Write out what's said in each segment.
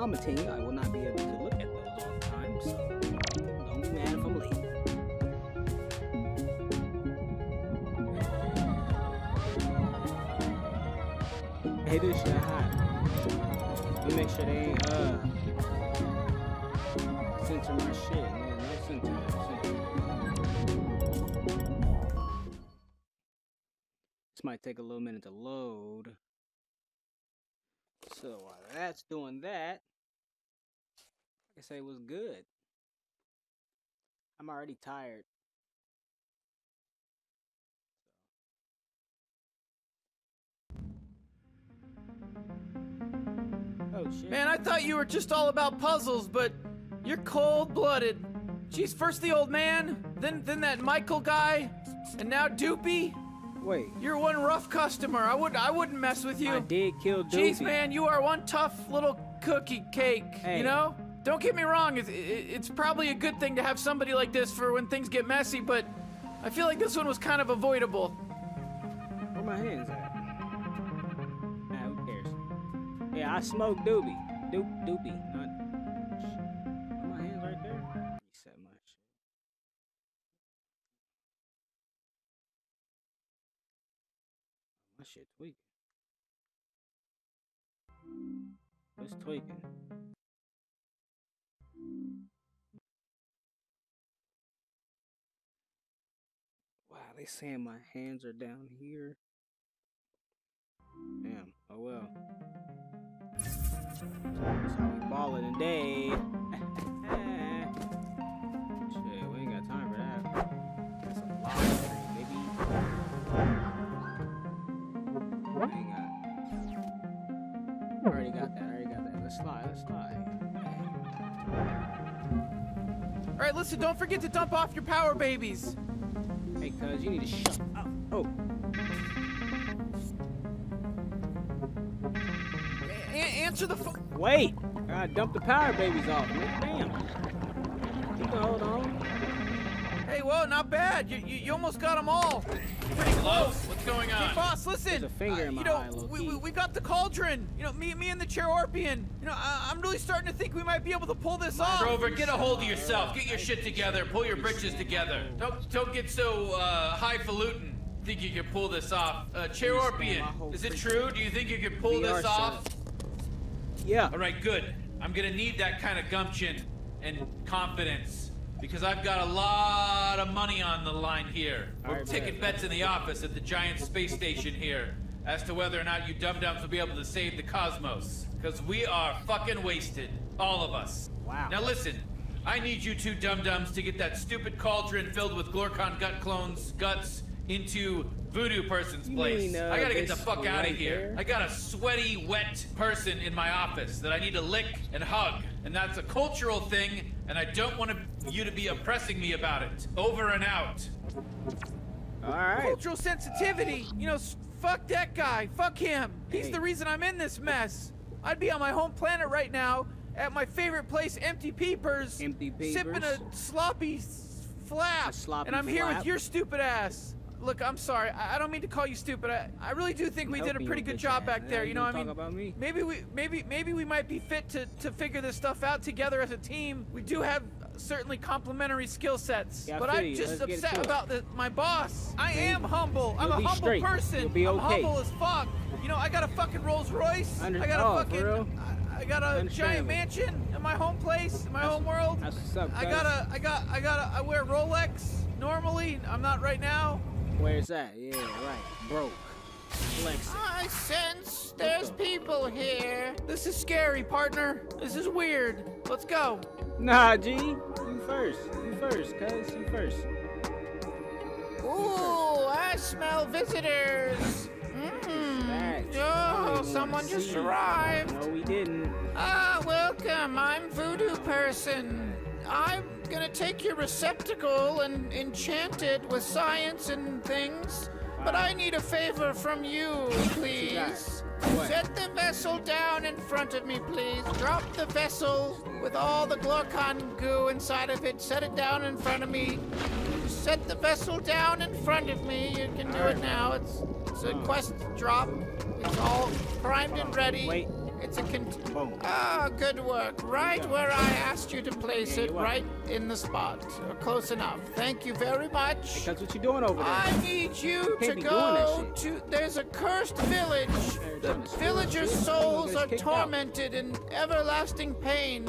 commenting, I will not be able to look at those the time. So don't be mad if I'm late. Hey, this shit hot. Let me make sure they ain't uh censor my shit. Man, no censor, no censor. This might take a little minute to load. So while that's doing that, I say, it was good. I'm already tired. Oh shit. Man, I thought you were just all about puzzles, but you're cold-blooded. Geez, first the old man, then then that Michael guy, and now Doopy. Wait, You're one rough customer. I wouldn't I wouldn't mess with you. I did kill Doopy. Jeez, man, you are one tough little cookie cake. Hey. You know? Don't get me wrong. It's, it's probably a good thing to have somebody like this for when things get messy, but I feel like this one was kind of avoidable. Where my hands at? Nah, who cares? Yeah, I smoked doobie. Doop doopy. Not Put my hands right there. Reset my shit. My shit tweaking. What's tweaking? They saying my hands are down here. Damn. Oh well. That's how we ballin' today. Shit, we ain't got time for that. That's a lot of free, baby. We ain't got. I already got that. I already got that. Let's slide. Let's slide. All right, listen, don't forget to dump off your power babies. Hey, cuz, you need to shut up. Oh, A- answer the phone. wait. I gotta dump the power babies off. Man. Damn. You can hold on. Hey, whoa, not bad. You, you, you almost got them all. Pretty close. What's going Hey, on? boss, listen. There's a finger uh, in my you know, eye, we, key. we, we got the cauldron. You know, me, me and the Chairorpian. You know, I, I'm really starting to think we might be able to pull this off. Trover, get a hold of yourself. Get your shit together. Pull your britches together. Don't don't get so uh, highfalutin. Think you can pull this off? Uh, Chairorpian, my is it true? Do you think you can pull this off? Yeah. All right, good. I'm gonna need that kind of gumption and confidence because I've got a lot of money on the line here. We're taking bet. bets in the office at the giant space station here as to whether or not you dum-dums will be able to save the cosmos. Because we are fucking wasted. All of us. Wow. Now listen, I need you two dum-dums to get that stupid cauldron filled with Glorkon gut clones, guts, into Voodoo Person's place. I gotta get the fuck out of here. I got a sweaty, wet person in my office that I need to lick and hug. And that's a cultural thing, and I don't want you to be oppressing me about it. Over and out. All right. Cultural sensitivity. You know, fuck that guy. Fuck him. He's Hey. the reason I'm in this mess. I'd be on my home planet right now at my favorite place, Empty Peepers, Empty sipping a sloppy s- flap. A sloppy and I'm here with your stupid ass. Look, I'm sorry. I, I don't mean to call you stupid. I, I really do think I'm we did a pretty good job back there. you know, gonna I mean, me? maybe we maybe maybe we might be fit to to figure this stuff out together as a team. We do have certainly complementary skill sets, Yeah, but I'm just Let's upset about the, my boss. I Okay. am humble. I'm You'll a be humble straight. person. You'll be I'm okay. humble as fuck. You know, I got a fucking Rolls Royce. Under- I got a oh, for fucking. I, I got a giant mansion in my home place, in my home world. That's up, I got a, I got, I got a, I wear Rolex normally. I'm not right now. Where's that? Yeah, right. Broke. Flexing. I sense there's people here. This is scary, partner. This is weird. Let's go. Nah, G. You first. You first, cuz. You first. Ooh, I smell visitors. Mmm. someone just arrived. No, we didn't. Ah, welcome. I'm Voodoo Person. I'm gonna take your receptacle and enchant it with science and things. But I need a favor from you, please. Set the vessel down in front of me, please. Drop the vessel with all the Glorkon goo inside of it. Set it down in front of me. Set the vessel down in front of me. You can do it now. It's it's a Oh. quest drop. It's all primed and ready. Wait. It's a cont- Boom. Ah, good work. Right where I asked you to place Yeah, it, right in the spot. Close enough. Thank you very much. That's what you're doing over there? I need you to can't be doing go to. There's a cursed village. The trying to steal villagers' souls are kicked out. tormented in everlasting pain,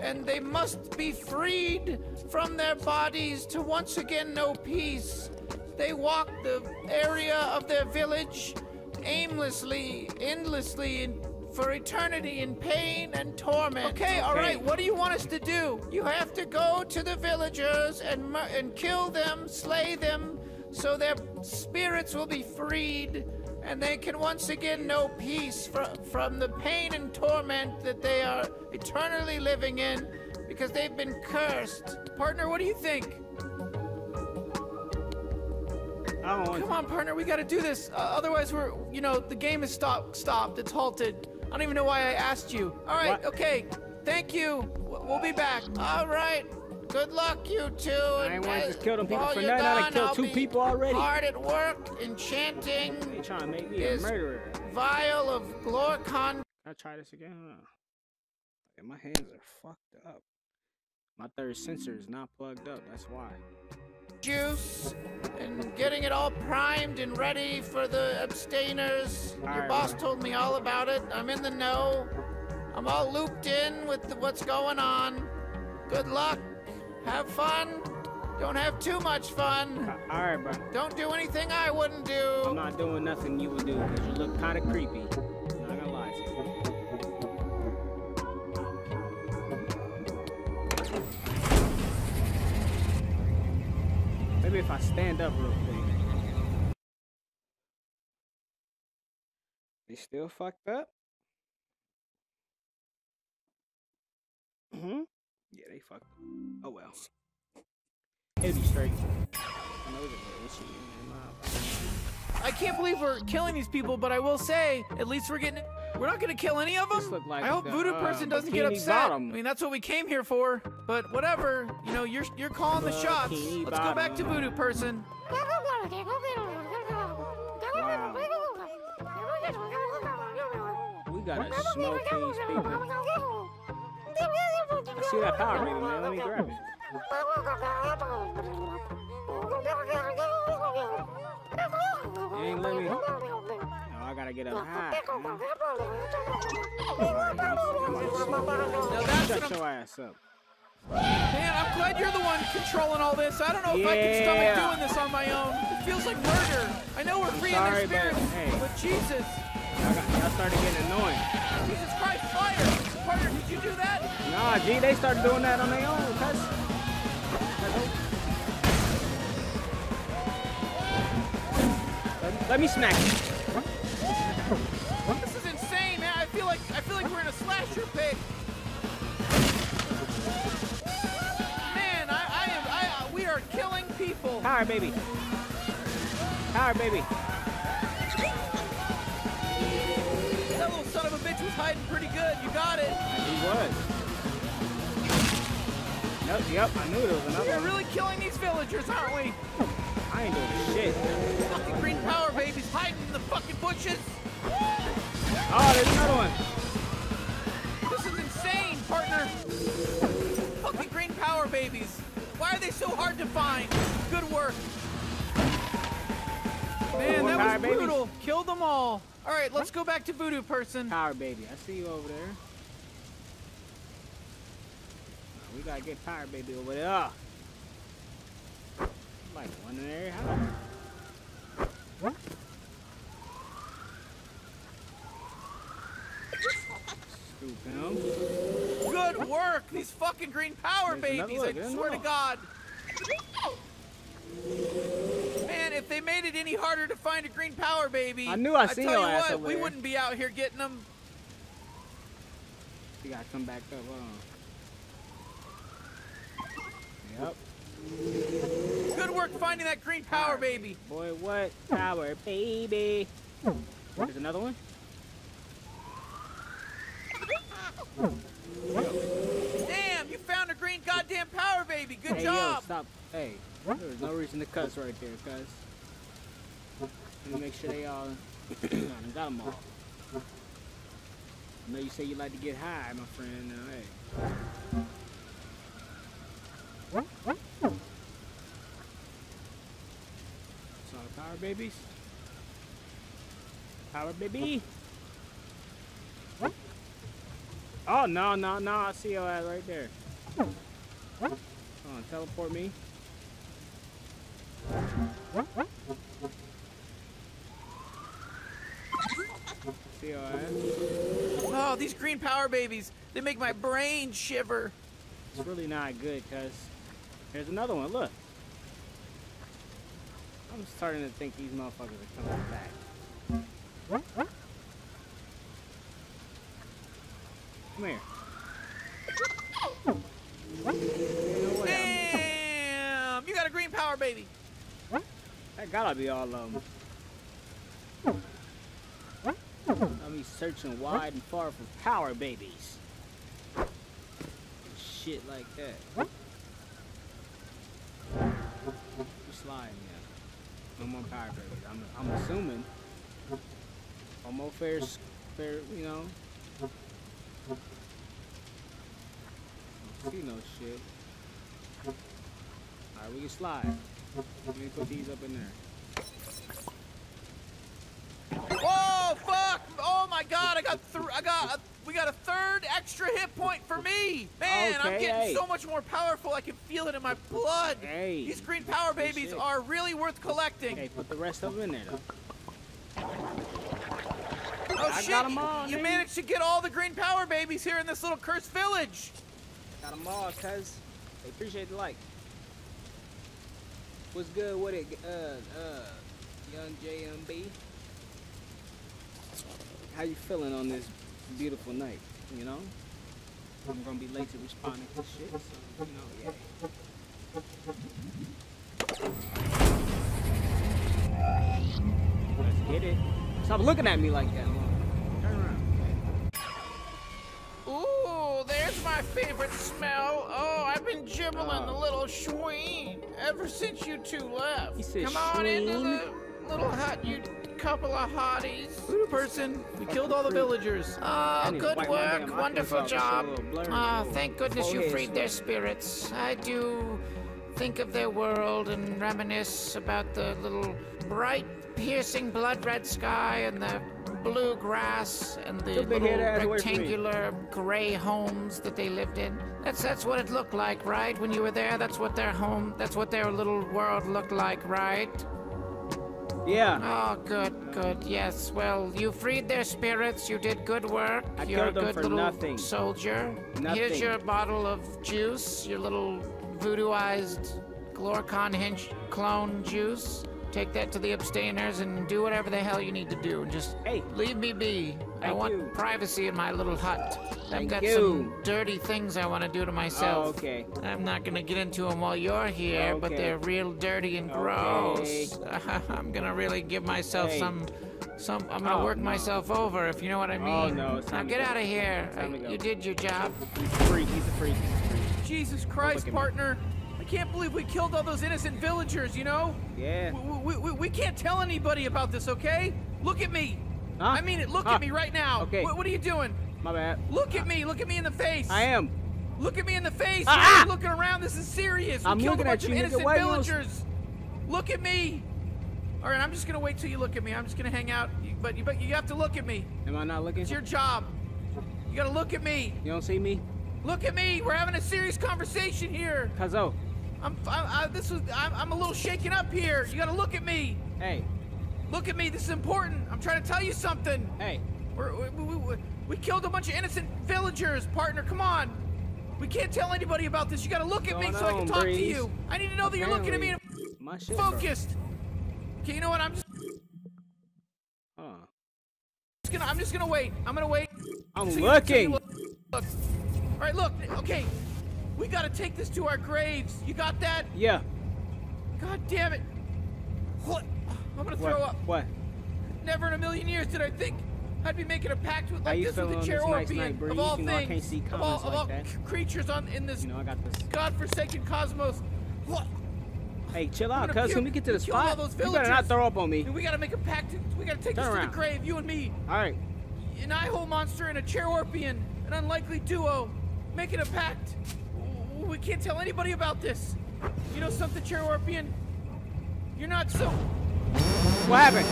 and they must be freed from their bodies to once again know peace. They walk the area of their village aimlessly, endlessly, in, for eternity in pain and torment. Okay, all right. What do you want us to do? You have to go to the villagers and mur- and kill them, slay them, so their spirits will be freed, and they can once again know peace fr- from the pain and torment that they are eternally living in, because they've been cursed. Partner, what do you think? I don't Come on, partner, we gotta do this. Uh, otherwise, we're, you know, the game is stopped. Stopped. It's halted. I don't even know why I asked you. All right, What? okay. Thank you. We'll be back. All right. Good luck, you two. I ain't want to just kill them people for nothing. I killed two people already. Hard at work, enchanting They trying to make me a murderer. vial of Glorkon Can I try this again? My hands are fucked up. My third sensor is not plugged up. That's why. Juice and getting it all primed and ready for the abstainers. Your Alright, boss man. told me all about it. I'm in the know. I'm all looped in with the, what's going on. Good luck. Have fun. Don't have too much fun. Uh, all right, bro. Don't do anything I wouldn't do. I'm not doing nothing you would do because you look kind of creepy. Not gonna lie Maybe if I stand up real quick. They still fucked up? hmm Yeah, they fucked up. Oh well. It'll be straight. I can't believe we're killing these people, but I will say, at least we're getting. We're not gonna kill any of them. Like I hope the, Voodoo uh, Person doesn't get upset. Bottom. I mean, that's what we came here for. But whatever, you know, you're you're calling the shots. Bikini Let's go back to Voodoo Person. We gotta smoke these people. I see that power ring, man. Let me grab it. You ain't let me. No, I gotta get up high. man. Alright, let me see. Now that's Shut I'm, your ass up. man. I'm glad you're the one controlling all this. I don't know if I can stomach doing this on my own. It feels like murder. I know we're freeing sorry, their but, spirits, hey. but Jesus, Y'all, y'all started getting annoying. Jesus Christ, fire! Partner, did you do that? Nah, G, they started doing that on their own, cuz. Let, let me smack you. A slasher pit. Man, I, I am. I, uh, we are killing people. Power, baby. Power, baby. That little son of a bitch was hiding pretty good. You got it. He was. Yep, yep, I knew there was another We're really killing these villagers, aren't we? I ain't doing shit. Fucking green power babies hiding in the fucking bushes. Oh, there's another one. This is insane, partner. Fucking green power babies. Why are they so hard to find? Good work. Man, that power was brutal. Kill them all. All right, let's go back to Voodoo Person. Power, baby. I see you over there. We gotta get Power Baby over there. Like one in every house. Good work. These fucking green power There's babies. I swear to. God. Man, if they made it any harder to find a green power baby, I knew I seen tell your you ass what, over we there. wouldn't be out here getting them. You gotta come back up. Hold on. Yep. Good work finding that green power baby. Boy, what power, baby? There's another one. Damn, you found a green goddamn power baby. Good hey, yo, job. stop. Hey, there's no reason to cuss right there, cuz. Let me make sure they all got them all. I know you say you like to get high, my friend. Now, hey. So, power babies? Power baby? Oh, no, no, no. I see your ass right there. Come on, teleport me. See your ass. Oh, these green power babies. They make my brain shiver. It's really not good, cuz. There's another one, look. I'm starting to think these motherfuckers are coming back. Come here. I'm- Damn, you got a green power baby. That gotta be all um, of them. I'll be searching wide and far for power babies. Shit like that. You sliding, yeah. No more power babies. I'm, I'm assuming. Almost fair, fair, you know. Don't see no shit. Alright, we can slide. Let me put these up in there. Whoa, fuck! Oh my god, I got three. I got a, we got a third extra hit point for me. Man, I'm getting hey. so much more powerful. I can feel it in my blood. Hey. These green power babies are really worth collecting. Hey, put the rest of them in there though. I shit! got 'em all, you nigga. managed to get all the green power babies here in this little cursed village. Got them all, cuz. They appreciate the like. What's good with it, uh, uh, young JMB? How you feeling on this beautiful night, you know? I'm gonna be late to responding to shit, so, you know, yeah. Let's get it. Stop looking at me like that, Lauren. Turn around. Ooh, there's my favorite smell. Oh, I've been jibbling the oh. little schween ever since you two left. He said Come on into the little hut, you couple of hotties. Little person, we killed all the villagers. Ah, I Oh, good wipe my damn work. Wonderful off. That shit a job. little blurry. Oh, thank goodness oh, you freed their spirits. I do think of their world and reminisce about the little bright, piercing blood red sky and the blue grass and the little head ass away from me. rectangular gray homes that they lived in. That's that's what it looked like, right? When you were there, that's what their home, that's what their little world looked like, right? Yeah. Oh, good, good. Yes. Well, you freed their spirits. You did good work. I You're a good little nothing. soldier. Here's your bottle of juice. Your little voodooized Glorkon hinge clone juice. Take that to the abstainers and do whatever the hell you need to do. Just Hey. leave me be. I want you. privacy in my little hut. I've Thank got you. some dirty things I want to do to myself. Oh, okay. I'm not gonna get into them while you're here, but they're real dirty and gross. I'm gonna really give myself Hey. some, some. I'm gonna Oh, work no. myself over, if you know what I mean. Oh, no, it's Now to get go. out of here. It's time to Uh, go. You did your job. He's a freak. He's a freak. He's a freak. Jesus Christ, at me. partner! I can't believe we killed all those innocent villagers. You know? Yeah. We, we, we, we can't tell anybody about this, okay? Look at me. Huh? I mean it. Look Huh. at me right now. Okay. What, what are you doing? My bad. Look at me. Look at me in the face. I am. Look at me in the face. Ah, You're ah! looking around. This is serious. We I'm killed looking a at bunch you, of nigga. innocent you don't- villagers. Look at me. All right, I'm just gonna wait till you look at me. I'm just gonna hang out, but you, but you have to look at me. Am I not looking? It's your job. You gotta look at me. You don't see me? Look at me. We're having a serious conversation here. Cuzzo. I'm, I, I, this was, I'm, I'm a little shaken up here. You gotta look at me. Hey. Look at me. This is important. I'm trying to tell you something. Hey. We're, we, we, we, we killed a bunch of innocent villagers, partner. Come on. We can't tell anybody about this. You gotta look at me Going so I can on, talk to you. I need to know that you're looking at me and My shit. bro. focused. Okay, you know what? I'm just Huh. gonna. I'm just gonna wait. I'm gonna wait. I'm till you- till you looking. look. Look. All right, look. Okay, we gotta take this to our graves. You got that? Yeah. God damn it! What? I'm gonna What? throw up. What? Never in a million years did I think I'd be making a pact with like this with the this nice of all You know things, see of all, of all creatures on in this You know I got this. godforsaken cosmos. What? Hey, chill out, cuz. When we get to the all spot, those you better not throw up on me. And we gotta make a pact. We gotta take Turn this around. to the grave, you and me. All right. An eye-hole monster and a Chairorpian, an unlikely duo, making a pact. W- We can't tell anybody about this. You know something, Chairorpian? You're not so. What happened?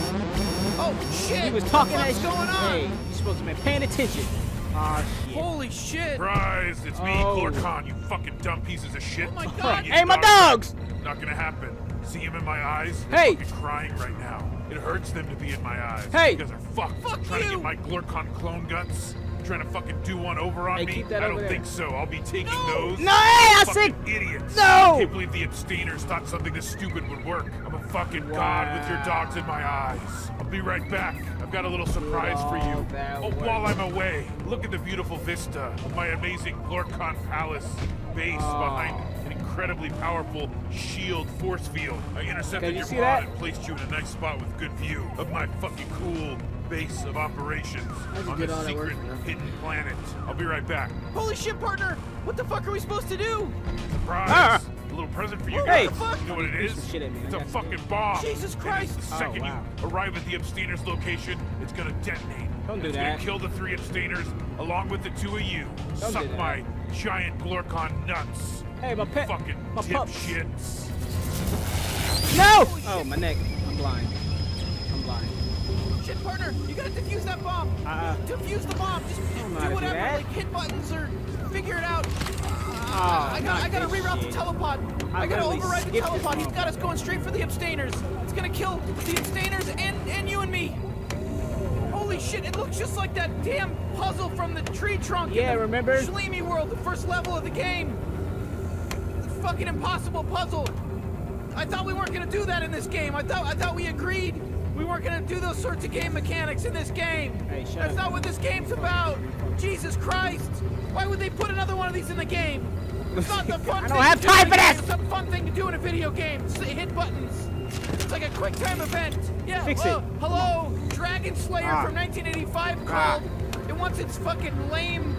Oh shit! He was talking What's that going shit. on? Hey, you supposed to be paying attention. Oh shit. Holy shit! Surprise! It's me, Oh. Glorkon, you fucking dumb pieces of shit. Oh my God. Hey, my dogs! Not gonna happen. See him in my eyes? They're Hey. fucking crying right now. It hurts them to be in my eyes. Hey. You guys are fucked. Fuck Trying to you. get my Glorkon clone guts? Trying to fucking do one over on Hey, me? keep that I don't there. think so. I'll be taking No. those. No, hey, I fucking said idiots. no. I can't believe the abstainers thought something this stupid would work. I'm a fucking god with your dogs in my eyes. I'll be right back. I've got a little surprise for you. Oh, work. while I'm away, look at the beautiful vista of my amazing Glorkon Palace base Oh. behind an incredibly powerful shield force field. I intercepted you your see mod that? and placed you in a nice spot with good view of my fucking cool base of operations on get this work secret hidden planet. I'll be right back. Holy shit, partner! What the fuck are we supposed to do? Surprise! Ah. A little present for you Hey. guys. What You know what it Threw is? some shit at me. It's a got you. fucking bomb. Jesus Christ. The Oh, second wow. you arrive at the abstainers location, it's gonna detonate. Don't And do it's that. gonna kill the three abstainers along with the two of you. Don't Suck do that. my giant Glorkon nuts. Hey, my pet. Fucking My pups. dipshits. No! Oh, my neck. I'm blind. Shit, partner! You gotta defuse that bomb! Uh-uh. Defuse the bomb! Just, do whatever, like hit buttons or figure it out. Oh, I gotta, I gotta reroute shit. the telepod. I I, gotta override the telepod. He's got us going straight for the abstainers. It's gonna kill the abstainers and, and you and me. Holy shit, it looks just like that damn puzzle from the tree trunk. in Yeah, the remember? Shleemy World, the first level of the game. A fucking impossible puzzle. I thought we weren't gonna do that in this game. I thought I thought we agreed we weren't gonna do those sorts of game mechanics in this game. Hey, That's up. not what this game's about. Jesus Christ! Why would they put another one of these in the game? It's not the fun I thing don't have to do in time for this! It's a fun thing to do in a video game. Hit buttons. It's like a quick time event. Yeah. Fix it. Hello, Dragon Slayer Ah. from 1985 Ah. called. It wants its fucking lame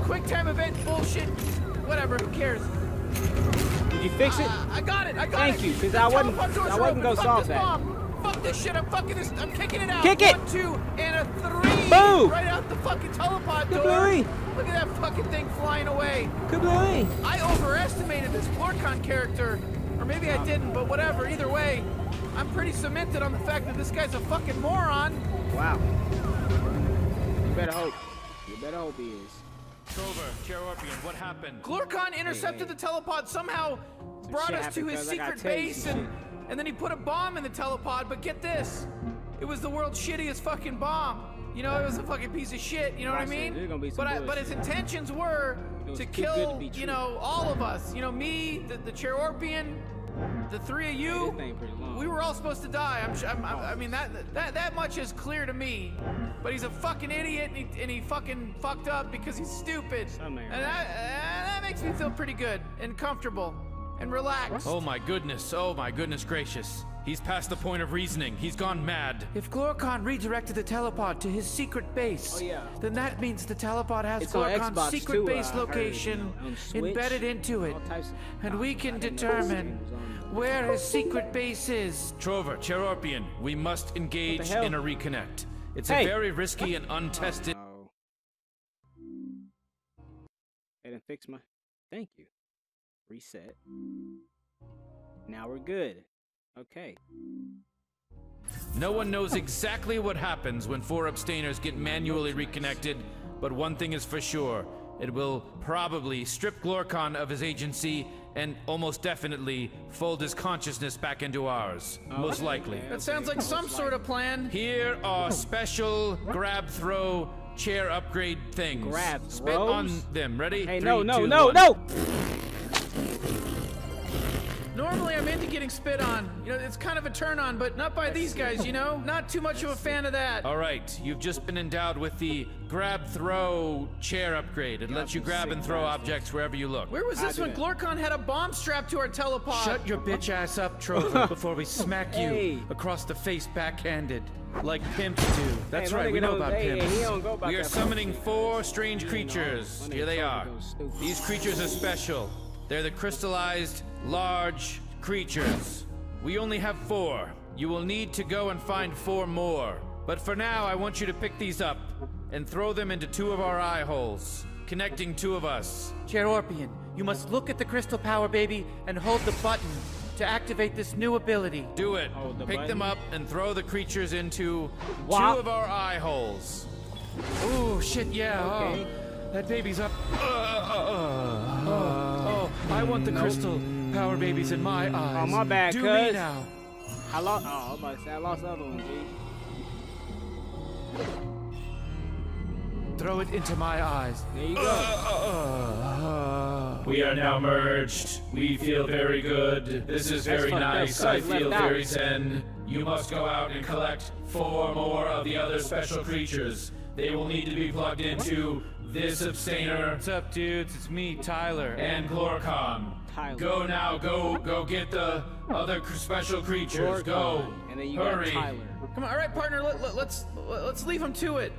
quick time event bullshit. Whatever. Who cares? Did you fix it? I got it. I got Thank it. you, 'cause The I wasn't- I wasn't gonna solve that. Bomb. Fuck this shit. I'm fucking this. I'm kicking it out. Kick it. One, two, and a three. Boom. Right out the fucking telepod door. Kablooey. Look at that fucking thing flying away. Kablooey! I overestimated this Glorkon character. Or maybe I didn't, but whatever. Either way, I'm pretty cemented on the fact that this guy's a fucking moron. Wow. You better hope. You better hope he is. Trover, Chairorpian, what happened? Glorkon intercepted hey. the telepod, somehow brought us to his cuz I gotta secret base, some and, and then he put a bomb in the telepod. But get this, it was the world's shittiest fucking bomb. You know, it was a fucking piece of shit. You know what I I mean? there's gonna be some but I, but his intentions were to good to kill—you know, all of us. You know, me, the, the the three of you. this thing pretty long. We were all supposed to die. I'm, I'm, I'm, I mean, that, that that much is clear to me. But he's a fucking idiot, and he, and he fucking fucked up because he's stupid. And that, uh, that makes me feel pretty good and comfortable and relaxed. Oh my goodness, oh my goodness gracious. He's past the point of reasoning. He's gone mad. If Glorkon redirected the telepod to his secret base, Oh, yeah. then that means the telepod has It's on Glorkon's secret too, base uh, location you know, embedded into it, all types and we can I didn't know this determine game was on. where his secret base is. Trover, Chairorpian, we must engage in a reconnect. It's Hey. a very risky and untested. Oh. They didn't fix my. Thank you. Reset. Now we're good. Okay. No one knows exactly what happens when four abstainers get manually reconnected, but one thing is for sure. It will probably strip Glorkon of his agency and almost definitely fold his consciousness back into ours. Oh, Most likely. That sounds like some sort of plan. Here are special grab throw chair upgrade things. Grab Spit on them. Ready? Hey, Three, no, no, two, no, one. no! Normally, I'm into getting spit on. You know, it's kind of a turn on, but not by these guys, you know? Not too much of a fan of that. All right, you've just been endowed with the grab throw chair upgrade. It lets you grab and throw objects wherever you look. Where was this when that. Glorkon had a bomb strapped to our telepod? Shut your bitch ass up, Trover, before we smack you across the face backhanded. Like pimps do. That's Hey, right, we know about hey, pimps. he about we are summoning four strange creatures. Here they are. These creatures are special. They're the crystallized, large creatures. We only have four. You will need to go and find four more. But for now, I want you to pick these up and throw them into two of our eye holes, connecting two of us. Chairorpian, you must look at the crystal power baby and hold the button to activate this new ability. Do it. Hold the Pick them up and throw the creatures into Wop. two of our eye holes. Ooh, shit, yeah. Okay. Oh, that baby's up. Uh, uh, uh, oh, oh, I want the crystal power babies in my eyes. Oh, my bad, Do cuz. me now. I lost. Oh, I was about to say I lost the other one, G. Throw it into my eyes. There you go. We are now merged. We feel very good. This is very nice. I left feel out. very zen. You must go out and collect four more of the other special creatures. They will need to be plugged into this abstainer. What's up, dudes? It's me, Tyler. And Glorkon. Tyler. Go now. Go go get the other cr- special creatures. Go. And then you Hurry. got Tyler. Come on, all right, partner. Let, let, let's let's leave him to it.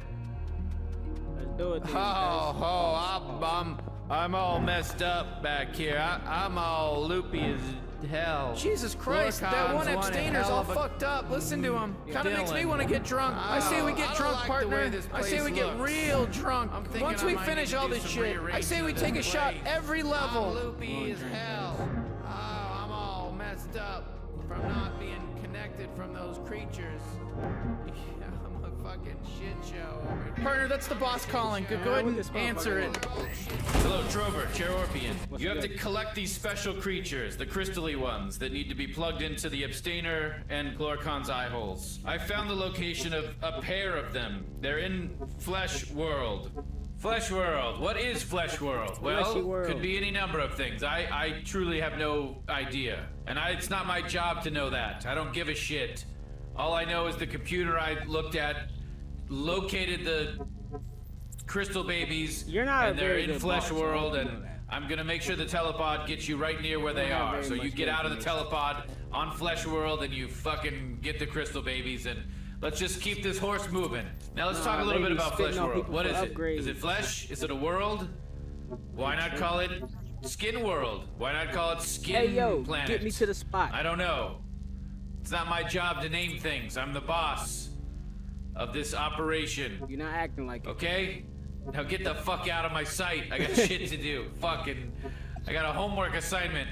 Let's do it. Then, Oh, oh, I'm, I'm, I'm all messed up back here. I, I'm all loopy as hell. Jesus Christ, that one abstainer's hell all fucked up. Listen to him. Kind of makes me want to get drunk. I oh, say we Oh, get drunk, like partner. I say we get looks. real drunk. I'm thinking Once we finish all this shit, I say we take a this shot place. every I'm level. loopy as hell. Oh, I'm all messed up from not being connected from those creatures. Yeah, fucking shit show. Partner, that's the boss calling. Go, go ahead and answer it. Hello, Trover, Chairorpian. You have to collect these special creatures, the crystally ones, that need to be plugged into the Abstainer and Glorkon's eye holes. I found the location of a pair of them. They're in Flesh World. Flesh World. What is Flesh World? Well, world. could be any number of things. I, I truly have no idea. And I, it's not my job to know that. I don't give a shit. All I know is the computer I looked at located the crystal babies. You're not and they're in Flesh boss, World, and. I'm gonna make sure the telepod gets you right near where they are. So you get out of the telepod on Flesh World, and you fucking get the crystal babies, and let's just keep this horse moving. Now let's talk a little bit about Flesh World. What is it? upgrades. Is it flesh? Is it a world? Why not call it Skin World? Why not call it Skin Hey yo, Planet? get me to the spot. I don't know. It's not my job to name things. I'm the boss of this operation. You're not acting like it. Okay? Now get the fuck out of my sight. I got shit to do. Fucking I got a homework assignment.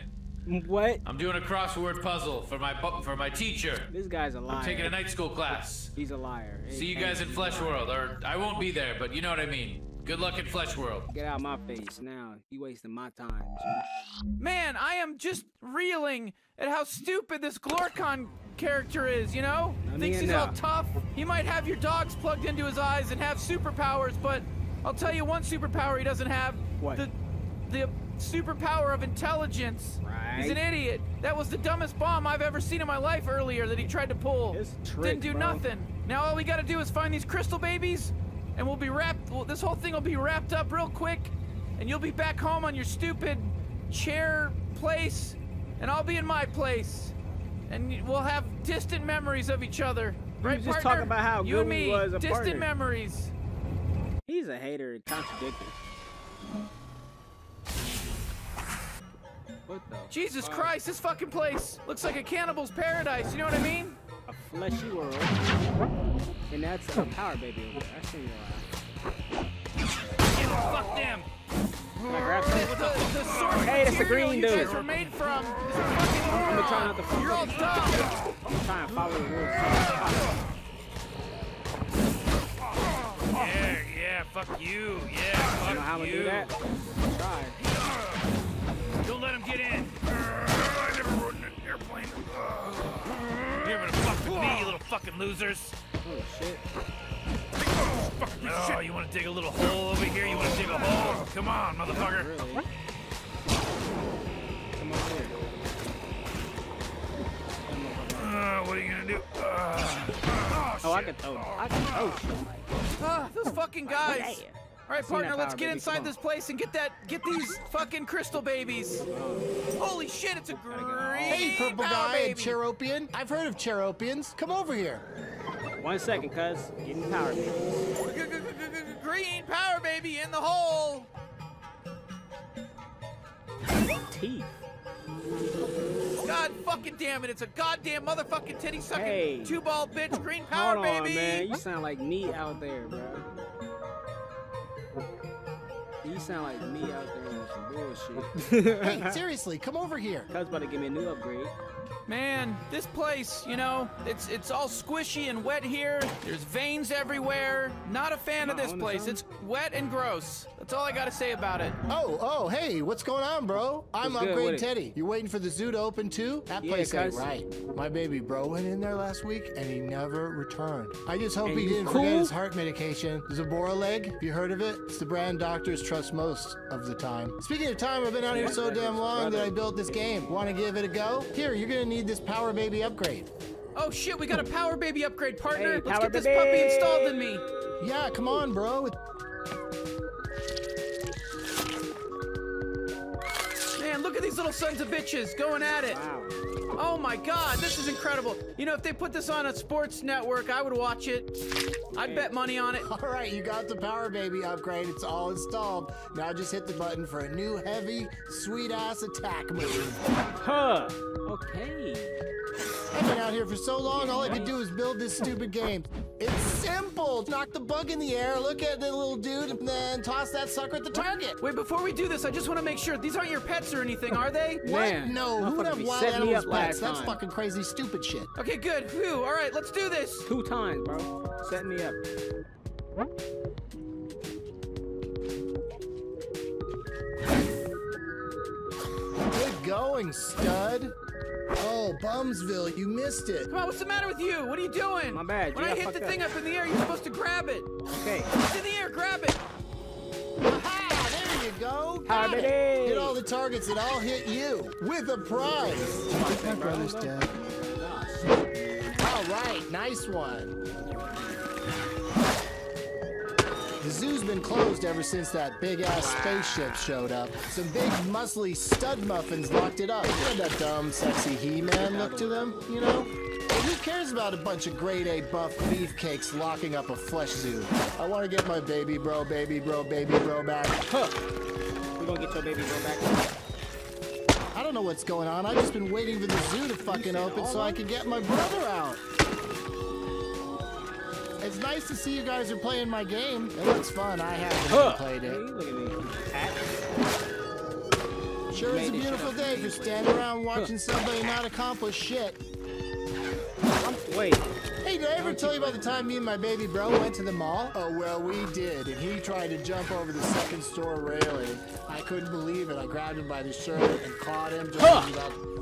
What? I'm doing a crossword puzzle for my for my teacher. This guy's a liar. I'm taking a night school class. He's a liar. Hey, See you guys in Flesh World or I won't be there, but you know what I mean. Good luck in Flesh World. Get out of my face now. You wasting my time. Man, I am just reeling at how stupid this Glorkon character is, you know? None Thinks he's all tough. He might have your dogs plugged into his eyes and have superpowers, but I'll tell you one superpower he doesn't have. What? The the superpower of intelligence. He's an idiot. That was the dumbest bomb I've ever seen in my life earlier that he tried to pull. It's a trick, Didn't do bro. nothing. Now all we gotta do is find these crystal babies, and we'll be wrapped. Well, this whole thing will be wrapped up real quick, and you'll be back home on your stupid chair place, and I'll be in my place, and we'll have distant memories of each other. We right, just partner? talking about how you good and me, was a distant partner. memories. He's a hater and contradictor. What the? Jesus fuck? Christ, this fucking place looks like a cannibal's paradise. You know what I mean? A fleshy world. And that's a power baby over there. I seen your eye. Fuck them. Can I grab The, the, the source Hey, that's the material green you dude. guys were made from is fucking I'm gonna try not to fuck You're all up. dumb. I'm trying to follow the rules. Yeah, yeah, fuck you. Yeah, fuck You You know how I'm fuck gonna you. do that? Try. Don't let him get in. I never rode in an airplane. You're gonna fuck with me, you little fucking losers. Oh shit. Oh, you wanna dig a little hole over here? You wanna dig a hole? Come on, motherfucker. Really? Come over here. what are you gonna do? Uh, oh, Oh, I shit. can throw. I can throw shit. Ah, those fucking guys. All right, partner, let's get inside this place and get that, get these fucking crystal babies. Holy shit, it's a green Hey, purple power guy and baby. Chairorpian. I've heard of Chairorpians. Come over here. One second, cuz. Getting power, baby. Green power baby in the hole. Teeth. God fucking damn it! It's a goddamn motherfucking titty sucking Hey. two ball bitch green power Hold on, baby. man. You sound like me out there, bro. You sound like me out there on some bullshit. Hey, seriously, come over here. Cuz about to give me a new upgrade. Man, this place, you know, it's it's all squishy and wet here. There's veins everywhere. Not a fan of this place. It's wet and gross. That's all I gotta say about it. Oh, oh, hey, what's going on, bro? I'm What's good Upgrade with? Teddy. You waiting for the zoo to open too? That Yeah, place ain't right. My baby bro went in there last week and he never returned. I just hope And he didn't cool? forget his heart medication. Zabora leg. Have you heard of it? It's the brand doctors trust most of the time. Speaking of time, I've been out here so damn long that I built this game. Want to give it a go? Here, you're gonna need this Power Baby upgrade. Oh shit, we got a power baby upgrade, partner. Hey, Let's Power get this Baby. puppy installed in me. Yeah, come on, bro. Look at these little sons of bitches going at it. Wow. Oh my god, this is incredible. You know, if they put this on a sports network, I would watch it. I'd bet money on it. All right, you got the Power Baby upgrade. It's all installed. Now just hit the button for a new heavy, sweet ass attack move. Huh. Okay. I've been out here for so long, all I could do is build this stupid game. It's simple. Knock the bug in the air, look at the little dude, and then toss that sucker at the target. Wait, before we do this, I just want to make sure these aren't your pets or anything, are they? What? Man, no, who would motherfucker have be wild setting me animals up pets? Last That's time. fucking crazy, stupid shit. Okay, good. Whew. All right, let's do this. Two times, bro. Set me up. Good going, stud. Oh, Bumsville, you missed it. Come on, what's the matter with you? What are you doing? My bad, When I hit the fucked thing up. up in the air, you're supposed to grab it. Okay. It's in the air, grab it. Aha, go. Power Got it. Hit all the targets and I'll hit you with a prize. My brother's dead. All right, nice one. The zoo's been closed ever since that big ass spaceship showed up. Some big muscly stud muffins locked it up. They had that dumb, sexy He-Man look to them, you know? Who cares about a bunch of grade A buff beefcakes locking up a flesh zoo? I want to get my baby bro, baby bro, baby bro back. Huh. We gonna get your baby bro back. I don't know what's going on. I've just been waiting for the zoo to fucking open so I could get my brother out. It's nice to see you guys are playing my game. It looks fun. I haven't Huh. played it. look at me. Hat. Sure is a beautiful shit day for standing around watching somebody not accomplish shit. Wait. Hey, did I ever tell you about the time me and my baby bro went to the mall? Oh, well, we did, and he tried to jump over the second store railing. I couldn't believe it. I grabbed him by the shirt and caught him. Just Huh. as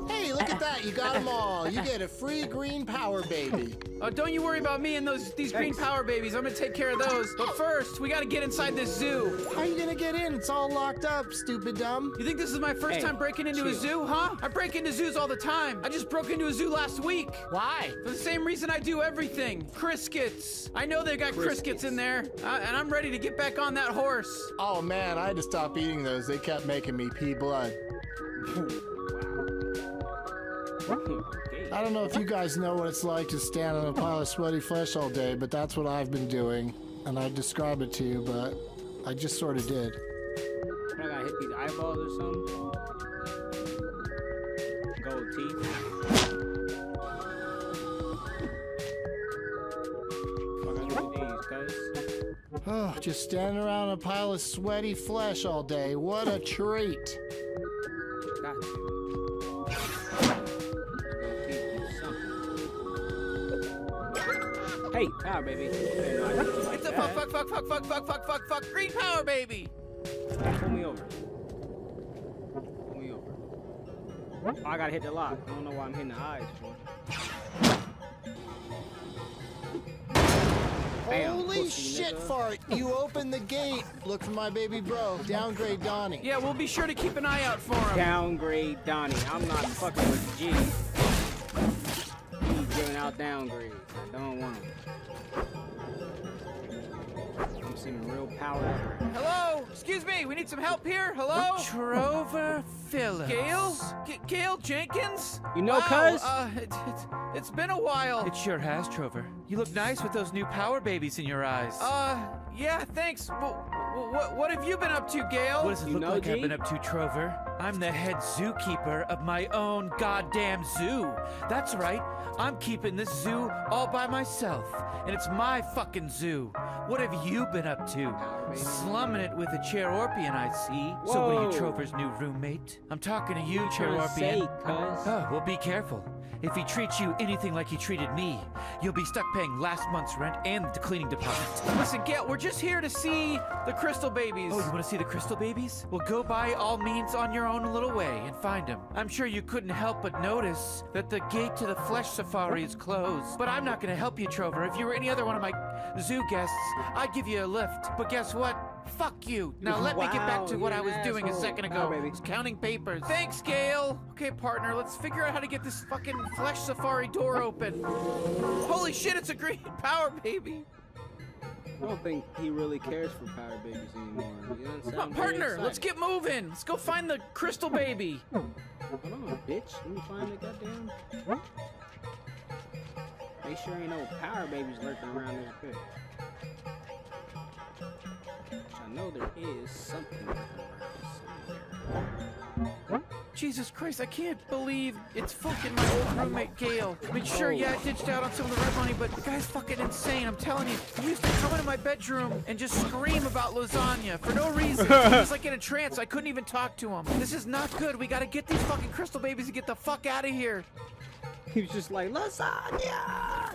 Hey, look at that. You got them all. You get a free green power baby. Oh, don't you worry about me and those these green power babies. I'm gonna take care of those. But first, we gotta get inside this zoo. How are you gonna get in? It's all locked up, stupid dumb. You think this is my first Hey, time breaking into a zoo, huh? I break into zoos all the time. I just broke into a zoo last week. Why? For the same reason I do everything. Criskets. I know they got criskets, in there, uh, and I'm ready to get back on that horse. Oh man, I had to stop eating those. They kept making me pee blood. I don't know if you guys know what it's like to stand on a pile of sweaty flesh all day, but that's what I've been doing. And I'd describe it to you, but I just sort of did. I gotta hit these eyeballs or something. Gold teeth. What I do cuz? Oh, just standing around a pile of sweaty flesh all day. What a treat. Got to. Gold teeth do something. Hey, power baby. I didn't know I could do like It's a fuck, fuck, fuck, fuck, fuck, fuck, fuck, fuck, fuck, green power baby. Pull me over. Pull me over. Oh, I gotta hit the lock. I don't know why I'm hitting the eyes for. Bam, Holy shit, nigga. fart. You opened the gate. Look for my baby bro. Downgrade Donnie. Yeah, we'll be sure to keep an eye out for him. Downgrade Donnie. I'm not fucking with G. He's giving out out downgrades. I don't want them. I'm seeming real powered up. Hello? Excuse me, we need some help here. Hello? Trover Phillips. Gail? G- Gail Jenkins? You know, wow, cuz? Uh, it, it's, it's been a while. It sure has, Trover. You look nice with those new power babies in your eyes. Uh, yeah, thanks. But what, what have you been up to, Gail? what does it you look know, like I've been up to, Trover? I'm the head zookeeper of my own goddamn zoo. That's right. I'm keeping this zoo all by myself. And it's my fucking zoo. What have you been up to? Slumming it with a Chairorpian, I see. So what are you, Trover's new roommate? I'm talking to you, say, Chairorpian. Cuz? Oh, well, be careful. If he treats you anything like he treated me, you'll be stuck paying last month's rent and the cleaning deposit. Listen, Gail, we're just here to see the crystal babies. Oh, you want to see the crystal babies? Well, go by all means on your own little way and find them. I'm sure you couldn't help but notice that the gate to the flesh safari is closed. But I'm not going to help you, Trover. If you were any other one of my zoo guests, I'd give you a lift. But guess what? Fuck you. Now let me get back to what I was an doing a second Wow, ago. baby. I was counting papers. Thanks, Gail. Okay, partner, let's figure out how to get this fucking flesh safari door open. Holy shit, it's a green power baby. I don't think he really cares for power babies anymore. You know what Pa- I'm uh, saying? partner, let's get moving. Let's go find the crystal baby. Hold on, bitch. Let me find the goddamn. Make sure ain't no power babies lurking around this bitch. Know there is something lurking around somewhere. Jesus Christ, I can't believe it's fucking my old roommate Gail. I mean, sure, oh. yeah, I ditched out on some of the rent money, but the guy's fucking insane. I'm telling you, he used to come into my bedroom and just scream about lasagna for no reason. he was like in a trance. I couldn't even talk to him. This is not good. We gotta get these fucking crystal babies and get the fuck out of here. He was just like, lasagna!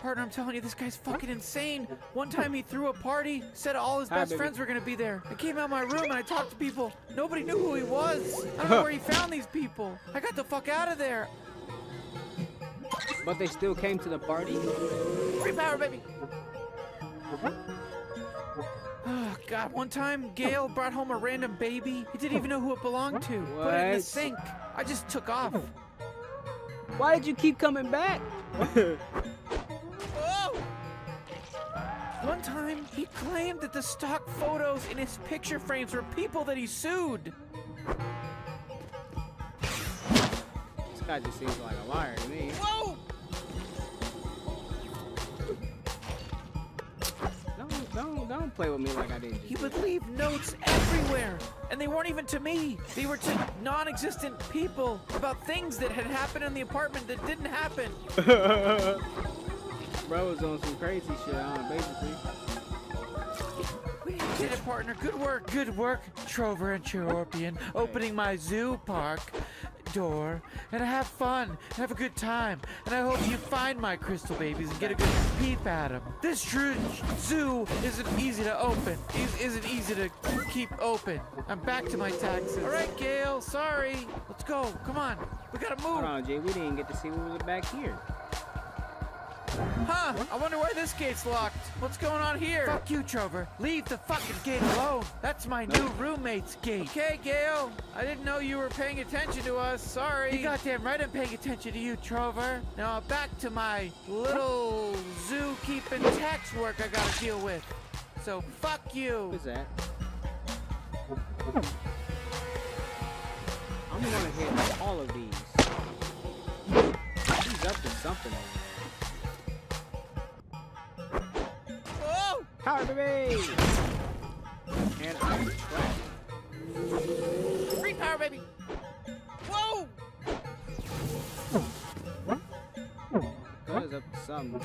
Partner, I'm telling you, this guy's fucking insane. One time he threw a party, said all his best baby. friends were gonna be there. I came out of my room and I talked to people. Nobody knew who he was. I don't know where he found these people. I got the fuck out of there. But they still came to the party? Free power, baby. Oh, God, one time Gail brought home a random baby. He didn't even know who it belonged to. Put it in the sink. I just took off. Why did you keep coming back? One time, he claimed that the stock photos in his picture frames were people that he sued. This guy just seems like a liar to me. Whoa! Don't, don't, don't play with me like I didn't. He would leave notes everywhere, and they weren't even to me. They were to non-existent people about things that had happened in the apartment that didn't happen. Bro was on some crazy shit, huh, basically. Did it, partner. Good work. Good work, Trover and Chairorpian, opening my zoo park door. And have fun, and have a good time. And I hope you find my crystal babies and get a good peep at them. This true zoo isn't easy to open. Is isn't easy to keep open. I'm back to my taxes. All right, Gail. Sorry. Let's go. Come on. We gotta move. Hold on, Jay. We didn't get to see what was back here. Huh? I wonder why this gate's locked. What's going on here? Fuck you, Trover. Leave the fucking gate alone. That's my new roommate's gate. Okay, Gail. I didn't know you were paying attention to us. Sorry. You goddamn right I'm paying attention to you, Trover. Now back to my little zoo keeping tax work I gotta deal with. So fuck you. Who's that? I'm gonna hit all of these. He's up to something. Power baby! And I'm trapped. Free power, baby. Whoa! Goes up to something.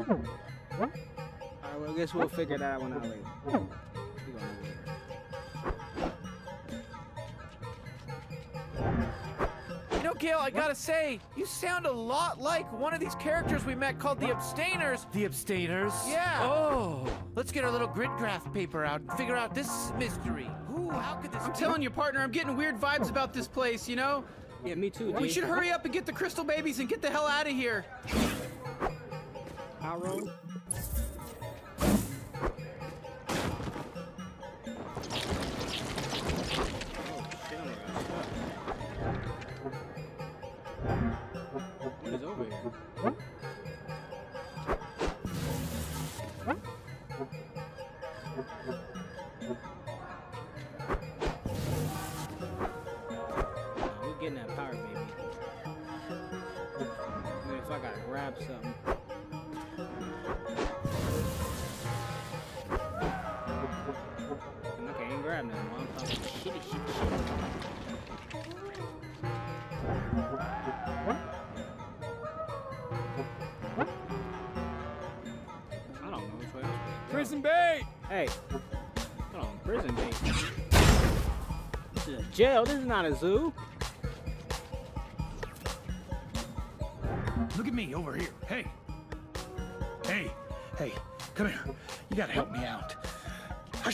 Alright, well, I guess we'll figure that one out later. Gail, I gotta say, you sound a lot like one of these characters we met called the Abstainers. The abstainers? Yeah. Oh, let's get our little grid graph paper out and figure out this mystery. Ooh, how could this I'm be? telling you, partner, I'm getting weird vibes about this place, you know? Yeah, me too, We should hurry up and get the crystal babies and get the hell out of here. Power. Gotta grab something. And I can't even grab nothing while I'm oh, talking shitty, shitty, shit. I don't know which way this way. Prison bait! Hey, hold on, prison bait. This is a jail. This is not a zoo. Look at me over here.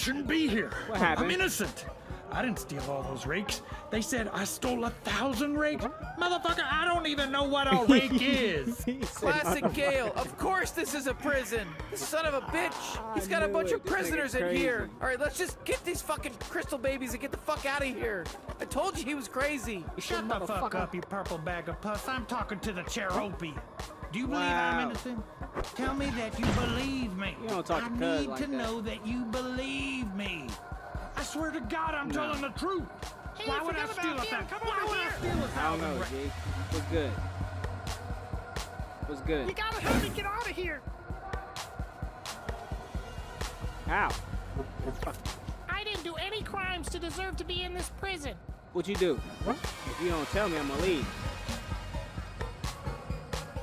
Shouldn't be here. What happened? I'm innocent. I didn't steal all those rakes. They said I stole a thousand rakes. Motherfucker, I don't even know what a rake is. Classic Gale. Of course this is a prison. This son of a bitch. He's got a bunch it. of prisoners in here. All right, let's just get these fucking crystal babies and get the fuck out of here. I told you he was crazy. Shut the fuck up, you purple bag of pus. I'm talking to the Cheropi. Do you believe Wow. I'm innocent? Tell me that you believe me. You don't talk to I cuz need like to that. know that you believe me. I swear to God, I'm No. telling the truth. Why would I steal a thousand? Why would I steal a I don't thousand know, rakes? G. What's good? What's good? You gotta help me get out of here. How? I didn't do any crimes to deserve to be in this prison. What you do? If you don't tell me, I'm gonna leave.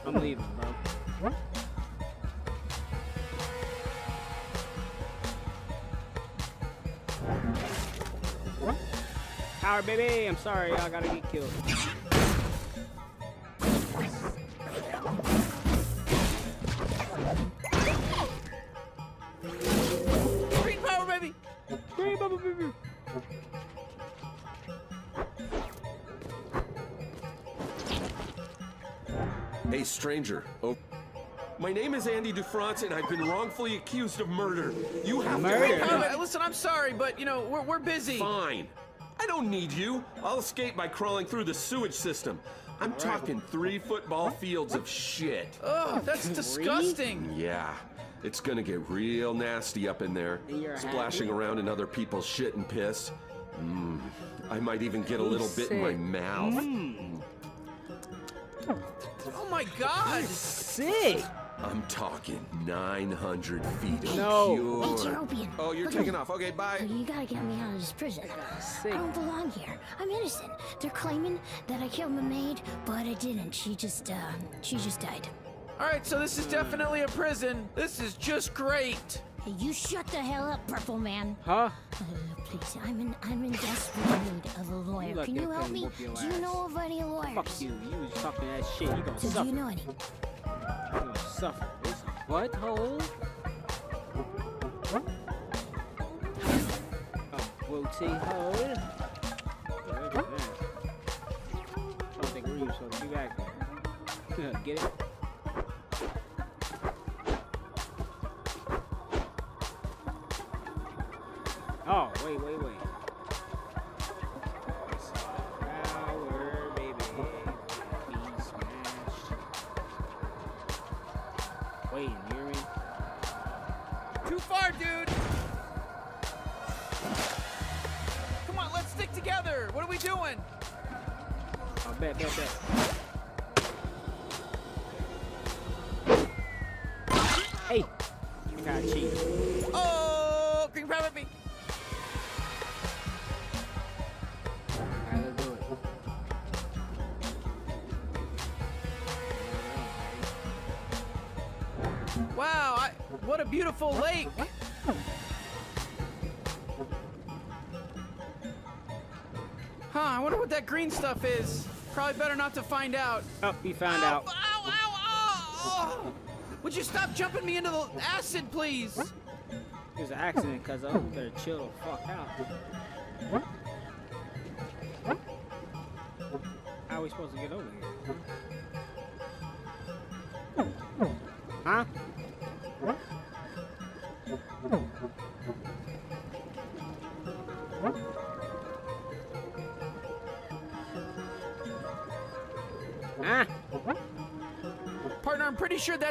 I'm leaving, bro. Howard, baby, I'm sorry, y'all gotta get killed. Green power, baby. Green bubble, baby. Hey, stranger. Oh. My name is Andy Dufrance, and I've been wrongfully accused of murder. You have Murder? to help me. Uh, listen, I'm sorry, but you know we're we're busy. Fine. I don't need you. I'll escape by crawling through the sewage system. I'm talking three football fields of shit. Oh, that's disgusting. Yeah. It's gonna get real nasty up in there. You're Splashing happy? around in other people's shit and piss. Mmm. I might even get a little bit in my mouth. Oh my God. Sick. I'm talking 900 feet of No. pure. Hey, Chairorpian. Oh, you're Look taking off. Okay, bye. You gotta get me out of this prison. Sick. I don't belong here. I'm innocent. They're claiming that I killed my maid, but I didn't. She just, uh, she just died. All right, so this is definitely a prison. This is just great. Hey, you shut the hell up, Purple Man. Huh? Uh, please, I'm in, I'm in desperate need of a lawyer. Can you help me? Do you know of any lawyers? Fuck you. You was talking that shit. You gonna So do you know any? You gonna suffer. This butthole. A booty hole. Yeah, look at that. I don't think we're even supposed to be back there. Get it? Oh, wait, wait, wait. Power, baby. Wait, you hear me? Too far, dude. Come on, let's stick together. What are we doing? Oh, bet, bet, bet. Hey! I got cheat. Oh, green power, baby. Wow, I, what a beautiful lake. Huh, I wonder what that green stuff is. Probably better not to find out. Oh, he found ow, out. Ow, ow, ow! Oh. Would you stop jumping me into the acid, please? It was an accident, cuz I better chill the fuck out. How are we supposed to get over here? Oh, oh. Huh?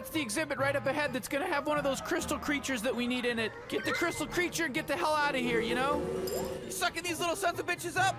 That's the exhibit right up ahead that's gonna have one of those crystal creatures that we need in it. Get the crystal creature and get the hell out of here, you know? You sucking these little sons of bitches up?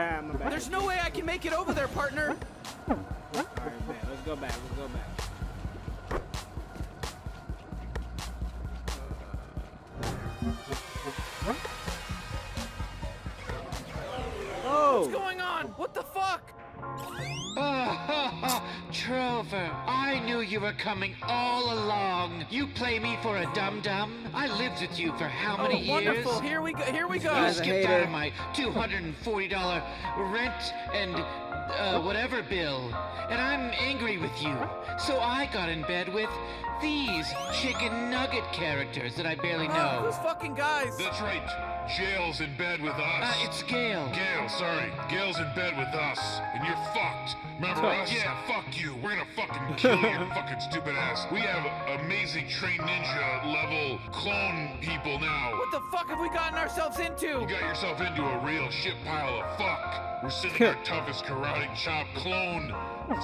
Ah, my bad. There's no way I can make it over there, partner. Alright, bet. Let's go back. Let's go back. What's Oh! going on? What the fuck? Trover, I knew you were coming all along. You play me for a dum-dum? I lived with you for how Oh, many years? wonderful. Here we go. Here we go. You skipped out of my $240 rent and uh, whatever bill. And I'm angry with you. So I got in bed with these chicken nugget characters that I barely Oh, know. those fucking guys. That's right. Jail's in bed with us. Uh, it's Gail. Gail, sorry. Gail's in bed with us, and you're fucked. Remember us? Yeah, fuck you. We're gonna fucking kill your fucking stupid ass. We have amazing trained ninja level clone people now. What the fuck have we gotten ourselves into? You got yourself into a real shit pile of fuck. We're sending our toughest karate chop clone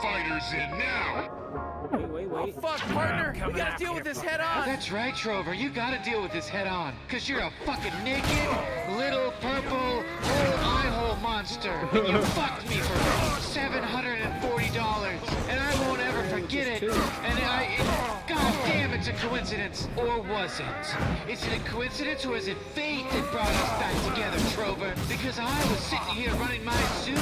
fighters in now. Wait, wait, Oh, wait. fuck, partner. We gotta deal with this head on. That's right, Trover. You gotta deal with this head on. Cause you're a fucking naked, little purple, whole eye hole monster. And you fucked me for $740. And I won't ever forget it. And I. It, God damn, it's a coincidence. Or was it? Is it a coincidence or is it fate that brought us back together, Trover? Because I was sitting here running my zoo.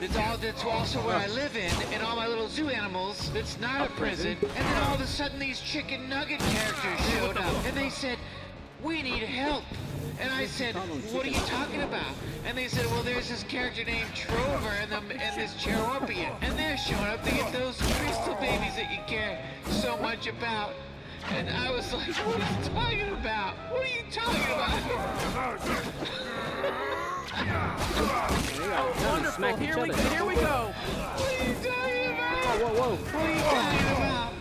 That's, all, that's also where I live in, and all my little zoo animals. That's not a prison. And then all of a sudden, these chicken nugget characters showed up, and they said, "We need help." And I said, "What are you talking about?" And they said, "Well, there's this character named Trover and them and this Chairorpian, and they're showing up to get those crystal babies that you care so much about." And I was like, "What are you talking about? What are you talking about?" Oh, wonderful. Smack each Here we, other. here we go. What are you talking about? Whoa, whoa, whoa. What are you talking about?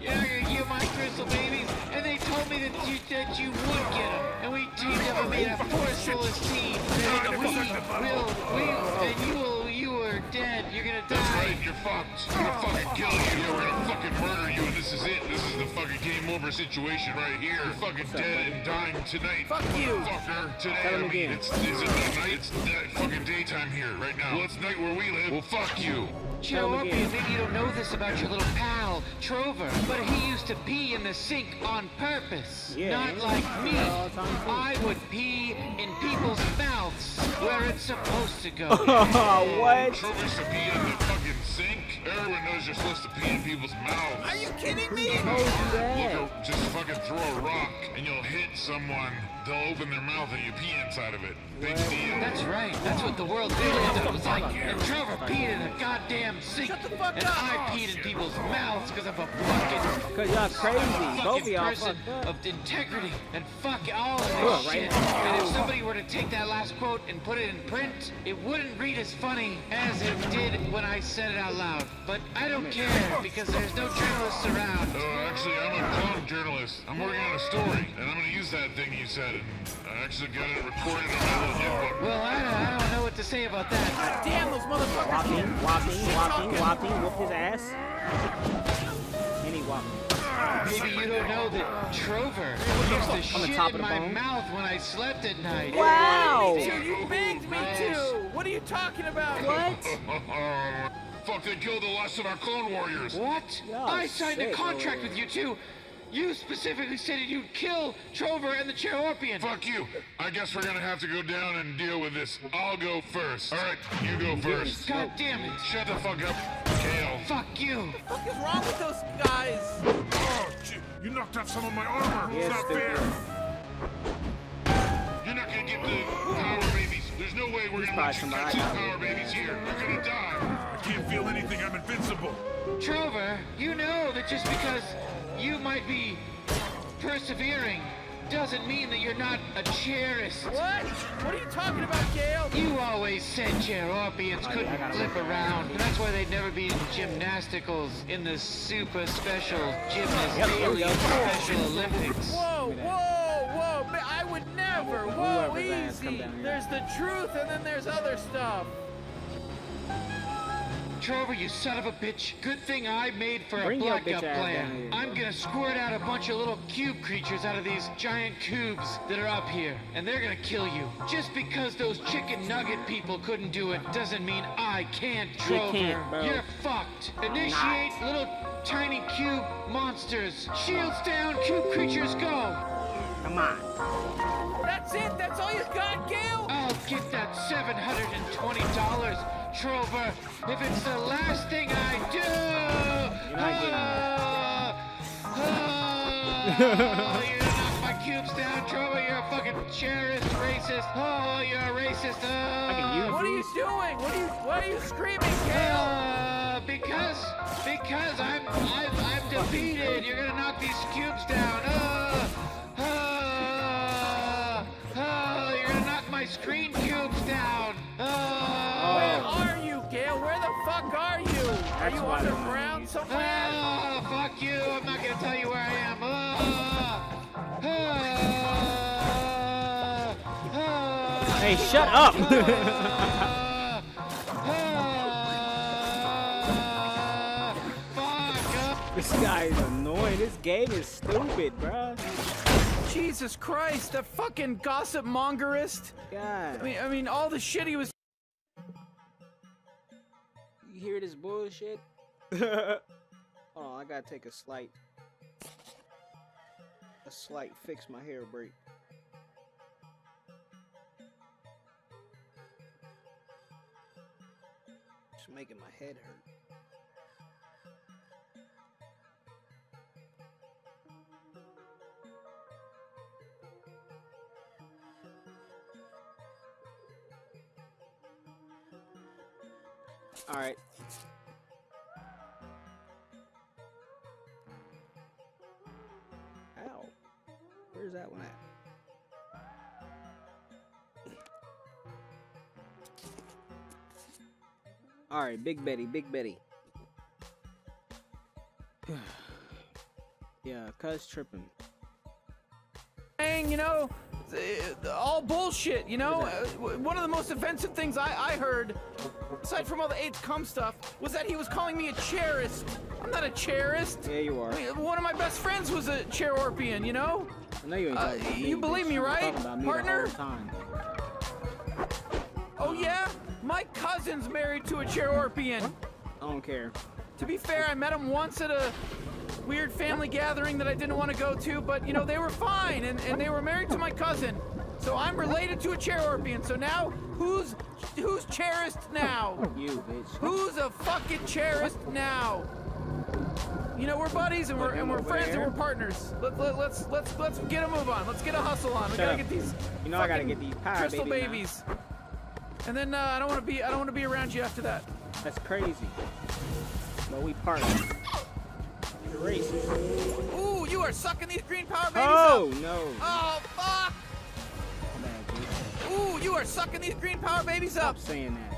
You're not gonna get my crystal babies, and they told me that you that you would get them, and we teamed up and made a forcefulest team, and we will, we, and you will, you are dead. You're gonna That's die. right, you're fucked. We're gonna fucking kill you. Yeah, we're gonna fucking murder you, and this is it. This is the fucking game over situation right here. You're fucking dead and dying tonight. Fuck you. Fucker. Today, Tell I him mean, again. it's, is it not night? It's uh, fucking daytime here right now. Well, it's night where we live. Well, fuck you. Tell him again. Chairorpian, maybe you don't know this about your little pal, Trover, but he used to pee in the sink on purpose. Yeah, Not like me. All the time, too. I would pee in people's mouths where it's supposed to go. Oh, what? Trover's to pee in the fucking sink. Everyone knows you're supposed to pee in people's mouths. Are you kidding me? Told you that. Look, a- just fucking throw a rock and you'll hit someone. They'll open their mouth and you pee inside of it. Big deal. That's right. That's what the world really was like. And Trevor peed in a goddamn sink. Shut the fuck and up. I peed in people's mouths because I'm a fucking Cause y'all crazy. fucking Both of y'all person fucked of integrity and fuck all of this Ugh, right shit. now. And if somebody were to take that last quote and put it in print, it wouldn't read as funny as it did when I said it out loud. But I don't care because there's no journalists around. Oh, actually, I'm a clone journalist. I'm working on a story, and I'm gonna use that thing you said, I actually got it recorded on my little notebook. Well, I don't, I don't know what to say about that. God Damn, those motherfuckers. Whopping, whopping, Shit whopping, talking. whopping, whoop his ass. And he whopped. Maybe you don't know that Trover used to On the top in of the my bone. mouth when I slept at night. Wow! Me. You begged me to. What are you talking about? What? fuck, they killed the last of our clone warriors. What? Y'all I signed a contract over with you two. You specifically stated you'd kill Trover and the Chairorpian. Fuck you. I guess we're gonna have to go down and deal with this. I'll go first. All right, you go first. God damn it. Shut the fuck up, Kale. Fuck you. What is wrong with those guys? Oh, gee, you knocked off some of my armor. Yeah, it's not stupid. fair. You're not gonna get the power babies. There's no way we're He's gonna let you probably touch the power babies here. You're gonna die. I can't feel anything. I'm invincible. Trover, you know that just because you might be persevering doesn't mean that you're not a chairist. What? What are you talking about, Gale? You always said Chairorpians Oh, couldn't gotta flip around. And that's why they'd never be in gymnasticals in the super special gymnast Yep, there we alien go. special Olympics. Whoa, whoa, whoa! man, I would never. Whoa, Whoever's ass come easy. There's the truth, and then there's other stuff. Trover, you son of a bitch. Good thing I made for Bring a your blackout plan. I'm gonna squirt out a bunch of little cube creatures out of these giant cubes that are up here, and they're gonna kill you. Just because those chicken nugget people couldn't do it doesn't mean I can't, You Trover. can't, bro. You're fucked. Initiate little tiny cube monsters. Shields down, cube creatures go. Come on. That's it. That's all you got, Gale. I'll get that $720, Trover, if it's the last thing I do. You're not getting Ah, ah, you knocked my cubes down, Trover. You're a fucking chairist, racist. Oh, you're a racist. I can use What are you doing? What are you? Why are you screaming, Gale? Uh, because, because I'm, I'm, I'm defeated. You're gonna knock these cubes down. Uh, uh, uh, you're gonna knock my screen cubes down. Where the fuck are you? Are you why I don't underground use- somewhere? uh, fuck you. I'm not gonna tell you where I am. Uh, uh, Hey, shut up. fuck up. this guy is annoying. This game is stupid, bruh. Jesus Christ, the fucking gossip mongerist. I mean, I mean, all the shit he was. You hear this bullshit? On, oh, I gotta take a slight, a slight fix my hair break. It's making my head hurt. All right. Where's that one at? All right, Big Betty, Big Betty. yeah, cuz tripping. saying, you know, all bullshit, you know? Uh, w- one of the most offensive things I, I heard, aside from all the AIDS cum stuff, was that he was calling me a chairist. I'm not a chairist. Yeah, you are. One of my best friends was a chairorpian, you know? I know you ain't Uh, talking about me. you believe bitch. me, right, about me partner? The whole time. Oh, yeah? My cousin's married to a chairorpian. I don't care. To be fair, I met him once at a weird family gathering that I didn't want to go to, but you know, they were fine and, and they were married to my cousin. So I'm related to a chairorpian. So now who's who's chairist now? You, bitch. Who's a fucking chairist now? You know, we're buddies and we're and we're friends and we're partners. Let, let, let's let's let's get a move on. Let's get a hustle on. We gotta up. get these. You know I gotta get these power crystal babies now. And then uh, I don't want to be I don't want to be around you after that. That's crazy. But we partners. You're racist. Ooh, you are sucking these green power babies Oh up. no. Oh fuck! Ooh, you are sucking these green power babies up. Stop saying that,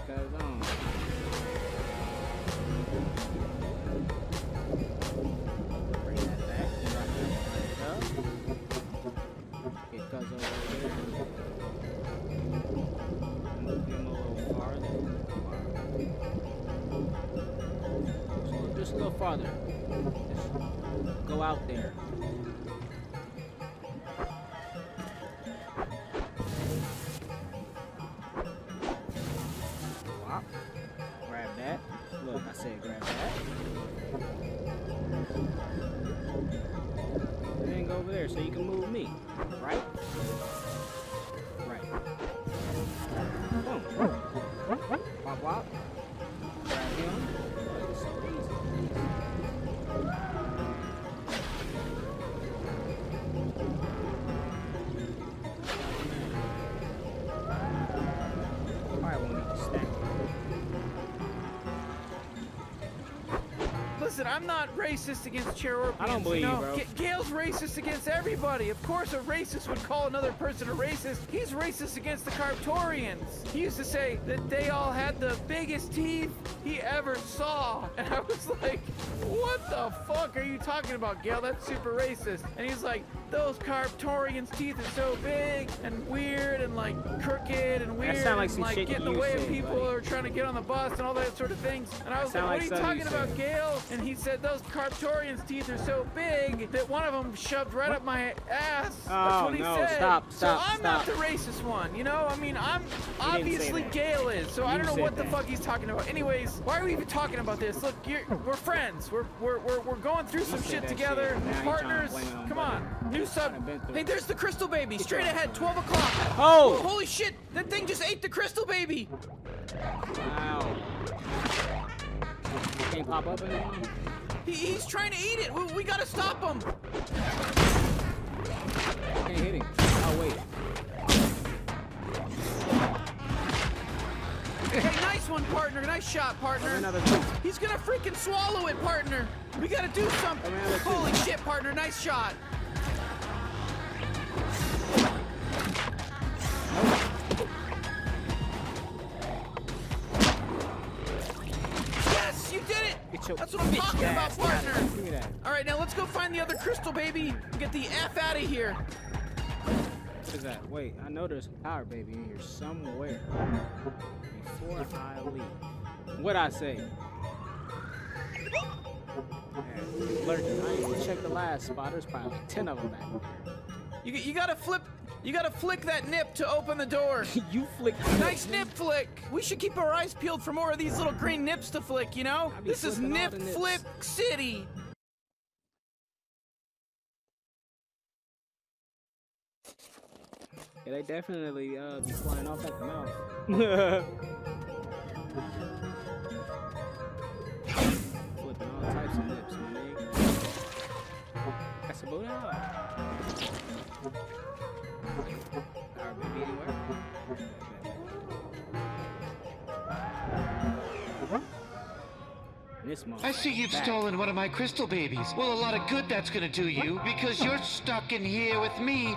just a little farther. Just go out there. Grab that. Look, I said grab that. Then go over there so you can move me. Right? Right. Boom. Wop wop. Grab him. It's so easy. Probably won't need to stack. Listen, I'm not racist against Chairorpians. I don't believe you, bro. Ga- Gail's racist against everybody. Of course, a racist would call another person a racist. He's racist against the Carptorians. He used to say that they all had the biggest teeth he ever saw. And I was like, what the fuck are you talking about, Gail? That's super racist. And he's like, those Carptorians' teeth are so big and weird and like crooked and weird. sound like and, like shit get in the way of people buddy. who are trying to get on the bus and all that sort of things. And I was like, sound what are you talking you about. Gail? And he said those Carptorians' teeth are so big that one of them shoved right up my ass. That's Oh, what he no, said. stop, stop, So I'm not the racist one, you know? I mean, I'm obviously that. Gail is, so I don't know what the fuck he's talking about. Anyways, why are we even talking about this? Look, you're, we're friends. We're, we're, we're, we're going through some shit that together. shit. Now you trying to Partners. on Come on. New sub. I've been through Hey, there's the crystal baby. Straight ahead, 12 o'clock. Oh! Holy shit! That thing just ate the crystal baby. Wow. Can't pop up anymore? He, he's trying to eat it. We, we gotta stop him. Can't hit him. Oh, wait. Hey, nice one, partner. Nice shot, partner. Another two. He's gonna freaking swallow it, partner. We gotta do something. Holy shit, partner. Nice shot. Yes, you did it. Your That's what I'm talking about, ass out of partner. here. Give me that. All right, now let's go find the other crystal baby. Get the f out of here. What is that? Wait, I know there's a power baby in here somewhere. Before I leave. What I say? Man, lurking. I didn't even check the last spot. There's probably like 10 of them back there. You, you gotta flip. You gotta flick that nip to open the door. you flick. Nice nip flick. We should keep our eyes peeled for more of these little green nips to flick, you know? This is Nip. Flip City. Yeah, they definitely uh, be flying off at the mouth. Flipping all types of nips, my nigga. That's about it. I see you've back. stolen one of my crystal babies. Well, a lot of good that's gonna do you, because you're stuck in here with me.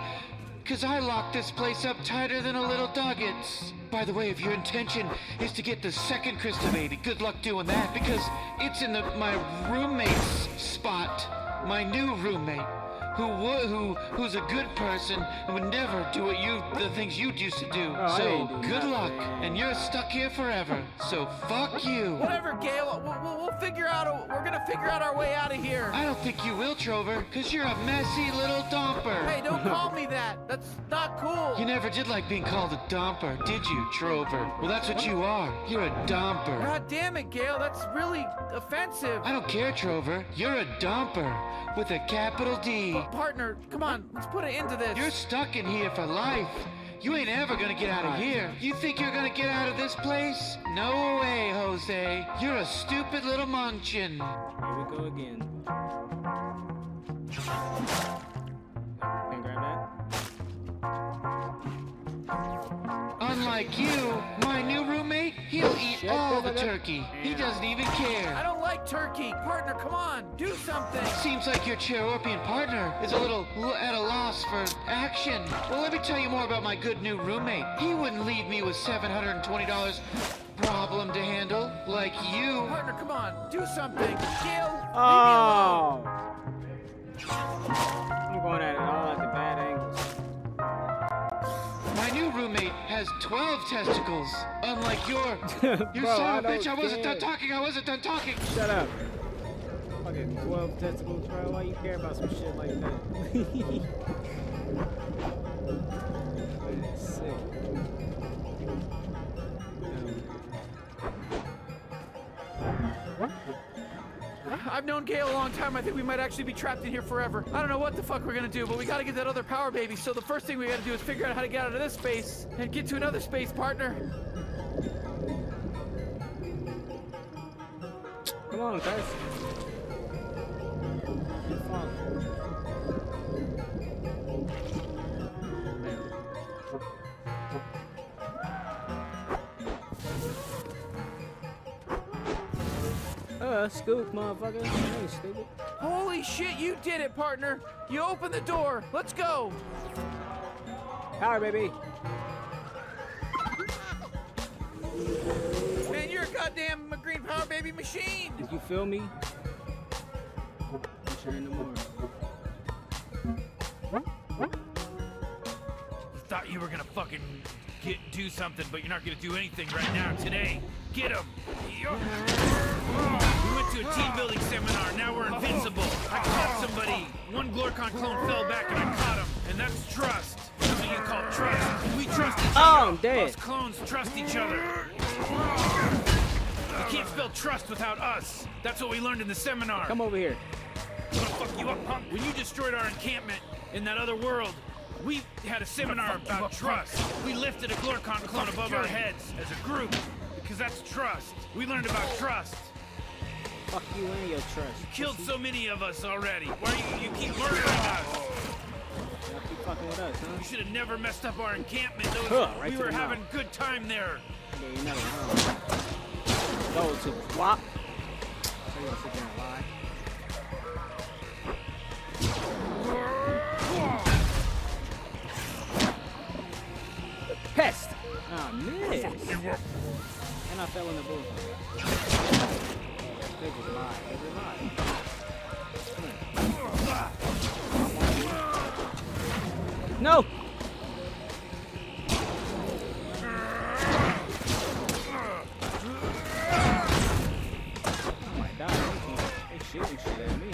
Cause I locked this place up tighter than a little doggets. By the way, if your intention is to get the second crystal baby, good luck doing that, because it's in the, my roommate's spot. My new roommate. Who would, who, who's a good person and would never do what you, the things you used to do. Oh, so, do good luck, and you're stuck here forever. So, fuck you. Whatever, Gail. We'll, we'll, we'll figure out. A, we're gonna figure out our way out of here. I don't think you will, Trover, because you're a messy little domper. Hey, don't call me that. That's not cool. You never did like being called a domper, did you, Trover? Well, that's what you are. You're a domper. God damn it, Gail. That's really offensive. I don't care, Trover. You're a domper with a capital D. Partner, come on. Let's put an end to this. You're stuck in here for life. You ain't ever gonna get out of here. You think you're gonna get out of this place? No way, Jose. You're a stupid little munchin. Here we go again. Unlike you, my new roommate, he'll eat Shit, all the turkey. He doesn't even care. I don't like turkey. Partner, come on. Do something. Seems like your Chairorpian partner is a little at a loss for action. Well, let me tell you more about my good new roommate. He wouldn't leave me with $720 problem to handle like you. Partner, come on. Do something. Gail, Oh! I'm going at it all at the bad angles. Roommate has 12 testicles, unlike your. You Bro, son of a bitch, I wasn't done talking, I wasn't done talking. Shut up. Fucking 12 testicles, bro. Why you care about some shit like that? I've known Gail a long time. I think we might actually be trapped in here forever. I don't know what the fuck we're gonna do, but we gotta get that other power baby. So the first thing we gotta do is figure out how to get out of this space and get to another space, partner. Come on, guys. Fuck. Uh, scoop, motherfucker. You ain't stupid. Holy shit, you did it, partner. You opened the door. Let's go. Power, baby. Man, you're a goddamn green power baby machine. Did you feel me? I'm sure in the morning. You thought you were gonna fucking get do something, but you're not gonna do anything right now today. Get him! Oh, we went to a team building seminar. Now we're invincible. I caught somebody. One Glorkon clone fell back, and I caught him. And that's trust. Something you call trust. We trust each Oh, other. I'm dead. Us clones trust each other. You can't spell trust without us. That's what we learned in the seminar. Come over here. I'm gonna fuck you up, punk. When you destroyed our encampment in that other world, we had a seminar about trust. We lifted a Glorkon clone above our heads as a group, because that's trust. We learned about trust. Fuck you and your trust. You Killed so many of us already. Why you, you keep murdering us? Y'all keep fucking with us, huh? You should have never messed up our encampment. Those, Huh, right we were having mouth. good time there. Yeah, you never know. Go to flop. So you gonna sit there and lie? Pest! Ah, miss! And I fell in the booth. They just lie. They just lie. No! Oh my god, they, they shooting shit at me.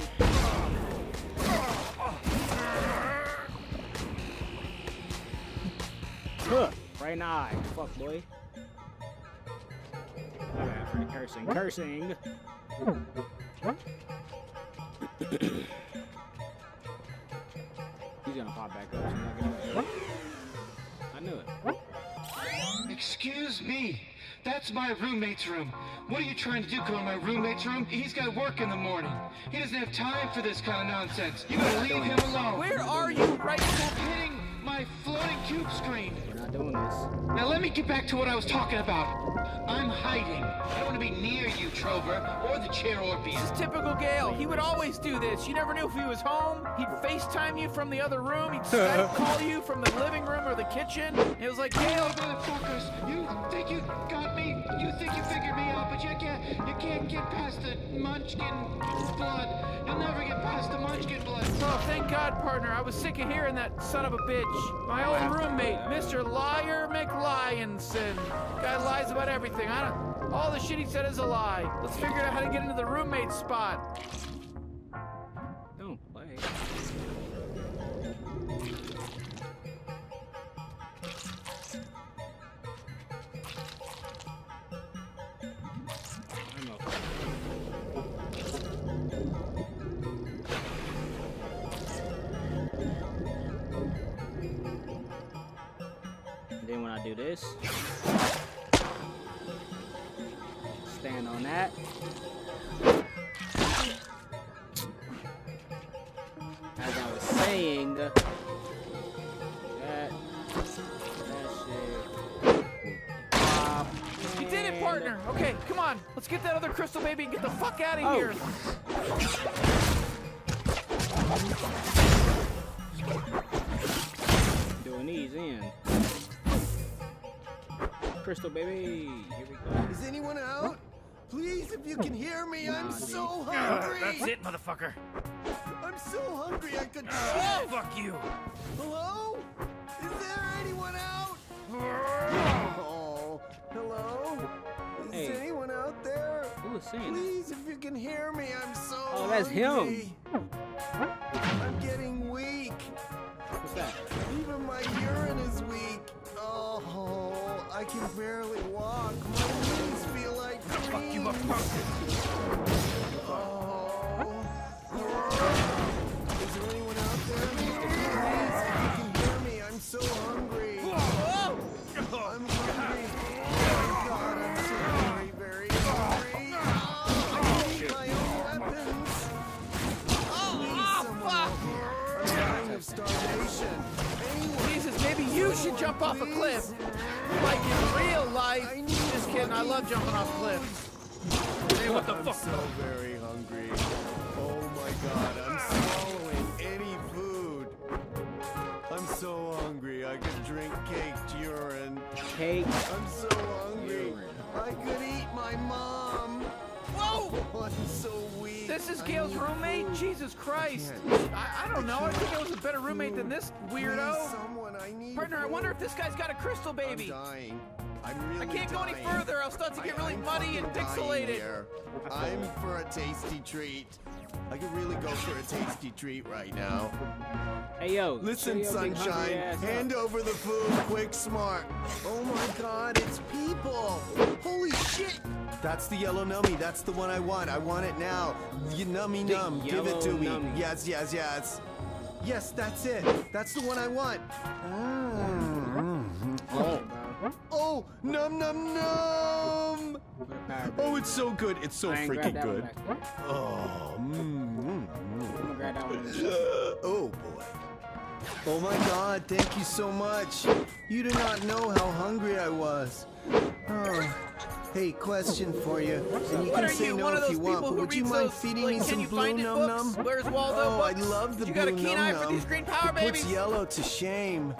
Huh, right in the eye. Fuck, boy. Okay, for the cursing. Cursing! He's gonna pop back up. so I'm not gonna- I knew it. Excuse me. That's my roommate's room. What are you trying to do, go in my roommate's room? He's got work in the morning. He doesn't have time for this kind of nonsense. You gotta leave him alone. Where are you right Stop hitting my floating cube screen. We're not doing this. Now let me get back to what I was talking about. I'm hiding. I don't want to be near you, Trover, or the chair Orbeez. This is typical Gale. He would always do this. You never knew if he was home. He'd FaceTime you from the other room. He'd Skype call you from the living room or the kitchen. It was like, Gale, Gale, motherfuckers, you think you got me? You think you figured me out, but you can't. You can't get past the Munchkin blood. You'll never get past the Munchkin blood. Oh, thank God, partner. I was sick of hearing that son of a bitch. My old roommate, Mr. Liar McLionson. Guy lies about everything. I don't. All the shit he said is a lie. Let's figure out how to get into the roommate spot. And then when I do this, stand on that. Saying, that, that shit. Pop, You did it, partner. Okay, come on. Let's get that other crystal baby and get the fuck out of Oh. here. Doing these in. Crystal baby, here we go. Is anyone out? Please, if you can hear me, I'm so dude. hungry. That's it, motherfucker. I'm so hungry I could Oh, shit. fuck you. Hello? Is there anyone out? Oh, hello? Is Hey. anyone out there? Who was saying that? Please, if you can hear me, I'm so Oh, that's him. I'm getting weak. What's that? Even my urine is weak. Oh, I can barely walk. My knees fuck you up. Is there anyone out there? Please, you hear me. I'm so hungry. I'm hungry. I'm so very, very hungry. I need weapons. Dying of starvation. Maybe you should jump off a cliff. Like in real life. Just kidding. I love jumping off cliffs. Hey, what the I'm fuck? so very hungry. Oh my god, I'm swallowing any food. I'm so hungry. I could drink caked urine. Cake. I'm so hungry. I could eat my mom. Whoa! I'm so weak. This is Gail's roommate? Jesus Christ. I, I don't know. I think I was a better roommate than this weirdo. someone, I Partner, I wonder if this guy's got a crystal baby. I'm. I'm really I can't go any further. I'll start to get I- really I'm muddy and fucking pixelated. here. I'm for a tasty treat. I could really go for a tasty treat right now. Hey yo. Listen, show your sunshine, ass up. hand over the food, quick, smart. Oh my God, it's people! Holy shit! That's the yellow nummy. That's the one I want. I want it now. You nummy The num. Give it to me. nummy. Yes, yes, yes. Yes, that's it. That's the one I want. Mm. Oh. Oh, num num num! Oh, it's so good. It's so freaking good. Oh, mm, mm, I'm gonna grab that one. mm. oh boy. Oh my God! Thank you so much. You do not know how hungry I was. Oh. Hey, question for you. And you What can are say you, no one if you want, people but would you mind those, feeding like, me some blue Find num books? num? Where's Waldo Oh, I love the You got a blue keen num eye for these green power It puts yellow to shame.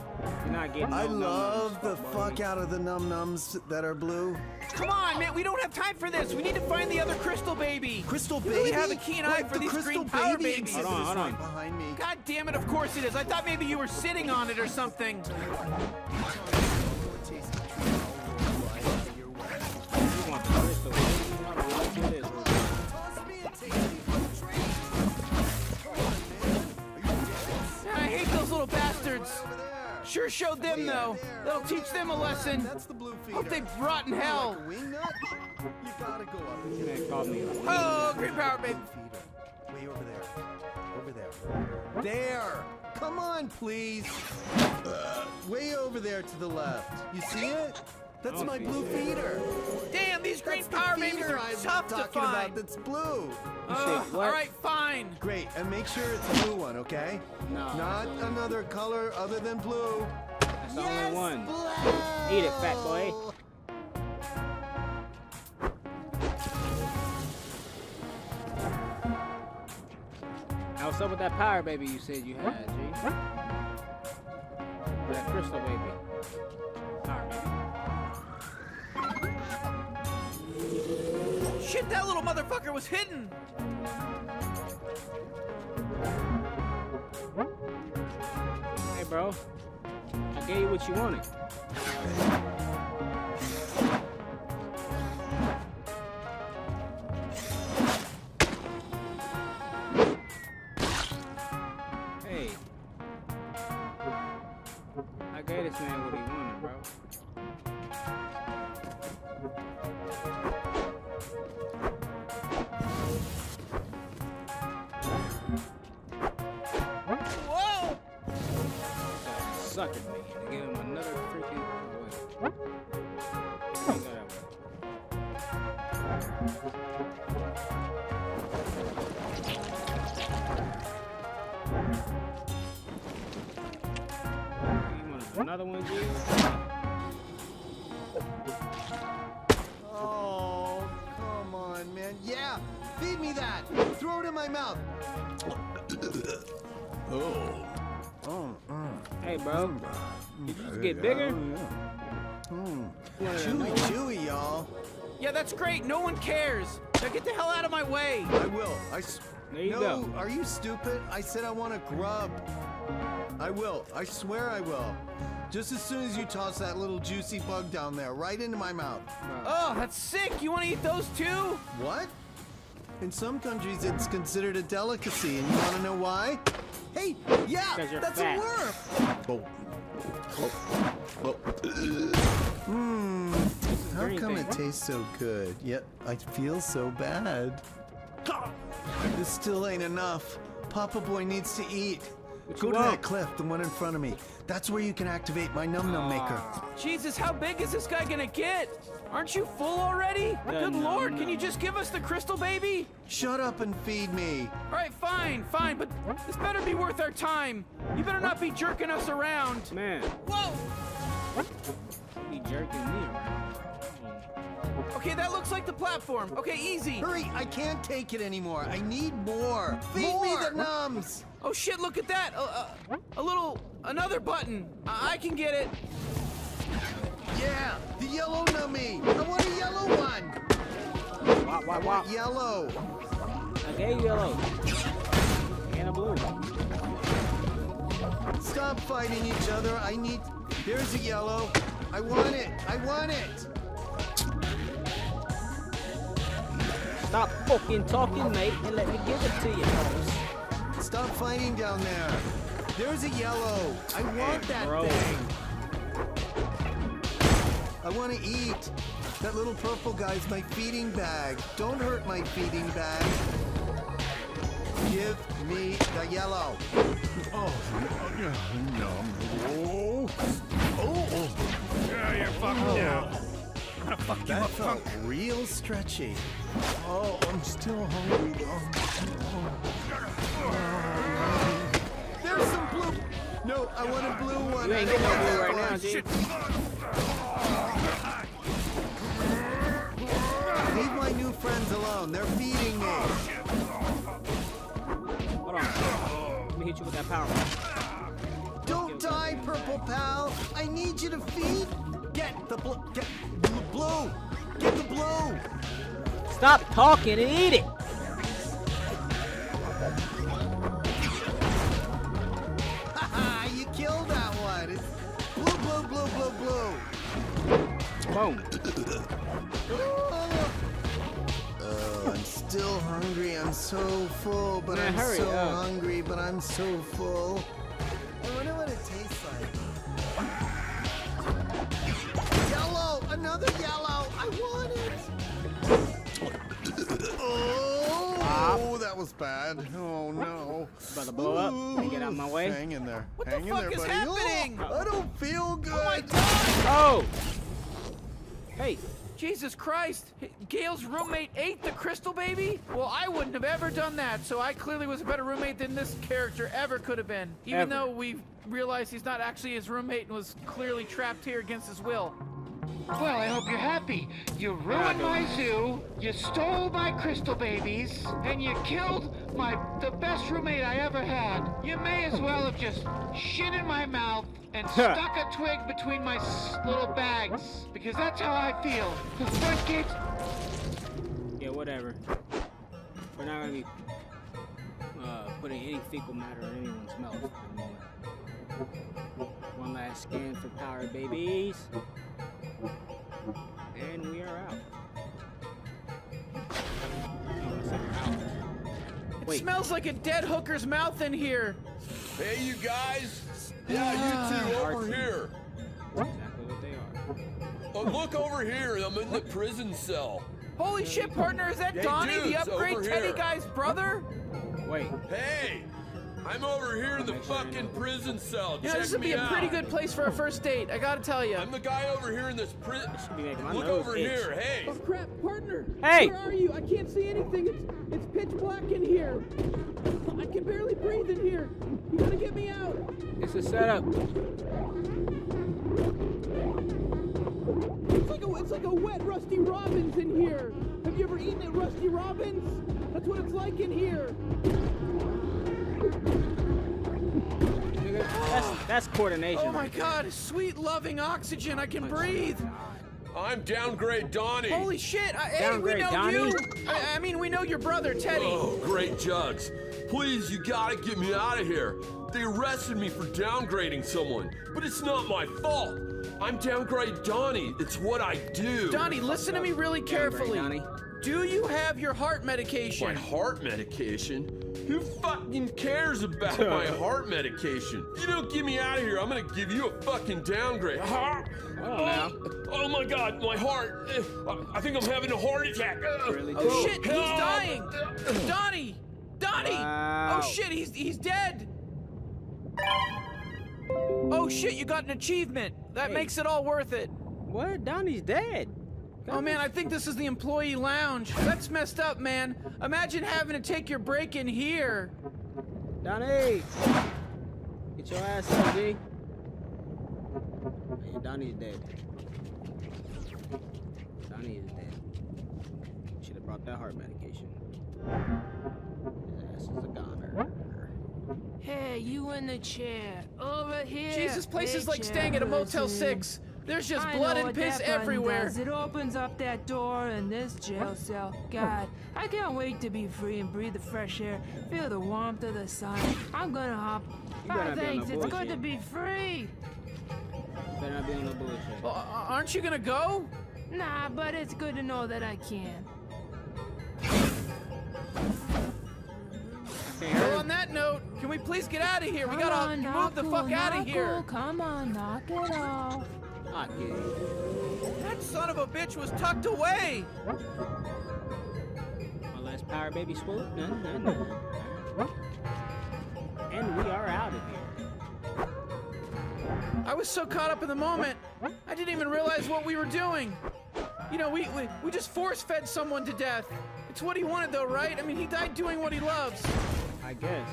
You're not getting I no num-nums, love the boy. fuck out of the num nums that are blue. Come on, man. We don't have time for this. We need to find the other crystal baby. Crystal You baby. really have a keen eye What, for the these crystal green power baby babies. Hold on, hold on. behind me. God damn it, of course it is. I thought maybe you were sitting on it or something. Sure showed them though. That'll teach them a lesson. That's the blue feeder. Hope they rot in hell. Like a wing nut? You gotta go up and get Man called me. a- Oh, green power baby. Way over there. Over there. There! Come on, please. Uh, way over there to the left. You see it? That's don't my blue it. feeder. Damn, these green That's the power babies feeder are I'm tough to talking find. about that's blue. Ugh, what? all right, fine. Great, and make sure it's a blue one, okay? No. Not another color other than blue. That's the only one. Eat it, fat boy. Now, what's up with that power baby you said you had, G? That crystal baby. Shit, that little motherfucker was hidden. Hey, bro. I gave you what you wanted. Hey. I gave this man what he wanted, bro. Suckered me to give him another freaking. Ain't go that way. You want another one, G? Oh, come on, man. Yeah, feed me that. Throw it in my mouth. oh. Hey, bro. Did you just get bigger? Mm. Chewy, another chewy, y'all. Yeah, that's great. No one cares. Now get the hell out of my way. I will. I. s- There you no, go. are you stupid? I said I want a grub. I will. I swear I will. Just as soon as you toss that little juicy bug down there, right into my mouth. Oh, that's sick. You want to eat those too? What? In some countries, it's considered a delicacy, and you want to know why? Hey, yeah, that's fat. a worm. Oh. Oh. Oh. Mmm. How come it tastes so good, yet I feel so bad? This still ain't enough. Papa Boy needs to eat. What Go to that cliff, the one in front of me. That's where you can activate my Num Num Maker. Jesus, how big is this guy gonna get? Aren't you full already? The Good lord, can you just give us the crystal baby? Shut up and feed me. All right, fine, fine, but this better be worth our time. You better not be jerking us around. Man. Whoa! Be jerking me around. Okay, that looks like the platform. Okay, easy. Hurry, I can't take it anymore. I need more. Feed me the numbs. Oh shit, look at that. Uh, uh, a little, another button. I, I can get it. Yeah, the yellow nummy. I want a yellow one. Wop, I wop, want wop. yellow. I gave yellow. And a blue. Stop fighting each other. I need. There's a yellow. I want it. I want it. Stop fucking talking, mate, and let me give it to you. Stop fighting down there. There's a yellow. I want that bro. thing. I want to eat. That little purple guy's my feeding bag. Don't hurt my feeding bag. Give me the yellow. Oh, oh no. Oh, oh, Yeah, you're fucked oh. now. I'm gonna fuck you That up, felt punk. real stretchy. Oh, I'm still hungry. Oh. There's some blue. No, I want a blue one. You ain't getting no blue right now. G. Leave my new friends alone. They're feeding me. Hold on. Let me hit you with that power. Don't die, purple pal. I need you to feed. Get the blue. Get the blue. Get the blue. Stop talking and eat it. Blue. Boom. Oh, I'm still hungry. I'm so full, but Man, I'm hurry so up. hungry, but I'm so full. I wonder what it tastes like. Yellow! Another yellow! I want it! Oh, that was bad. Oh no. About to blow up. Ooh, Get out of my way. Hang in there. What Hang the in fuck there, is buddy. happening? Oh, I don't feel good. Oh my god! Oh. Hey, Jesus Christ! Gail's roommate ate the crystal baby? Well, I wouldn't have ever done that, so I clearly was a better roommate than this character ever could have been. Even Ever. though we realized he's not actually his roommate and was clearly trapped here against his will. Well, I hope you're happy. You ruined my zoo, you stole my crystal babies, and you killed my the best roommate I ever had. You may as well have just shit in my mouth and stuck a twig between my s- little bags, because that's how I feel. The front gates. yeah, whatever. We're not gonna be uh, putting any fecal matter in anyone's mouth at the moment. One last scan for power babies. And we are out. It's like out. It Wait. smells like a dead hooker's mouth in here. Hey, you guys. Yeah, you ah. two over Archie. here. Exactly what they are. Oh, look over here. I'm in the prison cell. Holy shit, partner, is that Hey, Donnie, the upgrade Teddy here. guy's brother? Wait, Hey, I'm over here in the fucking prison cell. Yeah, Check this would be a pretty good place for a first date, I gotta tell you. I'm the guy over here in this prison. be making my Look over itch. here. Hey. Oh crap, partner! Hey! Where are you? I can't see anything. It's it's pitch black in here. I can barely breathe in here. You gotta get me out. it's a setup. It's like a it's like a wet Rusty Robbins in here. Have you ever eaten at Rusty Robbins? That's what it's like in here. Nigga, That's, that's coordination. Oh my right god, sweet loving oxygen. I can breathe. I'm downgrade Donnie. Holy shit! I, hey, we know Donnie? you. I, I mean, we know your brother Teddy. Oh, great jugs. Please, you gotta get me out of here. They arrested me for downgrading someone, but it's not my fault. I'm downgrade Donnie. It's what I do. Donnie, listen to me really carefully. Donnie. Do you have your heart medication? My heart medication? Who fucking cares about my heart medication? If you don't get me out of here, I'm gonna give you a fucking downgrade. Huh? now. Oh, oh my god, my heart. Eh, I- I think I'm having a heart attack. Uh, Really Oh do. shit, he's dying! Donnie! Donnie! Wow. Oh shit, he's he's dead! Oh shit, you got an achievement. That Hey. makes it all worth it. What? Donnie's dead. Oh man, I think this is the employee lounge. That's messed up, man. Imagine having to take your break in here. Donnie! Get your ass up, G. Yeah, Donnie's dead. Donnie is dead. Should have brought that heart medication. His ass is a goner. Hey, you in the chair. Over here. Jesus, place Hey, is like staying at a Motel chairperson. 6. There's just I blood and piss everywhere. does. It opens up that door in this jail cell. God, I can't wait to be free and breathe the fresh air, feel the warmth of the sun. I'm gonna hop. You better Ah, not be on thanks. no It's good to be free. Better not be on no bullshit. Well, aren't you gonna go? Nah, but it's good to know that I can. Well, on that note, can we please get out of here? We gotta on, move the cool, fuck out of here. cool. Come on, knock it off. That son of a bitch was tucked away. My last power baby swoop. No, no, no. And we are out of here. I was so caught up in the moment, I didn't even realize what we were doing. You know, we, we, we just force fed someone to death. It's what he wanted, though, right? I mean, he died doing what he loves. I guess.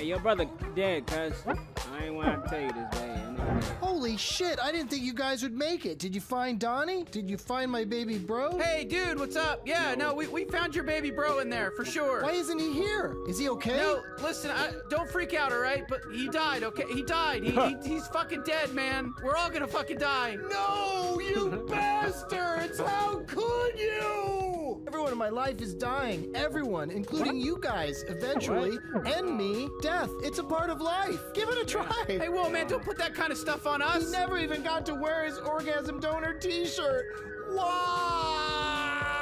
Hey, your brother dead, cuz. I ain't want to tell you this, baby. That nigga dead. Holy shit, I didn't think you guys would make it. Did you find Donnie? Did you find my baby bro? Hey, dude, what's up? Yeah, no, we, we found your baby bro in there, for sure. Why isn't he here? Is he okay? No, listen, I, don't freak out, all right? But he died, okay? He died. He, he, he's fucking dead, man. We're all gonna fucking die. No, you bastards! How could you? Everyone in my life is dying. Everyone, including you guys, eventually. And me. Death. It's a part of life. Give it a try. Hey, whoa, man, don't put that kind of stuff on us. He us. never even got to wear his orgasm donor t-shirt. Why?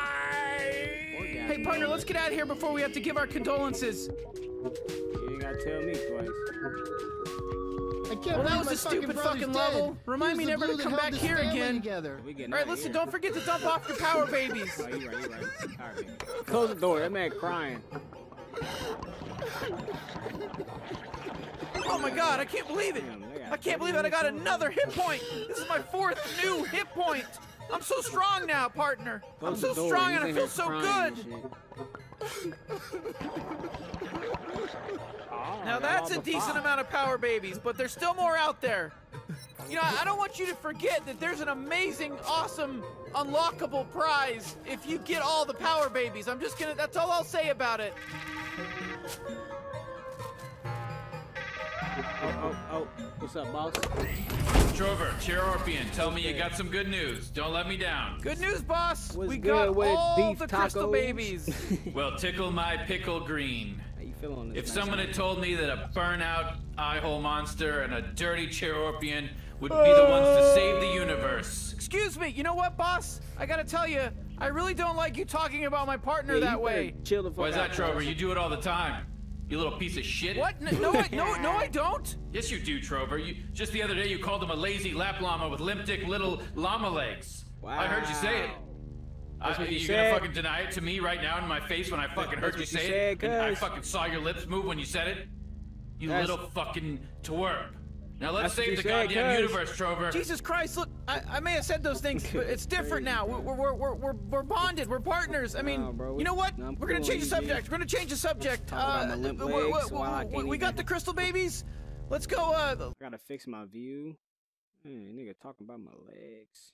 Hey, partner, let's get out of here before we have to give our condolences. You ain't gotta tell me twice. I can't Well, that was a stupid brother's fucking level. He Remind me never to come back here again. Together. All right, outta listen, here. don't forget to dump off your power babies. Oh, you right, you right. Power. Close the door. That man crying. Oh my god, I can't believe it. Damn, they got I can't believe it. I got another hit point. This is my fourth new hit point. I'm so strong now, partner. I'm Close so the door. strong He's and I in feel here so crying good. and shit. Now Oh, that's a decent five. amount of power babies, but there's still more out there. You know, I don't want you to forget that there's an amazing, awesome, unlockable prize if you get all the power babies. I'm just gonna, that's all I'll say about it. Oh, oh, oh. oh. What's up, boss? Trover, Chairorpian, tell me you got some good news. Don't let me down. Good news, boss. What's we good got with all beef the crystal tacos? babies. Well, tickle my pickle green. How feeling on this? If nice someone had told me that a burnout eye-hole monster and a dirty Chairorpian would be the ones to save the universe. Excuse me, you know what, boss? I gotta tell you, I really don't like you talking about my partner Yeah, you that way. Chill the fuck Why is that, Trover? You do it all the time. You little piece of shit. What? N- No, I, no, no, I don't. Yes, you do, Trover. You, just the other day, you called him a lazy lap llama with limp dick little llama legs. I heard you say it. That's Uh, what you you said. gonna fucking deny it to me right now in my face when I fucking heard you what you say said, it? And I fucking saw your lips move when you said it? You That's- little fucking twerp. Now let's That's save the said, goddamn cuz. universe, Trover. Jesus Christ, look, I, I may have said those things, but it's different now. We're, we're, we're, we're, we're bonded. We're partners. I mean, Nah, bro, you know what? nah, We're gonna cool change the with you, subject. We're gonna change the subject. Talk about my Uh, we- we- legs we- while I we- we got the crystal babies. Let's go. Uh, I gotta fix my view. Man, nigga talking about my legs.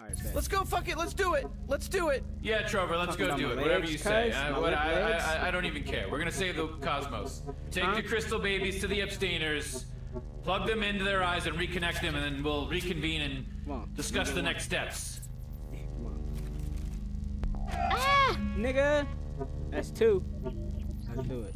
Alright, let's go. Fuck it. Let's do it. Let's do it. Yeah, Trover, let's Talking go do my it. Whatever legs, you say. I, what, I. I, I don't even care. We're gonna save the cosmos. Take Huh? the crystal babies to the abstainers, plug them into their eyes, and reconnect them, and then we'll reconvene and on. discuss the next steps. Ah! Nigga! That's two. Let's do it.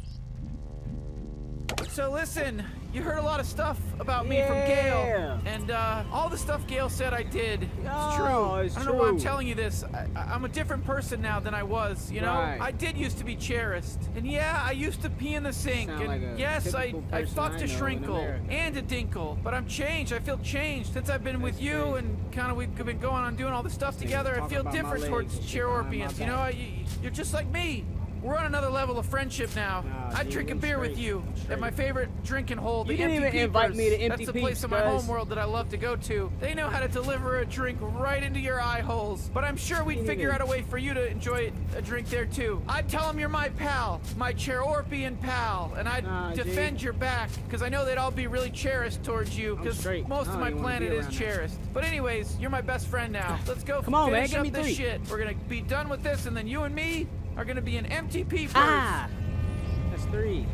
So listen, you heard a lot of stuff about me from Gail, and uh, all the stuff Gail said I did. It's Oh, true. it's I don't know why I'm telling you this. I, I- I'm a different person now than I was. You know, Right. I did used to be cherished, and yeah, I used to pee in the sink, Sound and like a yes, I typical I person fucked I a shrinkle and a dinkle, but I'm changed. I feel changed since I've been with you, and kind of we've been going on doing all this stuff together. I feel different towards and shit behind my Chairorpians. You know. I, you're just like me. We're on another level of friendship now. Nah, I'd drink a beer with you at my favorite drinking hole, the You didn't Empty even invite Peepers. me to Empty That's the place Peeps, in my guys. homeworld that I love to go to. They know how to deliver a drink right into your eye holes. But I'm sure we'd figure out a way for you to enjoy a drink there too. I'd tell them you're my pal, my Chairorpian pal, and I'd Nah, defend your back because I know they'd all be really cherished towards you oh, because most I of my even wanna be planet is cherished. But anyways, you're my best friend now. Let's go Come on, man, finish give up me this three. shit. We're gonna be done with this, and then you and me are gonna be an empty peepers. Ah! That's three.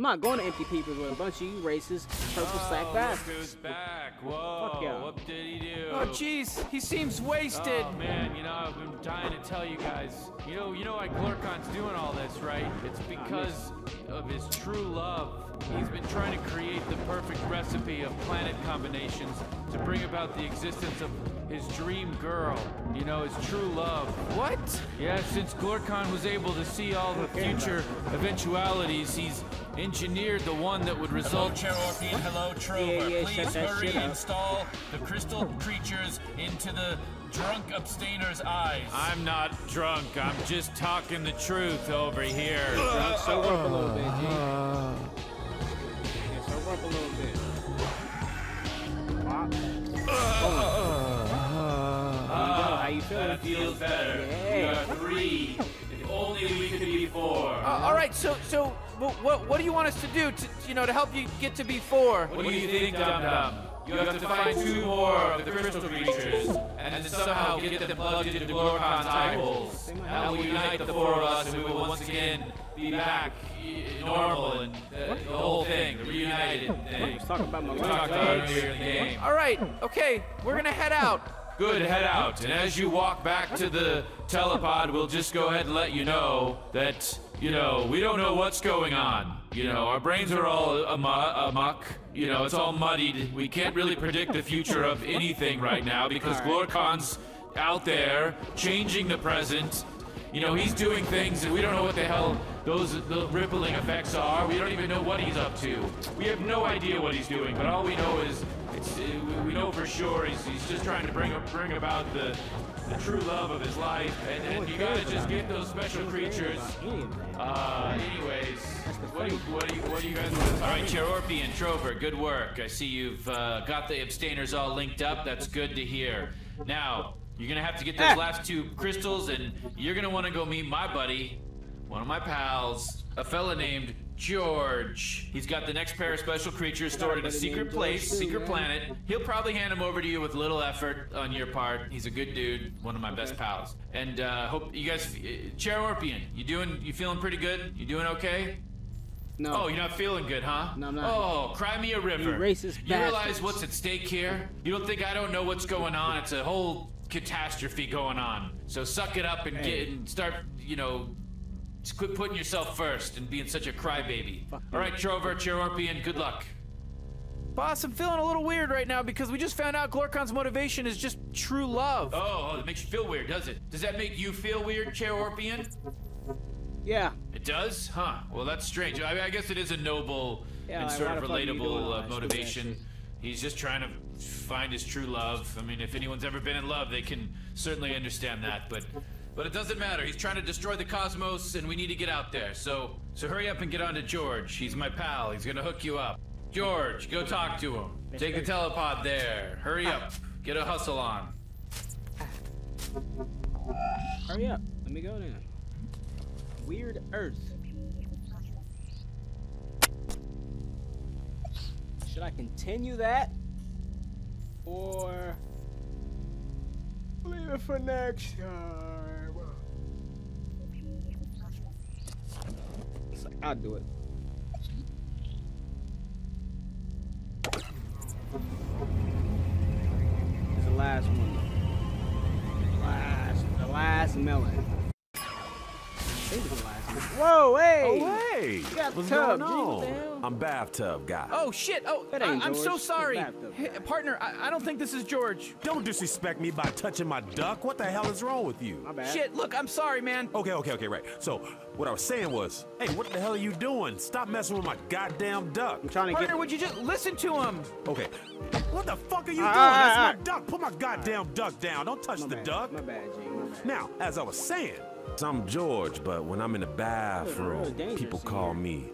I'm not going to empty peepers with a bunch of you racist purple oh, sack Oh, bastards. back. Whoa. Fuck yeah. What did he do? Oh jeez, he seems wasted. Oh man, you know I've been trying to tell you guys. You know, you know why Glorkon's doing all this, right? It's because of his true love. He's been trying to create the perfect recipe of planet combinations to bring about the existence of his dream girl. You know, his true love. What? Yeah, since Glorkon was able to see all the future eventualities, he's engineered the one that would result. Hello, Chairorpian. Hello, Trover. Yeah, yeah, Please shut hurry shit install the crystal creatures into the drunk abstainer's eyes. I'm not drunk. I'm just talking the truth over here. Drunk, sober up a little bit, G. Yeah, sober up a little bit. Wow. Ah, How you feeling? that feels better. Yeah. We are three. If only we could be four. Uh, all right, so so what, what what do you want us to do to you know to help you get to be four? What do you think, Dum Dum? You have to find two more of the crystal creatures, and somehow get them plugged into Glorkon's eyeballs. That will unite the four of us, and we will once again be back y- normal and uh, the whole thing, the reunited thing. Let's talk about my We talked about earlier in the game. All right, okay, we're gonna head out. Good, head out. And as you walk back to the telepod, we'll just go ahead and let you know that, you know, we don't know what's going on. You know, our brains are all amok. You know, it's all muddied. We can't really predict the future of anything right now because Glorkon's out there changing the present. You know, he's doing things and we don't know what the hell those the rippling effects are. We don't even know what he's up to. We have no idea what he's doing, but all we know is it's, uh, we- we know for sure he's, he's just trying to bring bring about the the true love of his life, and, and you gotta just get those special creatures. Uh, anyways, what do you what do you what do you guys want to All right, Cherorpi and Trover, good work. I see you've uh, got the abstainers all linked up. That's good to hear. Now you're gonna have to get those last two crystals, and you're gonna want to go meet my buddy, one of my pals, a fella named George. He's got the next pair of special creatures stored in a secret place, secret planet. He'll probably hand them over to you with little effort on your part. He's a good dude, one of my best pals. And uh, hope you guys, uh, Chairorpian, you doing? You feeling pretty good? You doing okay? No. Oh, you're not feeling good, huh? No, I'm not. Oh, cry me a river. You racist You realize what's at stake here? You don't think I don't know what's going on? It's a whole catastrophe going on. So suck it up and get and start, you know, just quit putting yourself first and being such a crybaby. All right, Trover, Chairorpian, good luck. Boss, I'm feeling a little weird right now because we just found out Glorkon's motivation is just true love. Oh, oh, it makes you feel weird, does it? Does that make you feel weird, Chairorpian? Yeah. It does? Huh. Well, that's strange. I, mean, I guess it is a noble Yeah, and sort of the fuck are you doing relatable uh, motivation. He's just trying to find his true love. I mean, if anyone's ever been in love, they can certainly understand that. But, but it doesn't matter. He's trying to destroy the cosmos, and we need to get out there. So, so hurry up and get on to George. He's my pal. He's gonna hook you up. George, go talk to him. Take the telepod there. Hurry up. Get a hustle on. Hurry up. Let me go then. Weird Earth. Should I continue that? Or leave it for next time? I'll do it. It's the last one. Last, the last melon. I think it's the last. Whoa, hey! Oh, hey! What's going G, what the on? I'm bathtub guy. Oh shit! Oh, That I, ain't I'm so sorry, Hey, partner. I, I don't think this is George. Don't disrespect me by touching my duck. What the hell is wrong with you? My bad. Shit! Look, I'm sorry, man. Okay, okay, okay, right. So, what I was saying was, hey, what the hell are you doing? Stop messing with my goddamn duck. I'm trying to Partner, get. would you just listen to him? Okay. What the fuck are you Ah, doing? ah, That's ah, my duck. Put my goddamn duck down. Don't touch My the bad. duck. My bad, G. My bad. Now, as I was saying, I'm George, but when I'm in the bathroom, people call me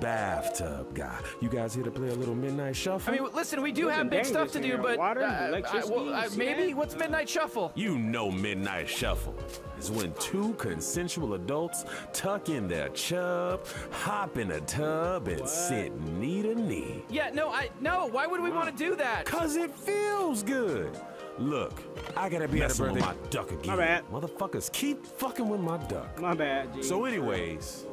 bathtub guy. You guys here to play a little midnight shuffle? I mean, listen, we do have big stuff to do, but uh, I, well, I, maybe what's midnight shuffle? You know midnight shuffle is when two consensual adults tuck in their chub, hop in a tub, and sit knee to knee. Yeah, no, I no. Why would we want to do that? Cause it feels good. Look, I gotta be at a Messing with birthday. my duck again. My bad. Motherfuckers keep fucking with my duck. My bad, G. So, anyways,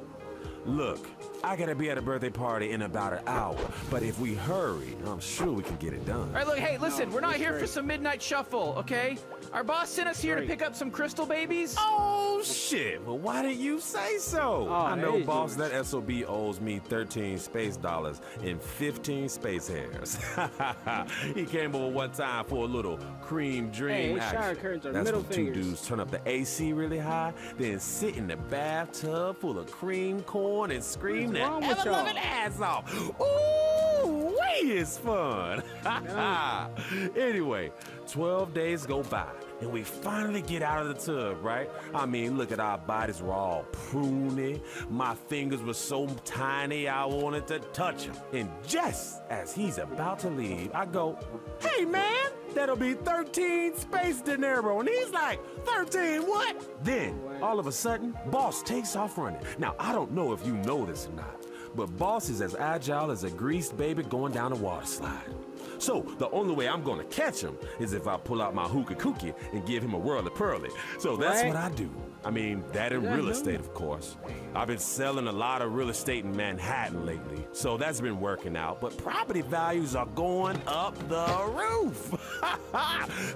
look, I gotta be at a birthday party in about an hour. But if we hurry, I'm sure we can get it done. All right, look, hey, listen, we're not here for some midnight shuffle, okay? Our boss sent us here to pick up some crystal babies. Oh shit! Well, why didn't you say so? Oh, I know, hey, boss. That sob owes me 13 space dollars and 15 space hairs. he came over one time for a little cream dream Hey, action. shower curtains are That's when two fingers. dudes turn up the AC really high, then sit in the bathtub full of cream corn and scream What's their wrong with ever-loving ass off. Ooh, way is fun. anyway, 12 days go by. And we finally get out of the tub, right? I mean, look at our bodies were all pruny. My fingers were so tiny I wanted to touch them. And just as he's about to leave, I go, Hey man, that'll be 13 space dinero. And he's like, 13 what? Then, all of a sudden, Boss takes off running. Now, I don't know if you know this or not, but Boss is as agile as a greased baby going down a water slide. So the only way I'm gonna catch him is if I pull out my hookah cookie and give him a whirly pearly. So that's What? what I do. I mean, that in real estate, of course. I've been selling a lot of real estate in Manhattan lately, so that's been working out. But property values are going up the roof.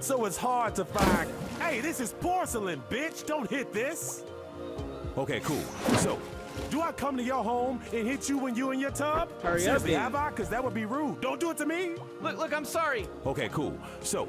so it's hard to find. Hey, this is porcelain, bitch. Don't hit this. Okay, cool. So, do I come to your home and hit you when you in your tub? Hurry up, Seriously, have I? Because that would be rude. Don't do it to me. Look, look, I'm sorry. Okay, cool. So,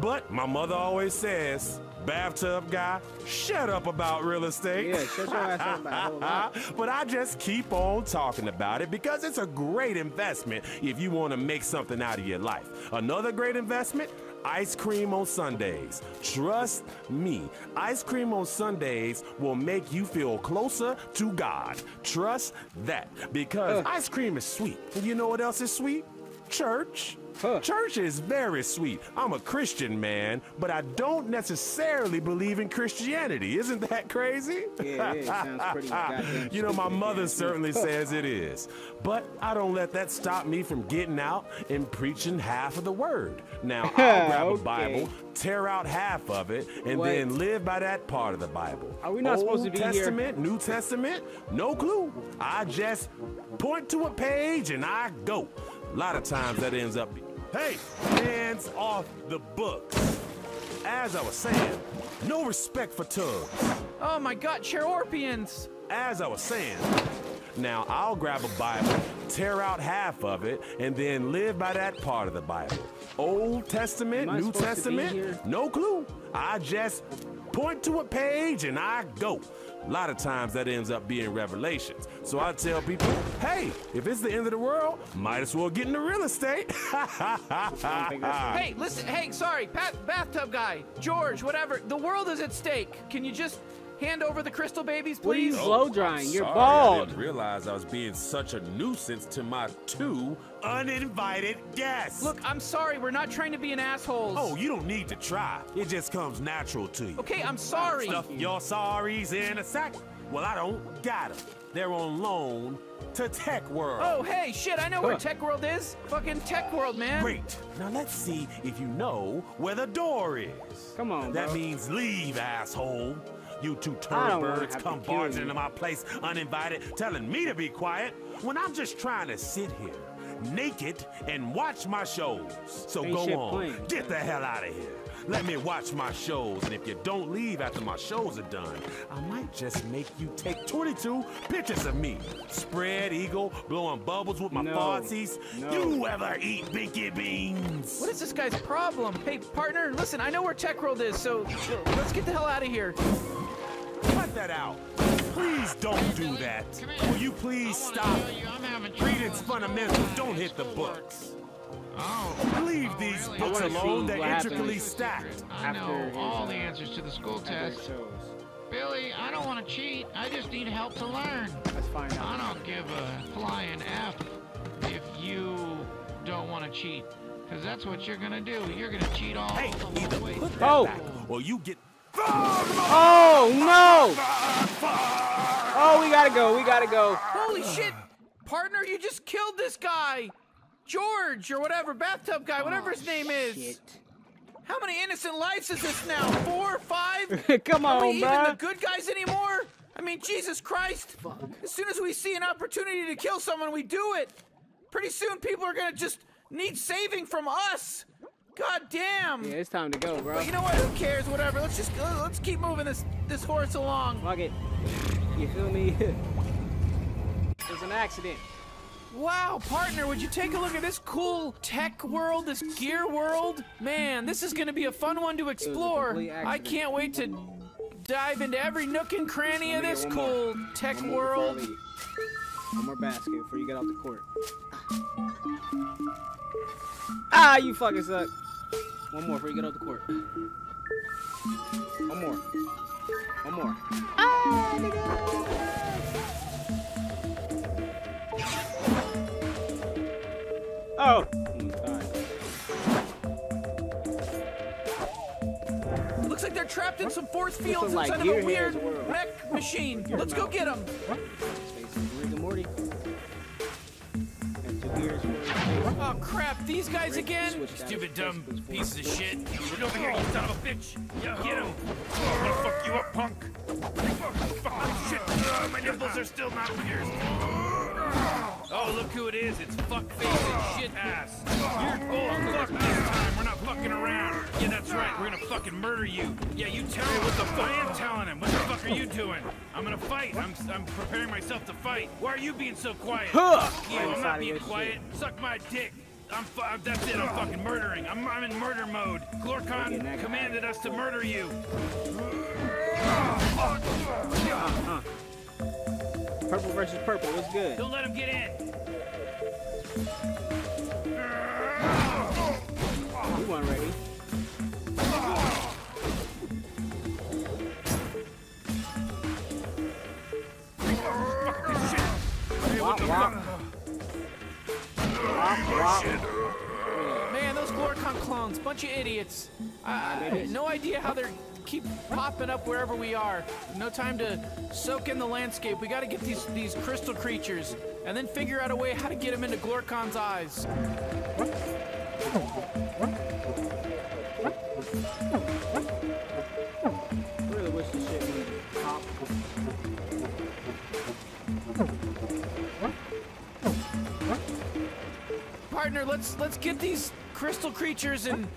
but my mother always says, bathtub guy, shut up about real estate. Yeah, shut your ass up about lot. but I just keep on talking about it because it's a great investment if you want to make something out of your life. Another great investment. Ice cream on Sundays. Trust me, ice cream on Sundays will make you feel closer to God. Trust that. Because ice cream is sweet. And you know what else is sweet? Church. Church is very sweet. I'm a Christian man, but I don't necessarily believe in Christianity. Isn't that crazy? Yeah, yeah, it sounds pretty goddamn You know, my mother yeah. certainly says it is. But I don't let that stop me from getting out and preaching half of the word. Now, I'll grab a Bible, tear out half of it, and What? then live by that part of the Bible. Are we not Old supposed to be here? Testament, New Testament? No clue. I just point to a page and I go. A lot of times that ends up, hey, hands off the books. As I was saying, no respect for tubs. Oh my God, Chairorpians. As I was saying, now I'll grab a Bible, tear out half of it, and then live by that part of the Bible. Old Testament, New supposed to be Testament, no clue. I just point to a page and I go. A lot of times that ends up being revelations. So I tell people, hey, if it's the end of the world, might as well get into real estate. Hey, listen, hey, sorry, Pat, bathtub guy, George, whatever. The world is at stake. Can you just hand over the crystal babies, What please? Oh, blow drying? You're Sorry, I didn't realize I was being such a nuisance to my two uninvited guests. Look, I'm sorry. We're not trying to be an assholes. Oh, you don't need to try. It just comes natural to you. Okay, I'm sorry. Stuff your sorries in a sack. Well, I don't got 'em. They're on loan to Tech World. Oh, hey, shit, I know where Tech World is. Fucking Tech World, man. Great. Now let's see if you know where the door is. Come on, That bro. means leave, asshole. You two I birds come barging into my place uninvited, telling me to be quiet when I'm just trying to sit here, naked, and watch my shows. So Ain't go on, playing. get the hell out of here. Let me watch my shows, and if you don't leave after my shows are done, I might just make you take 22 pictures of me. Spread eagle, blowing bubbles with my No. fartsies. No. You ever eat binky beans? What is this guy's problem? Hey, partner, listen, I know where Tech World is, so let's get the hell out of here. Cut that out. Please don't do that. Will you please stop? Reading's fundamental. Don't hit the books. Oh. Leave these I books alone. They're intricately stacked. I know all the uh, answers to the school after test. Billy, I don't want to cheat. I just need help to learn. Let's find out. I don't give a flying F if you don't want to cheat. Because that's what you're going to do. You're going to cheat all the way. Oh! Or you get. Oh no! Oh, we gotta go. We gotta go. Holy shit! Partner, you just killed this guy! George, or whatever, bathtub guy, whatever his name is. How many innocent lives is this now? Four, five? Come Are we on, even the good guys anymore? I mean, Jesus Christ! As soon as we see an opportunity to kill someone, we do it. Pretty soon, people are gonna just need saving from us. God damn! Yeah, it's time to go, bro. But you know what? Who cares? Whatever. Let's just uh, let's keep moving this this horse along. Fuck it. You feel me? There's an accident. Wow, partner, would you take a look at this cool tech world, this gear world? Man, this is gonna be a fun one to explore. I can't wait to dive into every nook and cranny of this cool more. tech One more before I world. One more basket before you get off the court. Ah, you fucking suck. One more before you get off the court. One more. One more. Ah, nigga. Oh. Looks like they're trapped in some force fields is like inside of a weird world. mech machine. Let's go get them. Rick and Morty. And two gears for Oh crap, these guys again? Stupid dumb pieces of shit. Get over here, you son of a bitch. Get him. I'm gonna fuck you up, punk. Fuck, shit. Ugh, my nipples are still not pierced. Oh, look who it is. It's fuckface and shit ass. You're oh, fuck this time. We're not fucking around. Yeah, that's right. We're gonna fucking murder you. Yeah, you tell me what the fuck. I am telling him. What the fuck are you doing? I'm gonna fight. I'm, I'm preparing myself to fight. Why are you being so quiet? Huh. Fuck you. I'm I'm not being your quiet. Suck my dick. I'm fu- I'm- that's it. I'm fucking murdering. I'm, I'm in murder mode. Glorkon commanded us to murder you. Uh-huh. Purple versus purple. What's good? Don't let him get in. You weren't ready. Wop, wop. Wop, wop. Man, those Glorkon clones, bunch of idiots. I, I, no idea how they're keep popping up wherever we are. No time to soak in the landscape. We got to get these these crystal creatures, and then figure out a way how to get them into Glorkon's eyes. Really wish this shit would pop. Partner, let's let's get these crystal creatures and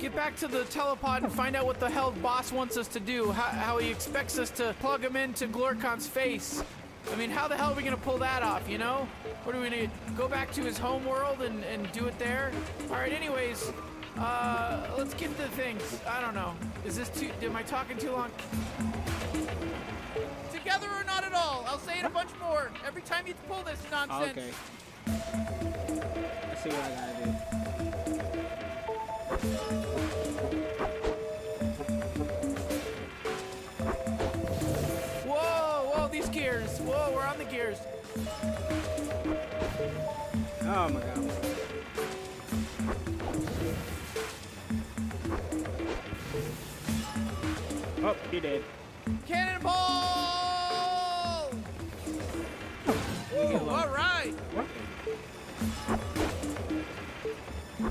get back to the telepod and find out what the hell boss wants us to do. How, how he expects us to plug him into Glorkon's face. I mean, how the hell are we gonna pull that off? You know? What do we need? Go back to his home world and, and do it there? All right. Anyways, uh, let's get the things. I don't know. Is this too? Am I talking too long? Together or not at all? I'll say it a bunch more every time you pull this nonsense. Okay. Let's see what I gotta do. Whoa, whoa, these gears. Whoa, we're on the gears. Oh my god. Oh, he did. Cannonball! All right. Bang Oh,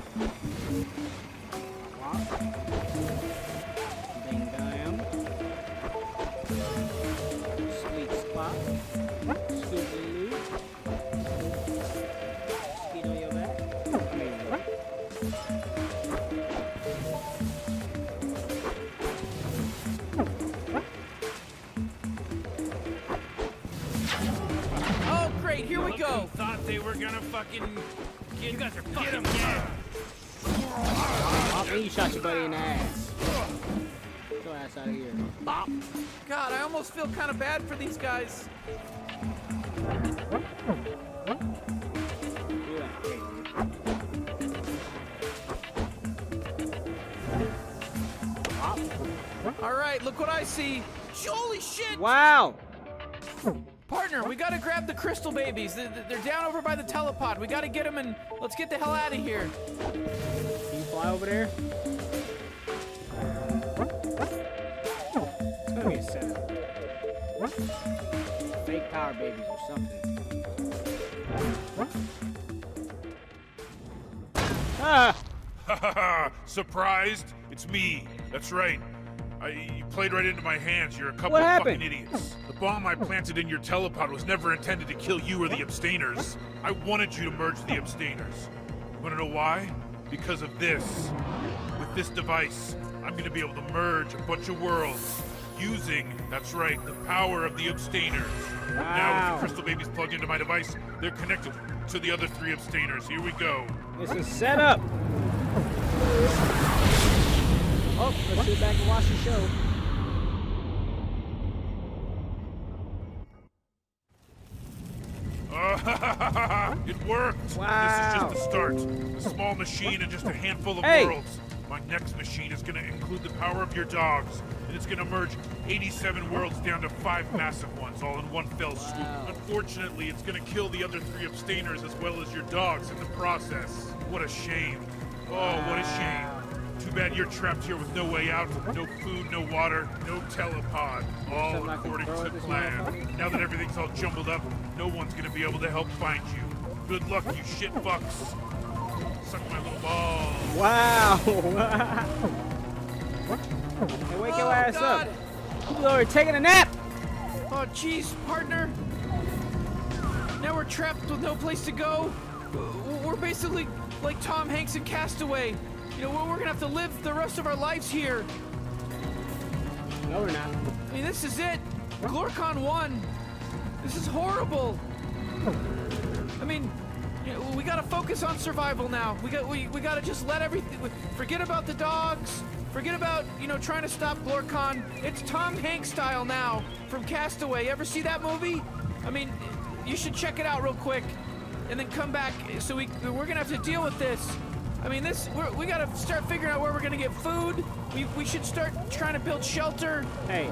here we go. Thought they were gonna fucking. Get, you guys are fucking dead. oh, and you shot your buddy in the ass. Get your ass out of here. Bop. God, I almost feel kind of bad for these guys. All right, look what I see. Holy shit! Wow. Partner, we gotta grab the crystal babies. They're, they're down over by the telepod. We gotta get them and let's get the hell out of here. Fly over there? It's gonna be a. Fake power babies or something. Ah! Surprised? It's me. That's right. I, you played right into my hands. You're a couple What of happened? fucking idiots. The bomb I planted in your telepod was never intended to kill you or the abstainers. I wanted you to merge the abstainers. Wanna know why? Because of this. With this device, I'm gonna be able to merge a bunch of worlds using, that's right, the power of the abstainers. Now, with the crystal babies plugged into my device, they're connected to the other three abstainers. Here we go. It's a setup. Oh, let's sit back and watch the show. it worked. Wow. This is just the start. A small machine and just a handful of Hey. worlds. My next machine is going to include the power of your dogs, and it's going to merge 87 worlds down to five massive ones, all in one fell swoop. Unfortunately, it's going to kill the other three abstainers as well as your dogs in the process. What a shame. Oh, what a shame. Too bad you're trapped here with no way out, no food, no water, no telepod. All Something I can according to plan. Now that everything's all jumbled up, no one's gonna be able to help find you. Good luck, you shit fucks. Suck my little balls. Wow. hey, wake your Oh, ass God. up. You over here taking a nap. Oh, jeez, partner. Now we're trapped with no place to go. We're basically like Tom Hanks in Castaway. You know, we're, we're gonna have to live the rest of our lives here. No, we're not. I mean, this is it. Glorkon won. This is horrible. I mean, you know, we gotta focus on survival now. We got we, we gotta just let everything forget about the dogs. Forget about you know trying to stop Glorkon. It's Tom Hanks style now from Castaway. Ever see that movie? I mean, you should check it out real quick, and then come back. So we we're gonna have to deal with this. I mean, this we're, we gotta start figuring out where we're gonna get food. We we should start trying to build shelter. Hey.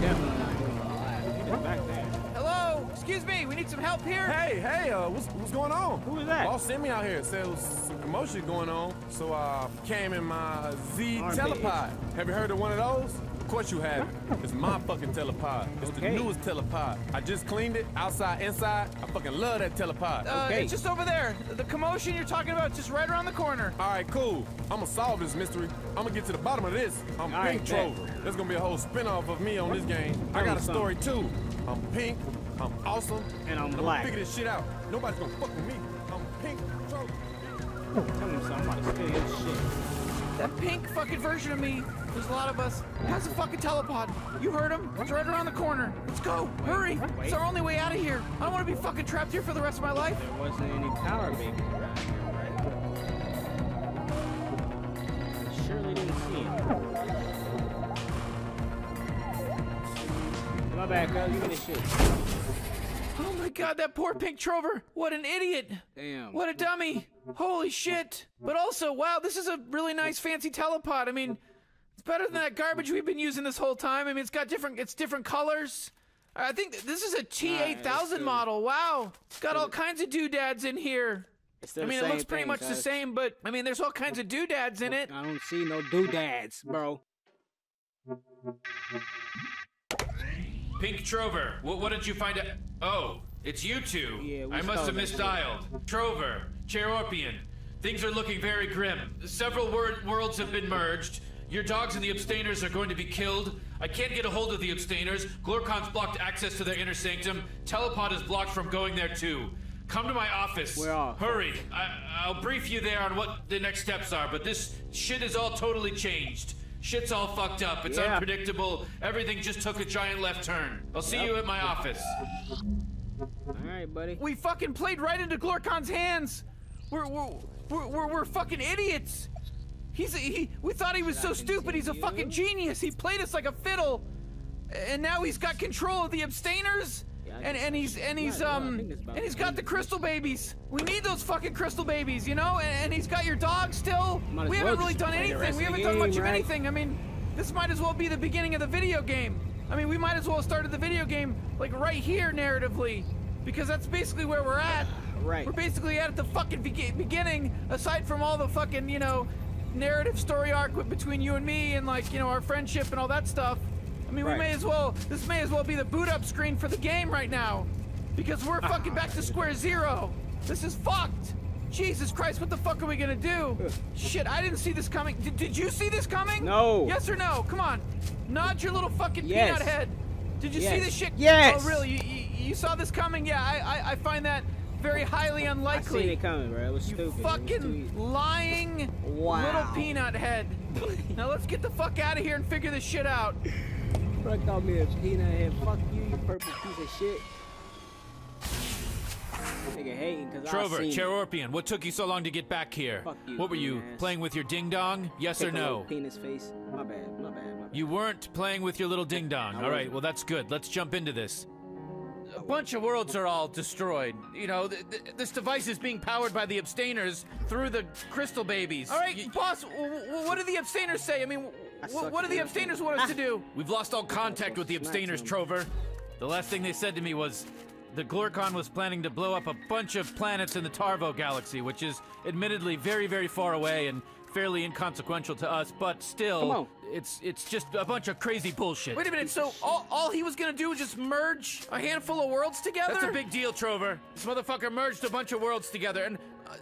Definitely not doing all that. He just back there. Hello, excuse me. We need some help here. Hey, hey, uh, what's, what's going on? Who is that? Boss sent me out here. Said there was some commotion going on, so I came in my Z telepod. Have you heard of one of those? Of course you have. It's my fucking telepod. It's Okay. the newest telepod. I just cleaned it, outside, inside. I fucking love that telepod. Uh, Okay. It's just over there. The commotion you're talking about just right around the corner. All right, cool. I'm gonna solve this mystery. I'm gonna get to the bottom of this. I'm All Pink right. Trover. There's gonna be a whole spin-off of me on this game. I got a story too. I'm pink. I'm awesome. And I'm I'm black. gonna figure this shit out. Nobody's gonna fuck with me. I'm Pink Trover. Tell me something. I'm about to steal your shit. That pink fucking version of me, there's a lot of us, has a fucking telepod. You heard him? It's right around the corner. Let's go. Hurry. wait. It's our only way out of here. I don't want to be fucking trapped here for the rest of my life. There wasn't any power babies around here, right? I surely didn't see him. My bad, girl. Me this shit. My god, that poor pink Trover. What an idiot. Damn. What a dummy. Holy shit. But also, wow, this is a really nice fancy telepod. I mean, it's better than that garbage we've been using this whole time. I mean, it's got different, it's different colors. I think this is a T8000 model. Wow. It's got all kinds of doodads in here. I mean, it looks pretty thing, much the same, but I mean, there's all kinds of doodads in it. I don't see no doodads, bro. Pink Trover, what, what did you find out? Oh, it's you two. Yeah, I must have misdialed. Trover, Chairorpian, things are looking very grim. Several wor- worlds have been merged. Your dogs and the abstainers are going to be killed. I can't get a hold of the abstainers. Glorkon's blocked access to their inner sanctum. Telepod is blocked from going there too. Come to my office. Where are- Hurry. I- I'll brief you there on what the next steps are, but this shit is all totally changed. Shit's all fucked up. It's Yeah. unpredictable. Everything just took a giant left turn. I'll see Yep. you at my office. All right, buddy. We fucking played right into Glorkon's hands. We're we're we're, we're, we're fucking idiots. He's a, he. We thought he was so stupid. He's a fucking genius. He played us like a fiddle, and now he's got control of the abstainers. And and he's and he's um and he's got the crystal babies. We need those fucking crystal babies, you know. And, and he's got your dog still. Might We haven't really done anything. We haven't done much of anything. I mean, this might as well be the beginning of the video game. I mean, we might as well have started the video game like right here narratively, because that's basically where we're at. Right. We're basically at the fucking be- beginning, aside from all the fucking you know narrative story arc between you and me and like you know our friendship and all that stuff. I mean, Right. we may as well. This may as well be the boot up screen for the game right now, because we're ah. fucking back to square zero. This is fucked. Jesus Christ, what the fuck are we gonna do? Shit, I didn't see this coming. Did, did you see this coming? No. Yes or no? Come on. Nod your little fucking Yes. peanut head. Did you see this shit? Yes. Oh, really? You, you, you saw this coming? Yeah, I, I, I find that very highly unlikely. I seen it coming, bro. It was You stupid. Too fucking lying Wow. little peanut head. now let's get the fuck out of here and figure this shit out. Bro called me a peanut head. Fuck you, you purple piece of shit. Trover, seen. Chairorpian, what took you so long to get back here? Fuck you, what were you, penis. playing with your ding dong? Yes or Take a little no? Penis face. My bad, my bad, my bad. You weren't playing with your little ding dong. All right, well, that's good. Let's jump into this. A bunch of worlds are all destroyed. You know, th- th- this device is being powered by the abstainers through the crystal babies. All right, boss. W- w- what do the abstainers say? I mean, w- what do the abstainers want us to do? We've lost all contact with the abstainers, Trover. The last thing they said to me was the Glorkon was planning to blow up a bunch of planets in the Tarvo galaxy, which is admittedly very, very far away and fairly inconsequential to us, but still, it's it's just a bunch of crazy bullshit. Wait a minute. So all, all he was gonna do was just merge a handful of worlds together? That's a big deal, Trover. This motherfucker merged a bunch of worlds together, and uh,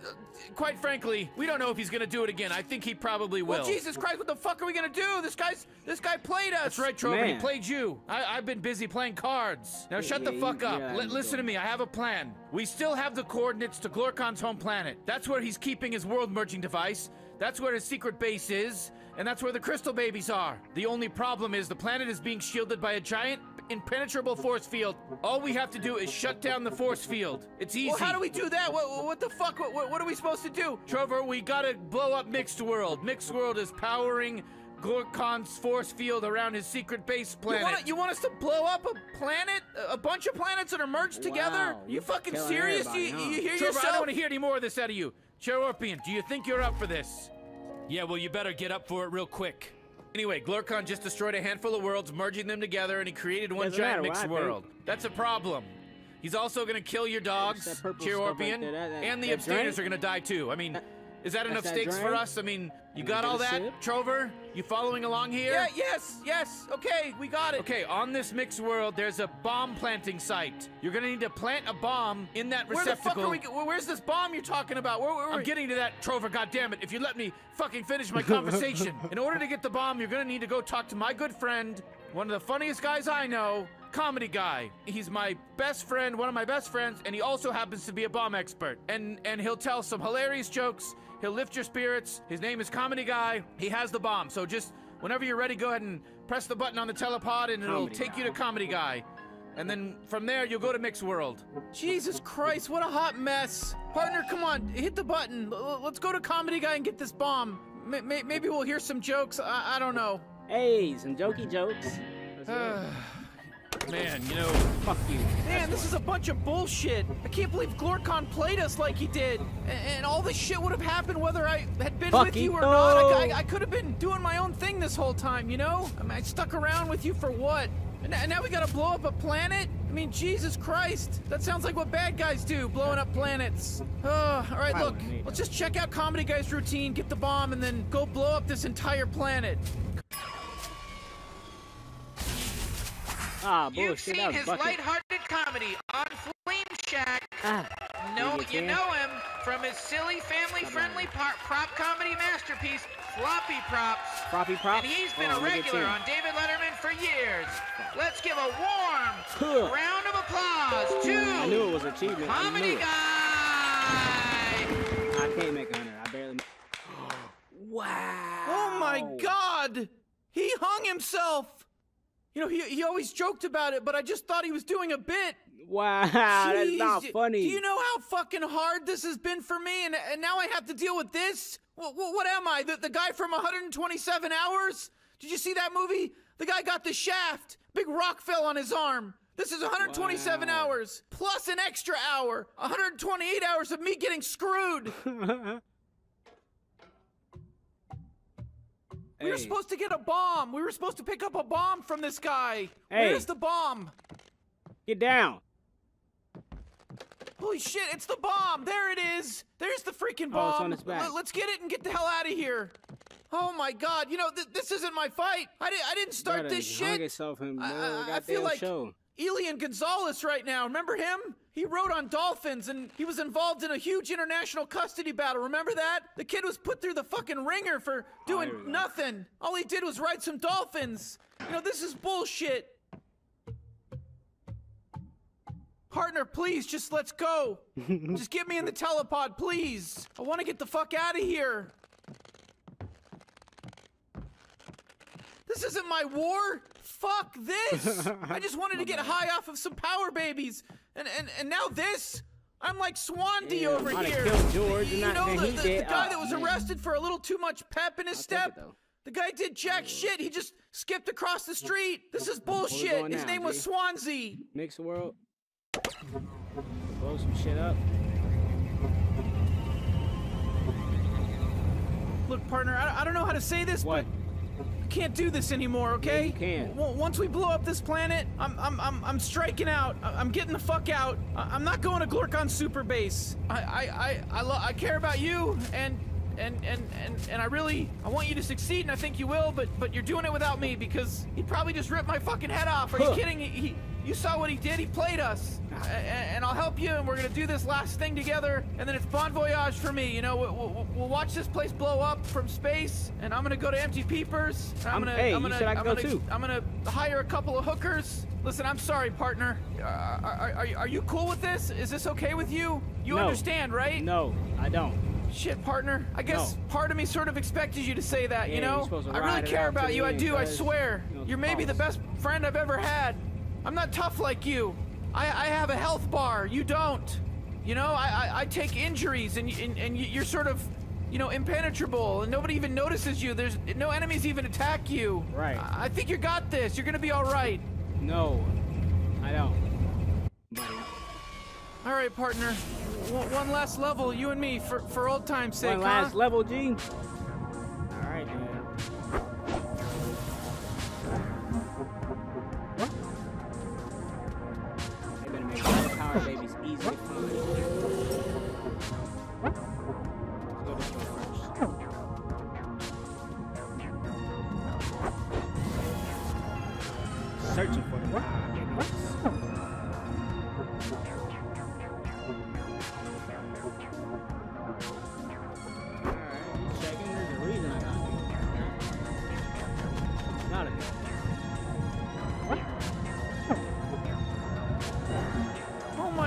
quite frankly, we don't know if he's gonna do it again. I think he probably will. Well, Jesus Christ, what the fuck are we gonna do? This guy's this guy played us. That's right, Trover. He Man. played you. I, I've been busy playing cards. Now shut the yeah, fuck up. yeah, Li- listen to me. I have a plan. We still have the coordinates to Glorkon's home planet. That's where he's keeping his world merging device. That's where his secret base is, and that's where the crystal babies are. The only problem is the planet is being shielded by a giant, impenetrable force field. All we have to do is shut down the force field. It's easy. Well, how do we do that? What, what the fuck? What, what, what are we supposed to do? Trover, we gotta blow up Mixed World. Mixed World is powering Glorkon's force field around his secret base You planet. want, you want us to blow up a planet? A bunch of planets that are merged together? Wow, you you fucking telling serious? You, everybody, huh? you hear Trevor, I don't want to hear any more of this out of you. Chairorpian, do you think you're up for this? Yeah, well, you better get up for it real quick. Anyway, Glorkon just destroyed a handful of worlds, merging them together, and he created one Doesn't giant matter mixed what I think. world. That's a problem. He's also gonna kill your dogs, that right that- that- and the abstainers drain? are gonna die too. I mean, is that enough that stakes for us? I mean, you Can got all that, sip? Trover? You following along here? Yeah, yes, yes. Okay, we got it. Okay, on this mixed world, there's a bomb planting site. You're gonna need to plant a bomb in that receptacle. Where the receptacle. fuck are we? Where's this bomb you're talking about? Where, where, where I'm getting to that, Trover, God damn goddammit. If you let me fucking finish my conversation. In order to get the bomb, you're gonna need to go talk to my good friend, one of the funniest guys I know, comedy guy. He's my best friend, one of my best friends, and he also happens to be a bomb expert. And and he'll tell some hilarious jokes. He'll lift your spirits. His name is Comedy Guy. He has the bomb. So just whenever you're ready, go ahead and press the button on the telepod, and it'll Comedy take you to Comedy Guy. And then from there, you'll go to Mix World. Jesus Christ, what a hot mess. Partner, come on, hit the button. L- Let's go to Comedy Guy and get this bomb. M- may- maybe we'll hear some jokes. I, I don't know. Hey, some jokey jokes. Let's go. Man, you know, Fuck you. Man, this is a bunch of bullshit. I can't believe Glorkon played us like he did. And, and all this shit would have happened whether I had been with you or not. I, I, I could have been doing my own thing this whole time, you know? I mean, I stuck around with you for what? And, and now we gotta blow up a planet? I mean, Jesus Christ. That sounds like what bad guys do, blowing up planets. Uh, all right, look, let's just check out Comedy Guy's routine, get the bomb, and then go blow up this entire planet. Ah, You've seen his bucket. lighthearted comedy on Flame Shack. Ah, No, maybe you know him from his silly, family-friendly par- prop comedy masterpiece, Floppy Props. Floppy Props? And he's been Oh, a regular on David Letterman for years. Let's give a warm Huh. round of applause to I knew it was achievement. I Comedy knew. Guy. I can't make a hundred. I barely. wow. Oh my god! He hung himself! You know, he, he always joked about it, but I just thought he was doing a bit. Wow, that's not funny. Do you know how fucking hard this has been for me? And, and now I have to deal with this? What, what, what am I? The, the guy from 127 Hours? Did you see that movie? The guy got the shaft. Big rock fell on his arm. This is 127 Wow. hours plus an extra hour. 128 hours of me getting screwed. We were supposed to get a bomb. We were supposed to pick up a bomb from this guy. Hey. Where's the bomb? Get down. Holy shit, it's the bomb! There it is! There's the freaking Oh, it's bomb! on its back. Let- Let's get it and get the hell out of here! Oh my god, you know, th- this isn't my fight! I, di- I didn't start this shit! I, middle of the I- I feel like show. Elian Gonzalez right now. Remember him? He rode on dolphins and he was involved in a huge international custody battle. Remember that? The kid was put through the fucking ringer for doing oh, here nothing. All he did was ride some dolphins. You know, this is bullshit. Partner, please, just let's go. just get me in the telepod, please. I want to get the fuck out of here. This isn't my war. Fuck this. I just wanted to get high off of some power babies. And and, and now this? I'm like Swandy Yeah, over here. George you know the, the, the guy Oh, that was man. arrested for a little too much pep in his I'll step? The guy did jack shit. He just skipped across the street. This is bullshit. His now, name was G? Swansea. Mix the world. Blow some shit up. Look, partner, I, I don't know how to say this, What? but can't do this anymore, okay? you can. W- once we blow up this planet, I'm I'm I'm, I'm striking out. I- I'm getting the fuck out. I- I'm not going to Glorkon Super Base. I I I I, lo- I care about you and. And, and, and, and I really I want you to succeed and I think you will but but you're doing it without me because he'd probably just rip my fucking head off. Are you kidding? He, he you saw what he did. He played us, a- and I'll help you. And we're gonna do this last thing together. And then it's bon voyage for me. You know, we'll, we'll, watch this place blow up from space. And I'm gonna go to Empty Peepers. I'm I'm- gonna, hey, I'm gonna, said I could I'm go gonna, too. I'm gonna hire a couple of hookers. Listen, I'm sorry, partner. Uh, are, are, are you cool with this? Is this okay with you? You No. understand, right? No, I don't. Shit, partner. I guess No. part of me sort of expected you to say that, Yeah, you know? I really care about you, I do, I swear. you know, You're maybe the best friend I've ever had. I'm not tough like you. I, I have a health bar, you don't. You know, I, I, I take injuries and, and, and you- you're sort of, you know, impenetrable and nobody even notices you. There's no enemies even attack you. Right. I, I think you got this. You're gonna be alright. No, I don't. All right, partner. One, one last level, you and me, for, for old time's sake, One huh? last level, G. All right, man. They better make power babies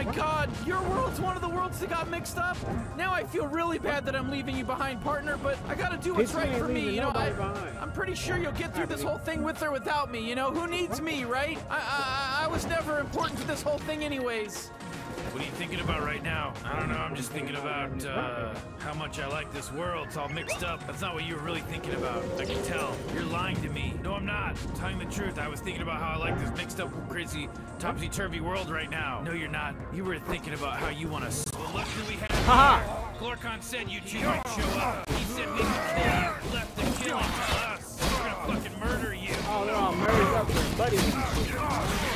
my god, your world's one of the worlds that got mixed up. Now I feel really bad that I'm leaving you behind, partner, but I gotta do what's right for me. You know, I, I'm pretty sure you'll get through this whole thing with or without me. You know, who needs me, right? I, I, I was never important to this whole thing, anyways. What are you thinking about right now? I don't know. I'm just thinking about uh, how much I like this world. It's all mixed up. That's not what you were really thinking about. I can tell. You're lying to me. No, I'm not. I'm telling the truth. I was thinking about how I like this mixed up, crazy, topsy-turvy world right now. No, you're not. You were thinking about how you want to. Well, who we have. Ha Glorkon said you two might show up. He said we could kill you. Left the killing to us. We're gonna fucking murder you. Oh, they're all murdered up buddies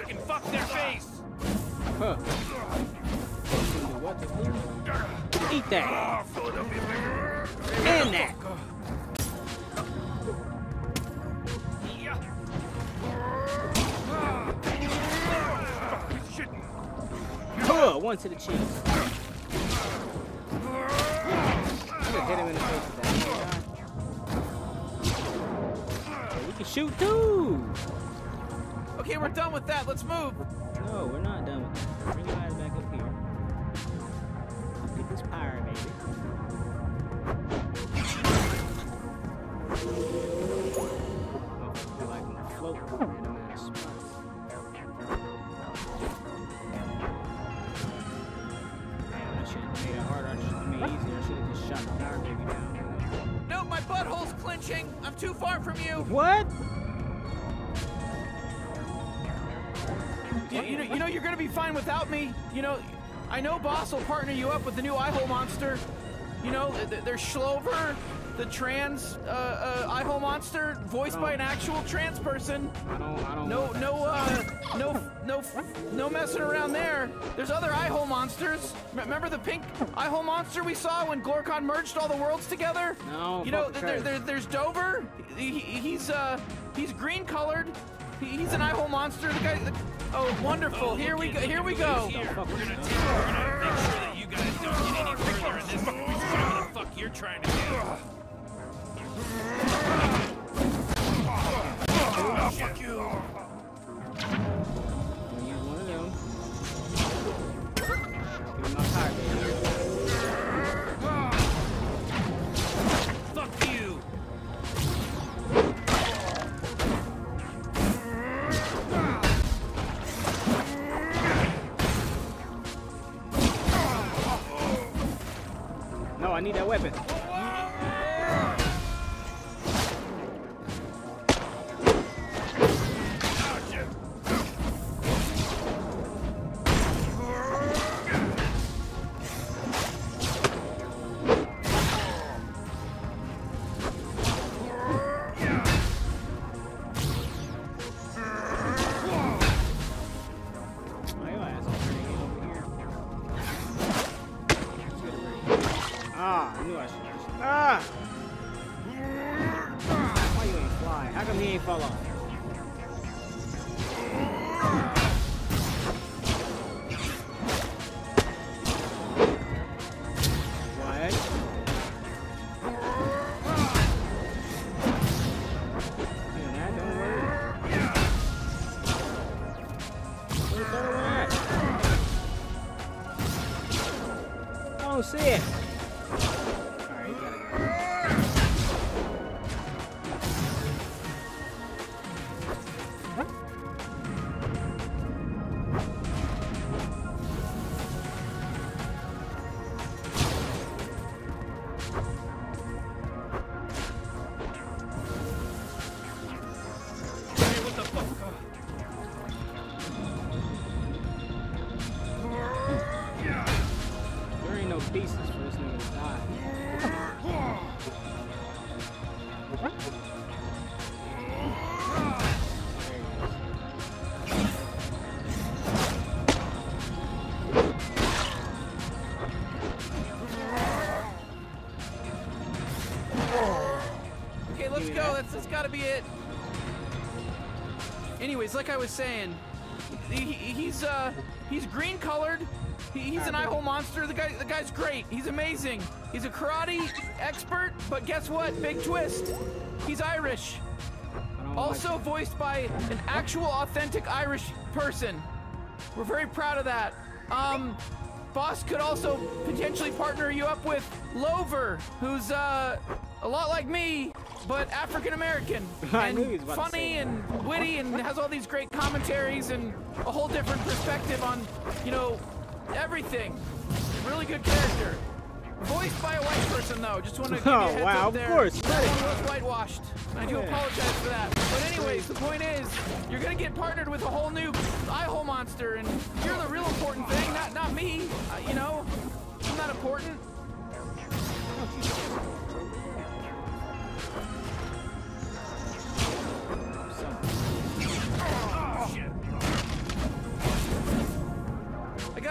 fucking fuck their face. Huh. Eat that. And that. Huh, one to the gonna hit him in the face with that. We can shoot too. Okay, we're done with that. Let's move. No, we're not done with that. Bring your ass back up here. Get this pirate, baby. Motherfucker feel like I'm gonna You know, I know Boss will partner you up with the new eye hole monster. You know, th- th- there's Schlover, the trans uh, uh, eye hole monster, voiced by an actual trans person. I don't, I don't No, no, uh, no, no, no messing around there. There's other eye hole monsters. Remember the pink eye hole monster we saw when Glorkon merged all the worlds together? No, You know, th- there, there, there's Dover. He, he- he's uh, he's green colored. He, he's an eye hole monster. The guy. The, oh, wonderful. here we go. Here we go. Here, we're gonna we're gonna make sure that you guys don't get any further in this whatever the fuck you're trying to do. Oh, fuck you. I'll one of them. Give me my power, Anyways, like I was saying, he, he- he's uh he's green colored. He, he's an eye hole monster. The guy the guy's great. He's amazing. He's a karate expert, but guess what? Big twist. He's Irish. Also voiced by an actual authentic Irish person. We're very proud of that. Um Boss could also potentially partner you up with Lover, who's uh a lot like me, but African American and knew he was about to funny and witty and has all these great commentaries and a whole different perspective on, you know, everything. Really good character. Voiced by a white person though. Just want to give you a Oh, heads wow, up of course. That one was whitewashed. I do apologize for that. But anyways, the point is, you're gonna get partnered with a whole new eye hole monster, and you're the real important thing, not not me. Uh, you know, I'm not important.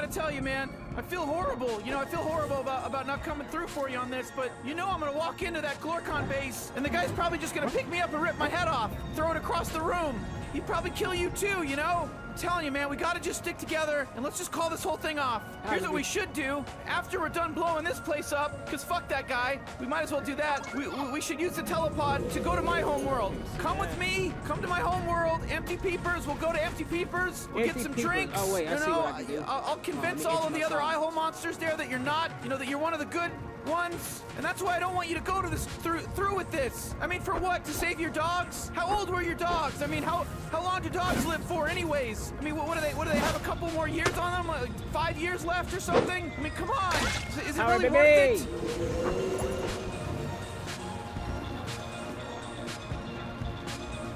Gotta tell you, man, I feel horrible. You know, I feel horrible about, about not coming through for you on this, but you know I'm gonna walk into that Glorkon base, and the guy's probably just gonna pick me up and rip my head off, throw it across the room. He'd probably kill you too, you know? I'm telling you, man, we gotta just stick together, and let's just call this whole thing off. Here's what we should do. After we're done blowing this place up, because fuck that guy, we might as well do that. We, we, we should use the telepod to go to my home world. Come with me, come to my home world, Empty Peepers, we'll go to Empty Peepers, we'll Empty get some Peepers. drinks. Oh, wait, I you see know, what I can do. I'll, I'll convince Oh, all of the other eye hole monsters there that you're not, you know, that you're one of the good ones. And that's why I don't want you to go to this through through with this. I mean, for what? To save your dogs? How old were your dogs? I mean, how how long do dogs live for, anyways? I mean, what, what do they what do they have? A couple more years on them? Like five years left or something? I mean, come on. Is, it- is it Power really baby. worth it?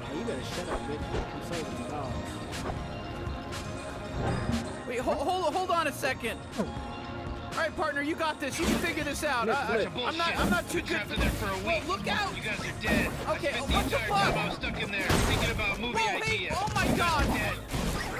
Hey, you better shut up, bitch. I'm saving the dogs. Wait, hold, hold, hold on a second. Oh. All right, partner, you got this. You can figure this out. Flip, I, am not. I'm not too good. Trapped in there for a week. Whoa, look out! You guys are dead. Okay, I spent what the the entire fuck? time I was stuck in there thinking about movie Whoa, hey, oh my You guys God.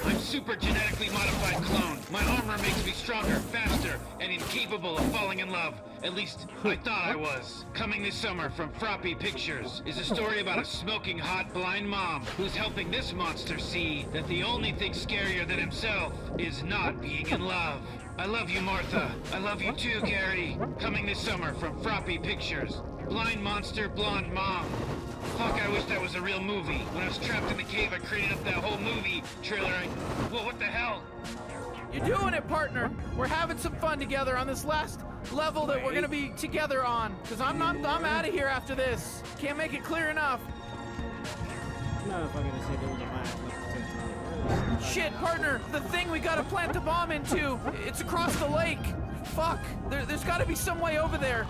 I'm super genetically modified clone. My armor makes me stronger, faster, and incapable of falling in love. At least I thought I was. Coming this summer from Froppy Pictures is a story about a smoking hot blind mom who's helping this monster see that the only thing scarier than himself is not being in love. I love you, Martha. I love you too, Gary. Coming this summer from Froppy Pictures. Blind monster, blonde mom. Fuck, I wish that was a real movie. When I was trapped in the cave, I created up that whole movie trailer. I... Well, what the hell? You're doing it, partner. We're having some fun together on this last level that we're gonna be together on. Cause I'm not. I'm out of here after this. Can't make it clear enough. Motherfucker said there was a last like Shit, partner. The thing we gotta plant the bomb into. It's across the lake. Fuck. There, there's gotta be some way over there.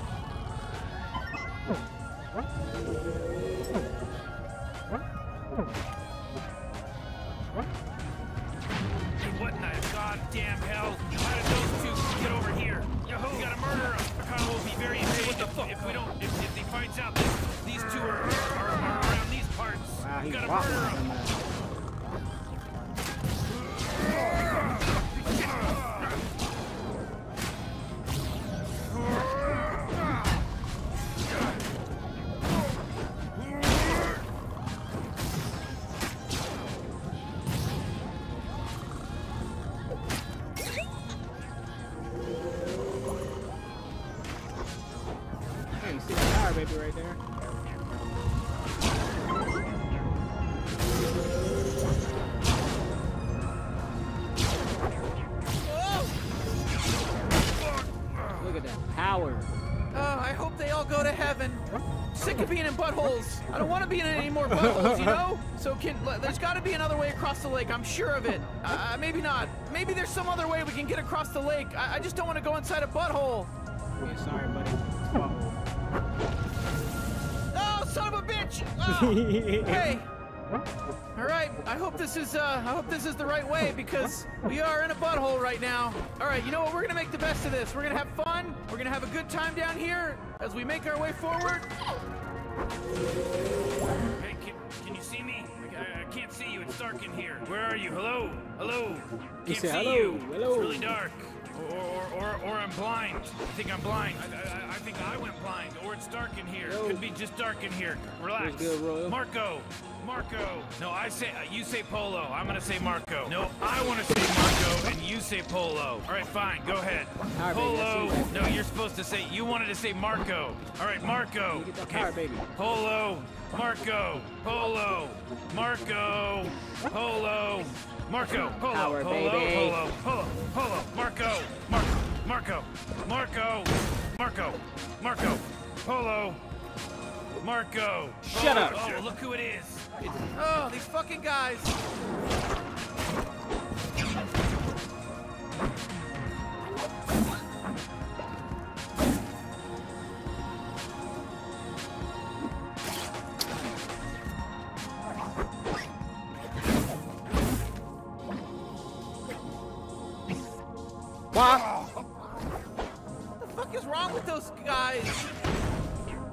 Hey, what in the goddamn hell? How did those two get over here? You gotta murder them. Akana will be very enraged if, if we don't, if, if he finds out that these two are, are, are around these parts. Wow, we gotta murder them. Lake. I'm sure of it. Uh, maybe not. Maybe there's some other way we can get across the lake. I, I just don't want to go inside a butthole. Yeah, sorry, buddy. Oh, son of a bitch! Oh, hey. All right. I hope this is uh, I hope this is the right way because we are in a butthole right now. All right. You know what? We're gonna make the best of this. We're gonna have fun. We're gonna have a good time down here as we make our way forward. Hey, can, can you see me? Can't see you. It's dark in here. Where are you? Hello? Hello? He Can't said, see "Hello, you. hello." It's really dark. Or, or, or, or I'm blind. I think I'm blind. I, I, I think I went blind. Or it's dark in here. Yo. Could be just dark in here. Relax. Good, Marco. Marco. No, I say uh, you say Polo. I'm gonna say Marco. No, I want to say Marco, and you say Polo. All right, fine. Go ahead. Polo. that. No, you're supposed to say. You wanted to say Marco. All right, Marco. You Okay. baby. Polo, Marco, Polo, Marco, Polo, Marco, Polo, Power Polo, baby. Polo, Polo, Polo, Marco, Marco, Marco, Marco, Marco, Marco, Polo, Marco. Shut Polo. up. Oh, look who it is. It's Oh, these fucking guys. What? What the fuck is wrong with those guys?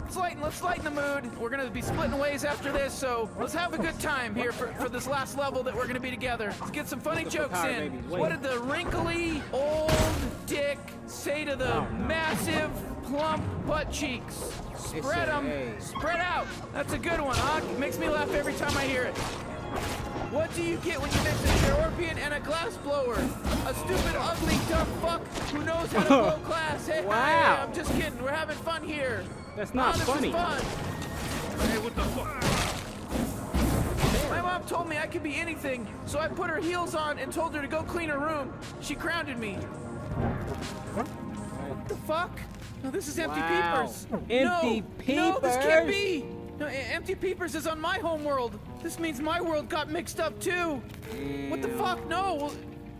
Let's lighten, let's lighten the mood. We're gonna be splitting ways after this, so let's have a good time here for, for this last level that we're gonna be together. Let's get some funny Let's go for jokes in. What did the wrinkly old dick say to the Oh, massive plump butt cheeks? Spread them, spread out. That's a good one, huh? Makes me laugh every time I hear it. What do you get when you mix a scorpion and a glass blower? A stupid, ugly, dumb fuck who knows how to blow glass. Hey, Wow. hey, I'm just kidding. We're having fun here. That's not oh, this funny. Is fun. Hey, what the fuck? My mom told me I could be anything, so I put her heels on and told her to go clean her room. She grounded me. What the fuck? No, this is Empty Wow. Peepers. Empty no, No, this can't Peepers? be. No, Empty Peepers is on my home world. This means my world got mixed up too. What the fuck? No,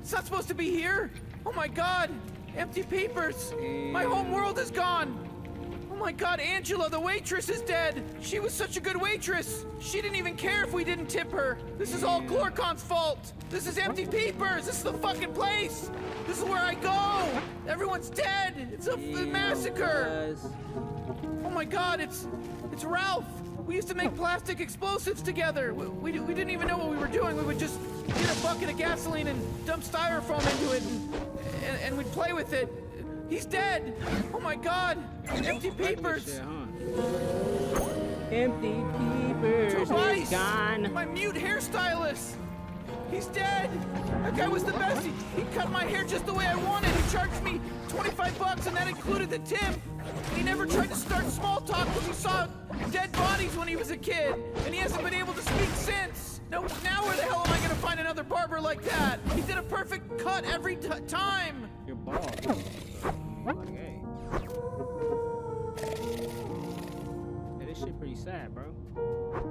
it's not supposed to be here. Oh my god. Empty Peepers. My home world is gone. Oh my god, Angela, the waitress is dead! She was such a good waitress! She didn't even care if we didn't tip her! This is all Glorkon's fault! This is Empty Peepers! This is the fucking place! This is where I go! Everyone's dead! It's a f- massacre! Oh my god, it's. It's Ralph! We used to make plastic explosives together! We, we, we didn't even know what we were doing. We would just get a bucket of gasoline and dump styrofoam into it and, and, and we'd play with it. He's dead! Oh my god! Empty Peepers! Empty papers! Gone. My mute hairstylist! He's dead! That guy was the best! He, he cut my hair just the way I wanted! He charged me 25 bucks and that included the tip! He never tried to start small talk because he saw dead bodies when he was a kid! And he hasn't been able to speak since! No, now where the hell am I gonna find another barber like that? He did a perfect cut every t- time! Your ball. Like, hmm. hey. Hey, this shit pretty sad, bro.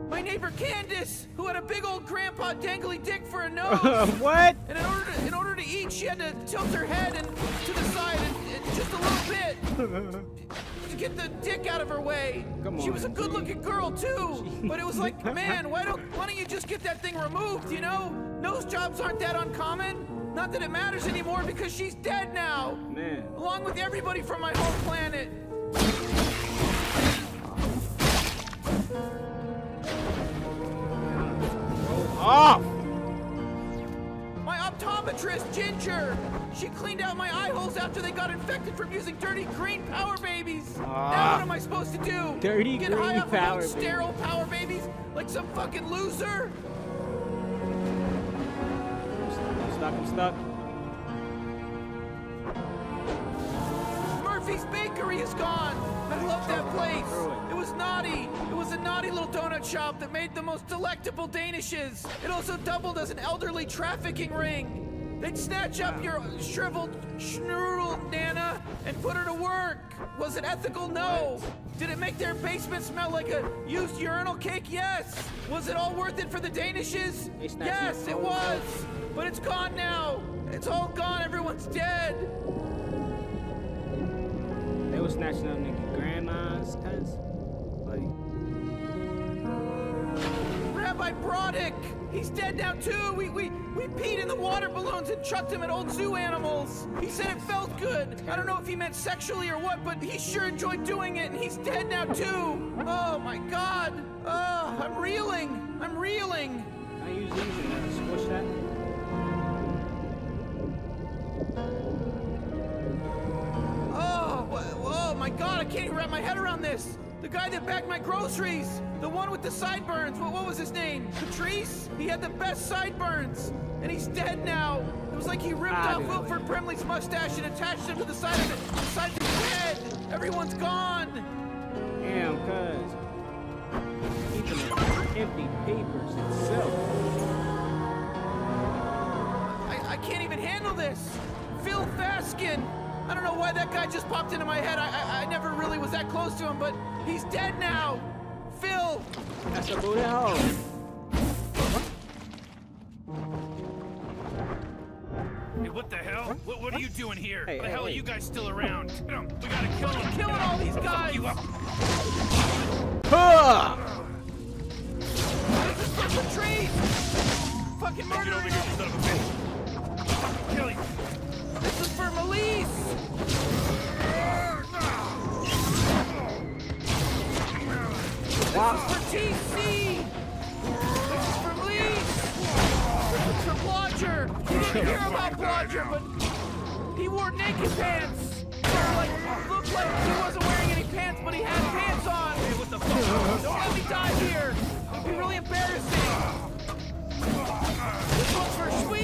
My neighbor Candace, who had a big old grandpa dangly dick for a nose. What? And in order to, in order to eat, she had to tilt her head and to the side and, and just a little bit to get the dick out of her way. Come she was a good-looking girl too, but it was like, man, why don't why don't you just get that thing removed? You know, nose jobs aren't that uncommon. Not that it matters anymore because she's dead now. Man. Along with everybody from my home planet. Off! My optometrist, Ginger! She cleaned out my eye holes after they got infected from using dirty green power babies! Now Ah. what am I supposed to do? Dirty Get green high off Power those sterile power babies like some fucking loser? I'm stuck, I'm stuck. Murphy's Bakery is gone! I love that place! It was naughty! It was a naughty little donut shop that made the most delectable danishes! It also doubled as an elderly trafficking ring! They'd snatch up your shriveled schnoodle Nana and put her to work! Was it ethical? No! Did it make their basement smell like a used urinal cake? Yes! Was it all worth it for the danishes? Yes, it was! But it's gone now! It's all gone, everyone's dead! Snatching up nigga grandmas, cuz. Like, Rabbi Broddick! He's dead now too! We, we, we peed in the water balloons and chucked him at old zoo animals! He said it felt good! I don't know if he meant sexually or what, but he sure enjoyed doing it and he's dead now too! Oh my god! Oh, I'm reeling! I'm reeling! I use these and squish that. God, I can't even wrap my head around this! The guy that bagged my groceries! The one with the sideburns! What, what was his name? Patrice? He had the best sideburns! And he's dead now! It was like he ripped Ah, off dude. Wilford Brimley's mustache and attached him to the side of it, the side of his head! Everyone's gone! Damn, cuz. Keeping it empty papers itself. I, I can't even handle this! Phil Faskin! I don't know why that guy just popped into my head. I, I, I never really was that close to him, but he's dead now! Phil! That's a booty hole. Hey, what the hell? What, what are you doing here? Hey, What the hey, hell are you guys still around? We gotta kill them. Killing all these guys! you up. This is for Patrice! Fucking Get murdering over here, him! son of a bitch. Fucking kill you. This is for Melise! This is for TC! This is for Melise! This is for Blodger! You didn't hear about Blodger, but he wore naked pants! Like, looked like he wasn't wearing any pants, but he had pants on! Hey, what the fuck? Don't let me die here! It'd be really embarrassing! This one's for Schweez!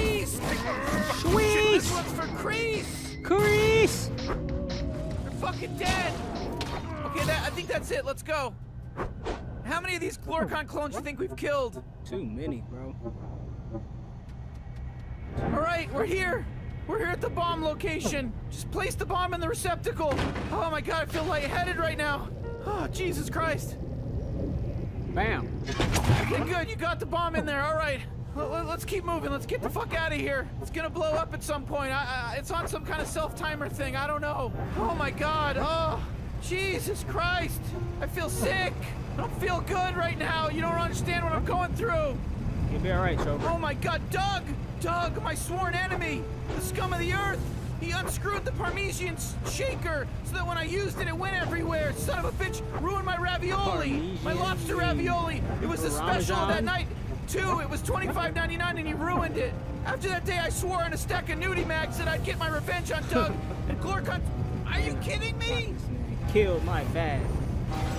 Schweez! This one's for Crease! Crease! They're fucking dead! Okay, that, I think that's it. Let's go. How many of these Glorkon clones do you think we've killed? Too many, bro. All right, we're here. We're here at the bomb location. Just place the bomb in the receptacle. Oh my god, I feel lightheaded right now. Oh, Jesus Christ. Bam. Okay, good. You got the bomb in there. All right. Let- let- Let's keep moving. Let's get the fuck out of here. It's gonna blow up at some point. I, I, it's on some kind of self-timer thing. I don't know. Oh my god. Oh, Jesus Christ! I feel sick! I don't feel good right now! You don't understand what I'm going through! You'll be alright, Trover. Oh my god, Doug! Doug, my sworn enemy! The scum of the earth! He unscrewed the Parmesan shaker so that when I used it, it went everywhere. Son of a bitch ruined my ravioli! My lobster ravioli! It was the special of that night! Two, it was $25.99 and he ruined it! After that day, I swore on a stack of nudie mags that I'd get my revenge on Doug! and Glorkon. Are you kidding me? Killed my bad.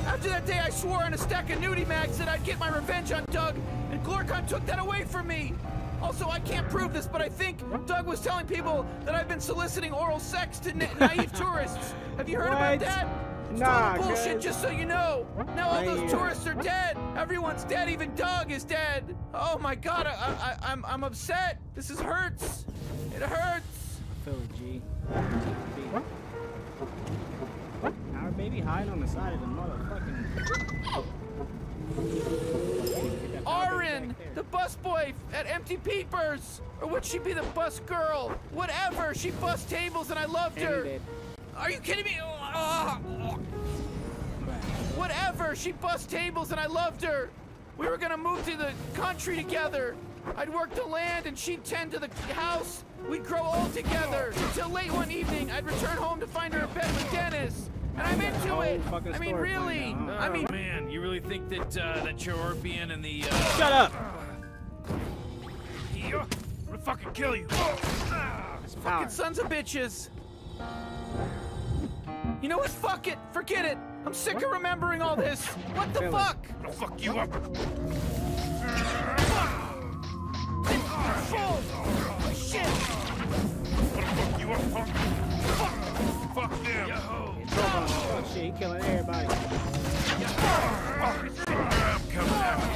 After that day, I swore on a stack of nudie mags that I'd get my revenge on Doug, and Glorkon took that away from me. Also, I can't prove this, but I think Doug was telling people that I've been soliciting oral sex to na- naive tourists. Have you heard about that? It's Nah, total bullshit, good. just so you know. Now all those uh, tourists are dead. Everyone's dead. Even Doug is dead. Oh my god, I, I, I'm, I'm upset. This is hurts. It hurts. I Feel it, G. Our baby hiding on the side of the motherfucking. Arin, the busboy at Empty Peepers. Or would she be the bus girl? Whatever. She bussed tables and I loved her. Ended. Are you kidding me? Ah. Whatever. She bussed tables and I loved her. We were gonna move to the country together. I'd work the land and she'd tend to the house. We'd grow old together. Until late one evening, I'd return home to find her in bed with Dennis. And I'm into it. I mean, really. I mean, Oh, man, you really think that uh, that Chairorpian and the uh, Shut up! Yeah, I'm gonna fucking kill you. Fucking sons of bitches. You know what? Fuck it. Forget it. I'm sick of remembering all this. What the Feel fuck? I'm gonna fuck you up. Oh, shit. Fuck you up, punk. Fuck, fuck them. Oh shit, he killing everybody. I'm coming after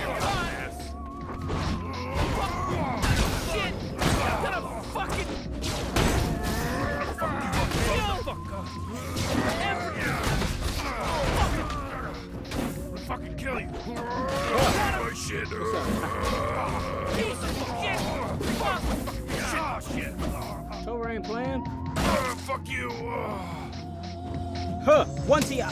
fucking kill you. Oh, shit. piece of shit. Fuck. Oh, shit. Trover ain't playing. Fuck you. Huh! One TI.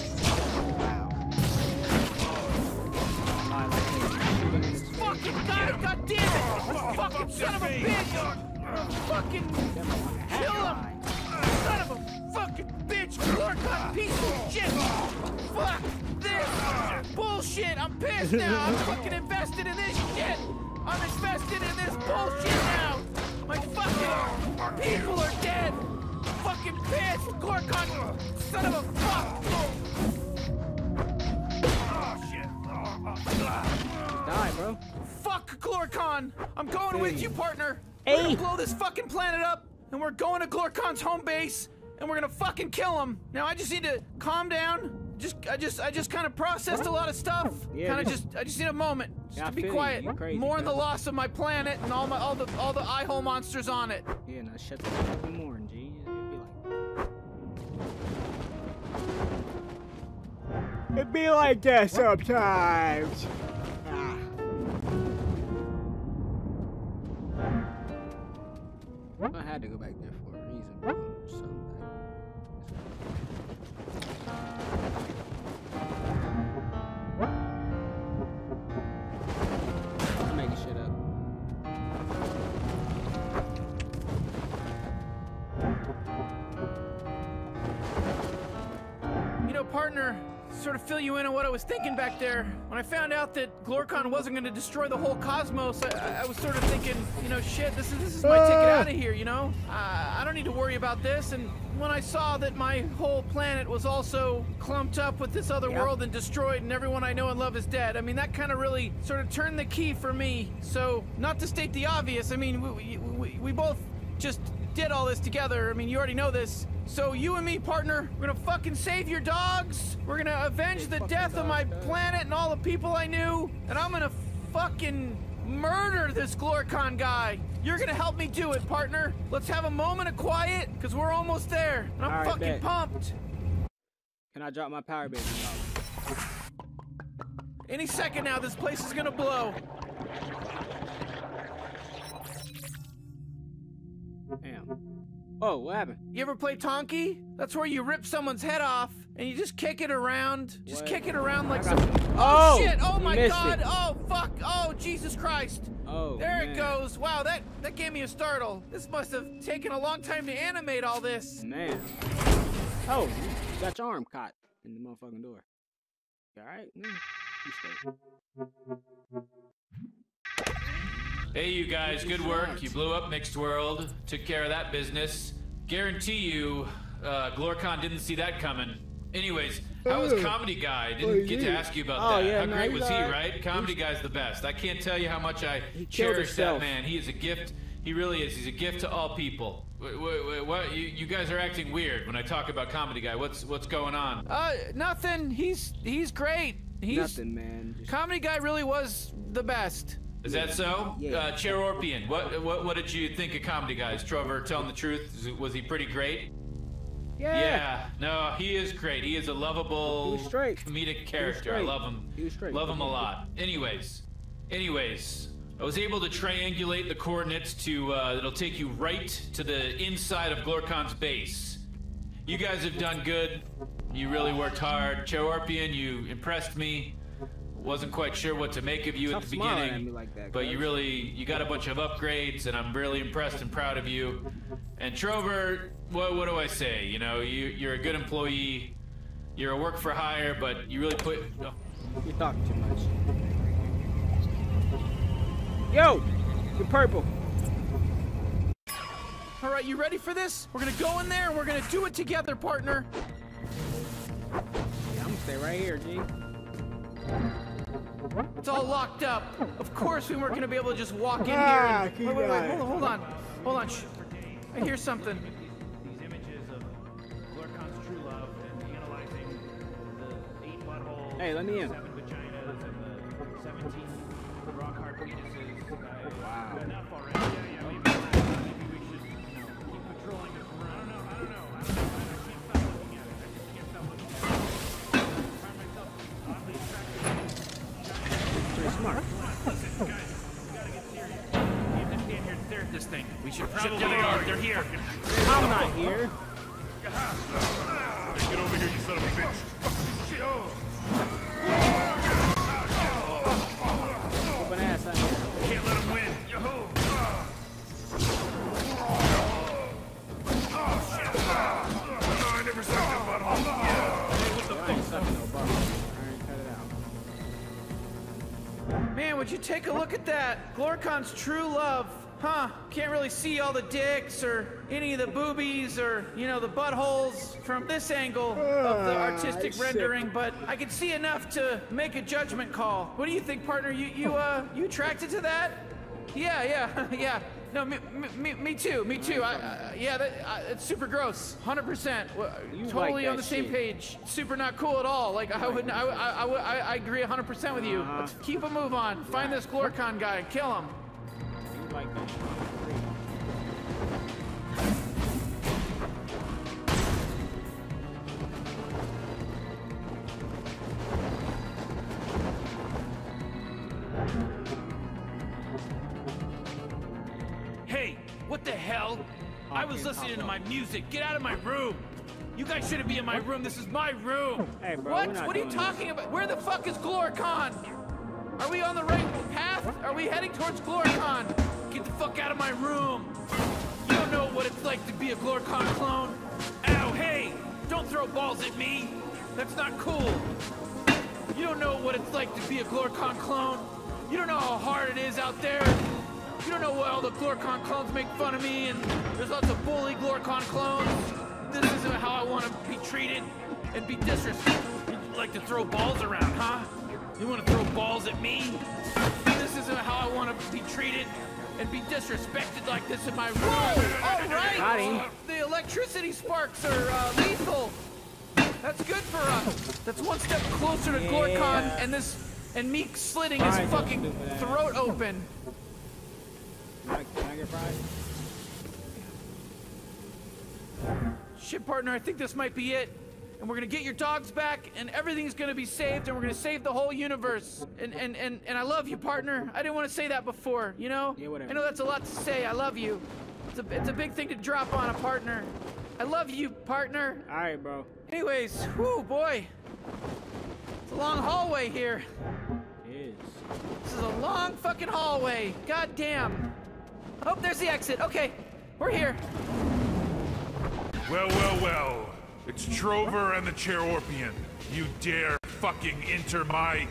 Fucking got it. God damn it. Fucking son of a bitch. Fucking kill him. Son of a fucking bitch. Glorkon piece of shit. Fuck this. Bullshit. I'm pissed now. I'm fucking invested in this shit. I'm invested in this bullshit now. My fucking people are dead. Fucking pissed. Glorkon. Son of a fuck. Oh, shit. Die, bro. Fuck Glorkon! I'm going with you, partner. We're gonna blow this fucking planet up, and we're going to Glorkon's home base, and we're gonna fucking kill him. Now I just need to calm down. Just, I just, I just kind of processed a lot of stuff. Yeah, kind of just- just, I just need a moment just Yeah, to be feel you. quiet. You crazy, Mourn the loss of my planet and all my, all the, all the eye hole monsters on it. Yeah, now shut the fucking morning, G. It'd be like that sometimes. Ah. I had to go back there sort of fill you in on what I was thinking back there. When I found out that Glorkon wasn't going to destroy the whole cosmos, I, I- I was sort of thinking, you know, shit, this is, this is my ticket uh. out of here, you know? I, I don't need to worry about this. And when I saw that my whole planet was also clumped up with this other world and destroyed, and everyone I know and love is dead, I mean, that kind of really sort of turned the key for me. So, not to state the obvious, I mean, we, we, we both just did all this together. I mean, you already know this. So you and me, partner, we're gonna fucking save your dogs. We're gonna avenge the death of my planet and all the people I knew. And I'm gonna fucking murder this Glorkon guy. You're gonna help me do it, partner. Let's have a moment of quiet, because we're almost there. And I'm right, fucking bet. pumped. Can I drop my power baby? Any second now, this place is gonna blow. Damn. Oh, what happened? You ever play Tonki? That's where you rip someone's head off and you just kick it around. Just What? kick it around like some. Oh, Oh, shit! Oh my god! it. Oh fuck! Oh Jesus Christ! Oh, There man. it goes. Wow, that that gave me a startle. This must have taken a long time to animate all this. Man. Oh, you got your arm caught in the motherfucking door. You alright? Mm, you straight. Hey, you guys, good work. You blew up Mixed World, took care of that business. Guarantee you, uh, Glorkon didn't see that coming. Anyways, how was. Comedy Guy? Oh, Didn't get to ask you about Oh, that. yeah, how no, great was he, right? Comedy Guy's the best. I can't tell you how much I killed cherish that man. He is a gift. He really is. He's a gift to all people. Wait, wait, wait, what? You, you guys are acting weird when I talk about Comedy Guy. What's what's going on? Uh, nothing. He's he's great. He's Nothing, man. Just- comedy guy really was the best. Is that so? Yeah. Uh, Chairorpian, what, what what did you think of Comedy Guys? Trover, telling the truth, was he pretty great? Yeah. Yeah, no, he is great. He is a lovable, comedic character. I love him. He was straight. Love him a lot. Anyways, anyways, I was able to triangulate the coordinates to uh, that'll take you right to the inside of Glorkon's base. You guys have done good. You really worked hard. Chairorpian, you impressed me. Wasn't quite sure what to make of you Stop at the beginning, at like that, but you really you got a bunch of upgrades, and I'm really impressed and proud of you. And Trover, what what do I say? You know, you you're a good employee. You're a work for hire, but you really put. oh, You talk too much. Yo, you're purple. All right, you ready for this? We're gonna go in there and we're gonna do it together, partner. Yeah, I'm gonna stay right here, G. It's all locked up. Of course, we weren't gonna be able to just walk in here. Ah, And... Wait, wait, wait, hold on, hold on, hold on. Shh. I hear something. These images of Glorkon's true love and analyzing the eight buttholes, Hey, let me in. We should probably. They are. They're here. I'm not here. Get over here, you son of a bitch. Open ass out here. Can't let them win. Yo. I never sucked a butthole. I ain't sucking no butt. I ain't cut it out. Man, would you take a look at that? Glorkon's true love. Huh, can't really see all the dicks or any of the boobies or, you know, the buttholes from this angle of the Ah, artistic rendering, but I can see enough to make a judgment call. What do you think, partner? You, you, uh, you attracted to that? Yeah, yeah, yeah. No, me, me, me, too, me too. I, uh, yeah, that, uh, it's super gross. 100%. You totally like on the same shit. page. Super not cool at all. Like, I wouldn't, I, I, I, I, I agree 100% with you. Uh-huh. Let's keep a move on. Find this Glorkon guy kill him. You like that. Hey, what the hell? I was listening to my music. Get out of my room. You guys shouldn't be in my room. This is my room. Hey, bro. what? What are you talking about? Where the fuck is Glorkon? Are we on the right path? Are we heading towards Glorkon? Get the fuck out of my room. You don't know what it's like to be a Glorkon clone. Ow, hey, don't throw balls at me. That's not cool. You don't know what it's like to be a Glorkon clone. You don't know how hard it is out there. You don't know why all the Glorkon clones make fun of me and there's lots of bully Glorkon clones. This isn't how I want to be treated and be disrespected. You like to throw balls around, huh? You want to throw balls at me? This isn't how I want to be treated and be disrespected like this in my room. All right. Got him. The electricity sparks are uh, lethal. That's good for us. That's one step closer to Glorkon Yeah. and this and me slitting Fries his don't fucking throat open. Can I, can I get fried? Shit, partner, I think this might be it. And we're gonna get your dogs back, and everything's gonna be saved, and we're gonna save the whole universe. And and and, and I love you, partner. I didn't want to say that before, you know? Yeah, whatever. I know that's a lot to say. I love you. It's a, it's a big thing to drop on a partner. I love you, partner. All right, bro. Anyways, whoo, boy. It's a long hallway here. It is. This is a long fucking hallway. God damn. Oh, there's the exit. Okay, we're here. Well, well, well. It's Trover and the Chairorpian. You dare fucking enter my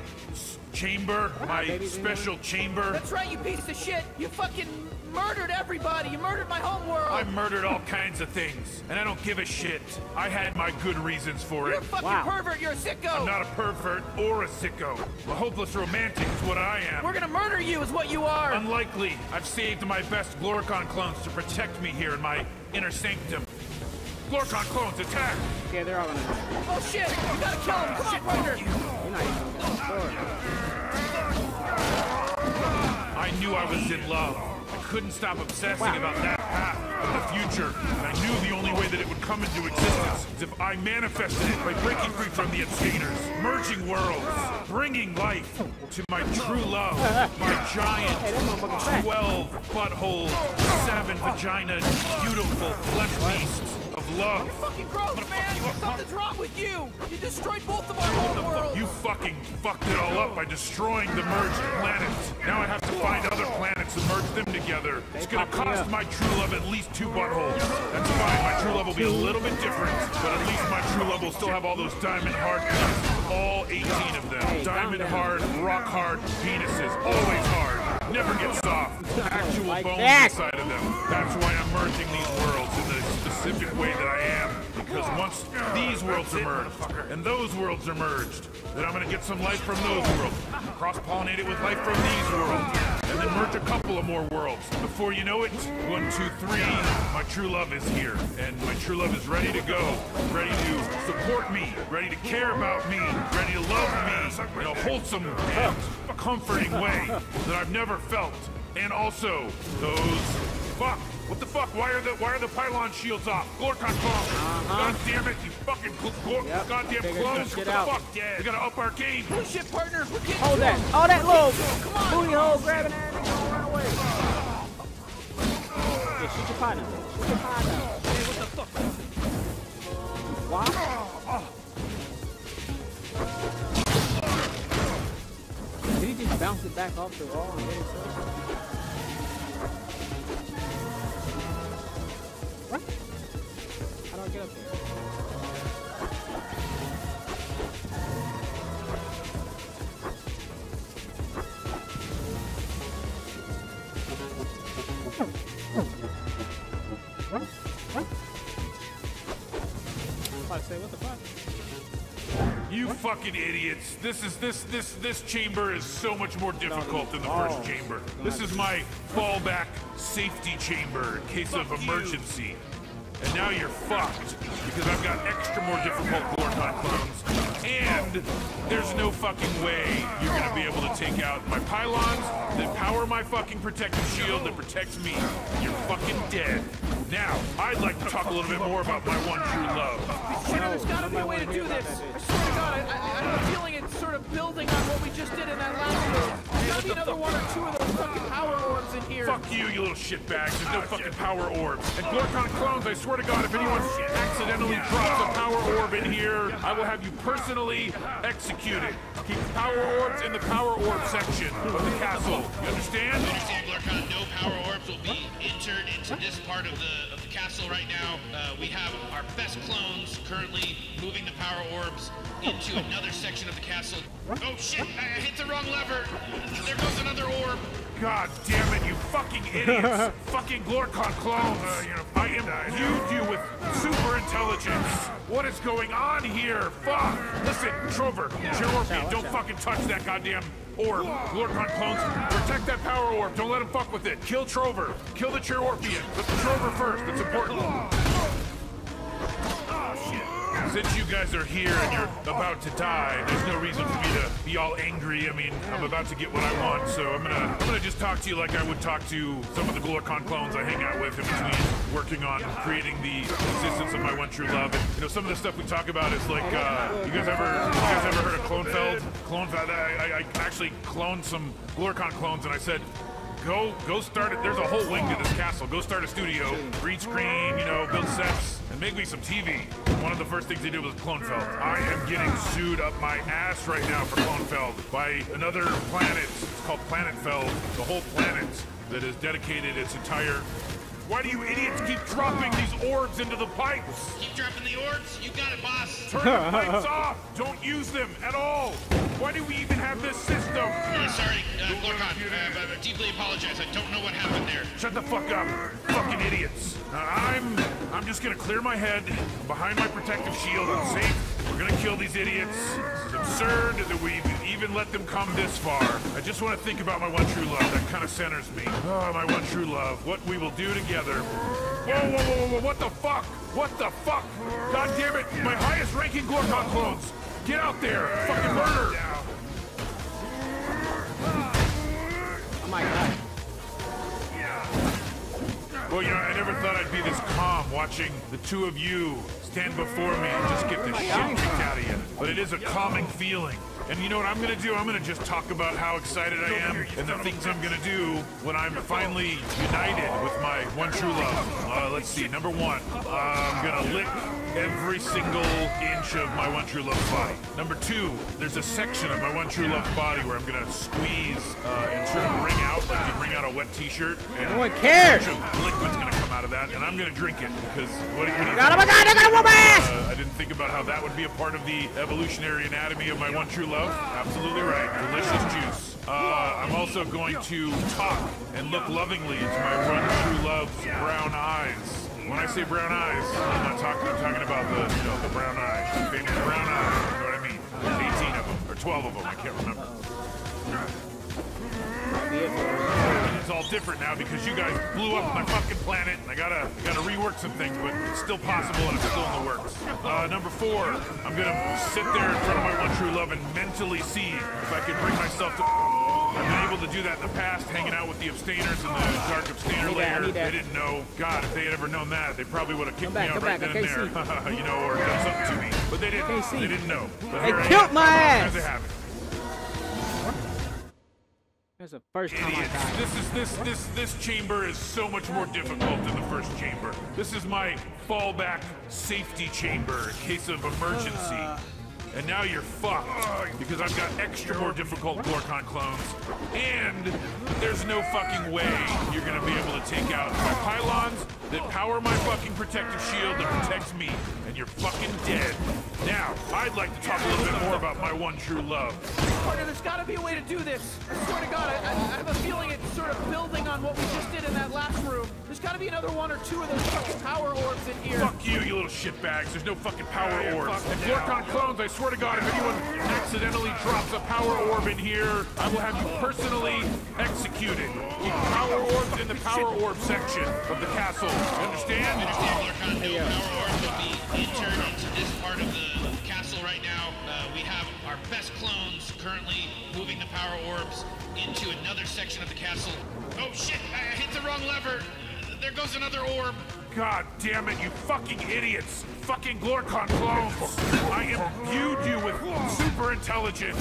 chamber? My special chamber? That's right, you piece of shit. You fucking murdered everybody. You murdered my home world. I murdered all kinds of things, and I don't give a shit. I had my good reasons for it. You're a fucking pervert. You're a sicko. I'm not a pervert or a sicko. A hopeless romantic is what I am. We're gonna murder you, is what you are. Unlikely. I've saved my best Glorkon clones to protect me here in my inner sanctum. Glorkon clones, attack! Okay, they're all gonna die. Oh shit! You gotta kill him. Come on, partner. You're not even gonna score. I knew I was in love. I couldn't stop obsessing about that path of the future. And I knew the only way that it would come into existence is if I manifested it by breaking free from the abstainers, merging worlds, bringing life to my true love, my giant 12 butthole, seven vagina, beautiful flesh beasts of love. Fucking gross, man. Something's wrong with you. You destroyed both of our home worlds. You fucking fucked it all up by destroying the merged planets. Now I have to find other planets and merge them together. It's gonna cost my true love at least two buttholes. That's fine, my true love will be a little bit different, but at least my true love will still have all those diamond hard penises. All 18 of them. Diamond hard, rock hard penises. Always hard. Never get soft. Actual bones that. inside of them. That's why I'm merging these worlds in the specific way that I am. Because once these worlds are merged and those worlds are merged, then I'm gonna get some life from those worlds, cross-pollinate it with life from these worlds, and then merge a couple of more worlds. Before you know it, one, two, three, my true love is here, and my true love is ready to go, ready to support me, ready to care about me, ready to love me in a wholesome and comforting way that I've never felt. And also, those fuck. What the fuck? Why are the why are the pylon shields off? Glorkon clones! Uh-huh. God damn it, you fucking gl- gl- Yep, goddamn figured clones! that What shit the out. fuck? We gotta up our game. Holy shit, partner. We're getting Hold that. him. Oh, that little Come on. booty hole grabbing ass. Don't run away. Yeah, shoot your partner. Shoot your partner. Hey, what the fuck? Wow. Did he just bounce it back off the wall and hit himself? Get up there? To say, what the fuck? You fucking idiots! This is this this this chamber is so much more difficult than the first chamber. This is my fallback safety chamber in case of emergency. And now you're fucked because I've got extra more difficult Glorkon clones. And there's no fucking way you're gonna be able to take out my pylons that power my fucking protective shield that protects me. You're fucking dead. Now, I'd like to talk a little bit more about my one true love. There's gotta be a way to do this. I swear to God, I, I, I have a feeling it's sort of building on what we just did in that last room. There's gotta be another one or two of those fucking power orbs in here. Fuck you, you little shitbags. There's no fucking power orbs. And Glorkon clones, I swear to God, if anyone accidentally drops a power orb in here, I will have you personally executed. Keep the power orbs in the power orb section of the castle. You understand? Understand, Glorkon, no power orbs will be entered into this part of the of the castle right now. Uh, we have our best clones currently moving the power orbs into another section of the castle. Oh shit! I I hit the wrong lever. There goes another orb. God damn it, you fucking idiots! fucking Glorkon clones! Uh, you know, I imbued you with super intelligence! What is going on here? Fuck! Listen, Trover, Chairorpian, don't fucking touch that goddamn orb. Glorkon clones, protect that power orb. Don't let him fuck with it. Kill Trover. Kill the Chairorpian. But the Trover first. That's important. Since you guys are here and you're about to die, there's no reason for me to be all angry. I mean, I'm about to get what I want, so I'm gonna I'm gonna just talk to you like I would talk to some of the Glorkon clones I hang out with in between working on creating the existence of my one true love. And you know, some of the stuff we talk about is like, uh, you guys ever you guys ever heard of Clonefeld? Clonefeld. I, I, I actually cloned some Glorkon clones, and I said. Go go start it. There's a whole wing to this castle. Go start a studio, green screen, you know, build sets, and make me some TV. One of the first things they did was Clonefeld. I am getting sued up my ass right now for Clonefeld by another planet. It's called Planetfeld. The whole planet that has dedicated its entire. Why do you idiots keep dropping these orbs into the pipes? Keep dropping the orbs. You got it, boss. Turn the pipes off! Don't use them at all! Why do we even have this system? Uh, sorry, uh, Glorkon. Uh, I deeply apologize. I don't know what happened there. Shut the fuck up, fucking idiots. Uh, I'm, I'm just gonna clear my head behind my protective shield. I'm safe. We're gonna kill these idiots. It's absurd that we've even let them come this far. I just want to think about my one true love. That kind of centers me. Oh, my one true love. What we will do together. Whoa, whoa, whoa, whoa, whoa, what the fuck? What the fuck? God damn it, my highest ranking Glorkon clones. Get out there, fucking murder. Oh my god. Well, you know, I never thought I'd be this calm watching the two of you stand before me and just get the shit kicked out of you. But it is a calming feeling. And you know what I'm gonna do? I'm gonna just talk about how excited I am and the things I'm gonna do when I'm finally united with my one true love. Uh, let's see. Number one, uh, I'm gonna lick every single inch of my one true love's body. Number two, there's a section of my one true love's body where I'm gonna squeeze uh, and sort of wring out like you wring out a wet T-shirt. No one cares. a bunch of liquid's gonna come out of that, and I'm gonna drink it because what, what do you God, oh my God, I got a ass! uh, I didn't think about how that would be a part of the evolutionary anatomy of my one true love. Absolutely right. Delicious juice. Uh, I'm also going to talk and look lovingly into my one true love's brown eyes. When I say brown eyes, I'm not talking. I'm talking about the, you know, the brown eye, the famous brown eye. You know what I mean? There's 18 of them or 12 of them. I can't remember. It's all different now because you guys blew up my fucking planet, and I gotta gotta rework some things, but it's still possible and it's still in the works. Uh, number four, I'm gonna sit there in front of my one true love and mentally see if I can bring myself to. I've been able to do that in the past, hanging out with the abstainers in the dark abstainer layer. They didn't know. God, if they had ever known that, they probably would have kicked back, me out right back, then and there, you know, or done something to me. But they didn't. can't. They didn't know. But They killed my ass. they have it. That's the first Idiots. This is this this this chamber is so much more difficult than the first chamber. This is my fallback safety chamber in case of emergency. Uh, And now you're fucked because I've got extra more difficult Glorkon clones. And there's no fucking way you're gonna be able to take out my pylons that power my fucking protective shield that protects me. And you're fucking dead. Now, I'd like to talk a little bit more about my one true love. Partner, there's got to be a way to do this. I swear to God, I, I, I have a feeling it's sort of building on what we just did in that last room. There's got to be another one or two of those fucking power orbs in here. Fuck you, you little shitbags. There's no fucking power orbs. And Glorkon clones, I swear to God, if anyone accidentally drops a power orb in here, I will have you personally executed. Keep power orbs in the power orb section of the castle. You understand? Understand, Glorkon. No power orbs will be entered into this part of the castle right now. Uh, we have our best clones currently moving the power orbs into another section of the castle. Oh shit! I I hit the wrong lever. There goes another orb. God damn it, you fucking idiots! Fucking Glorkon clones! I imbued you with super intelligence!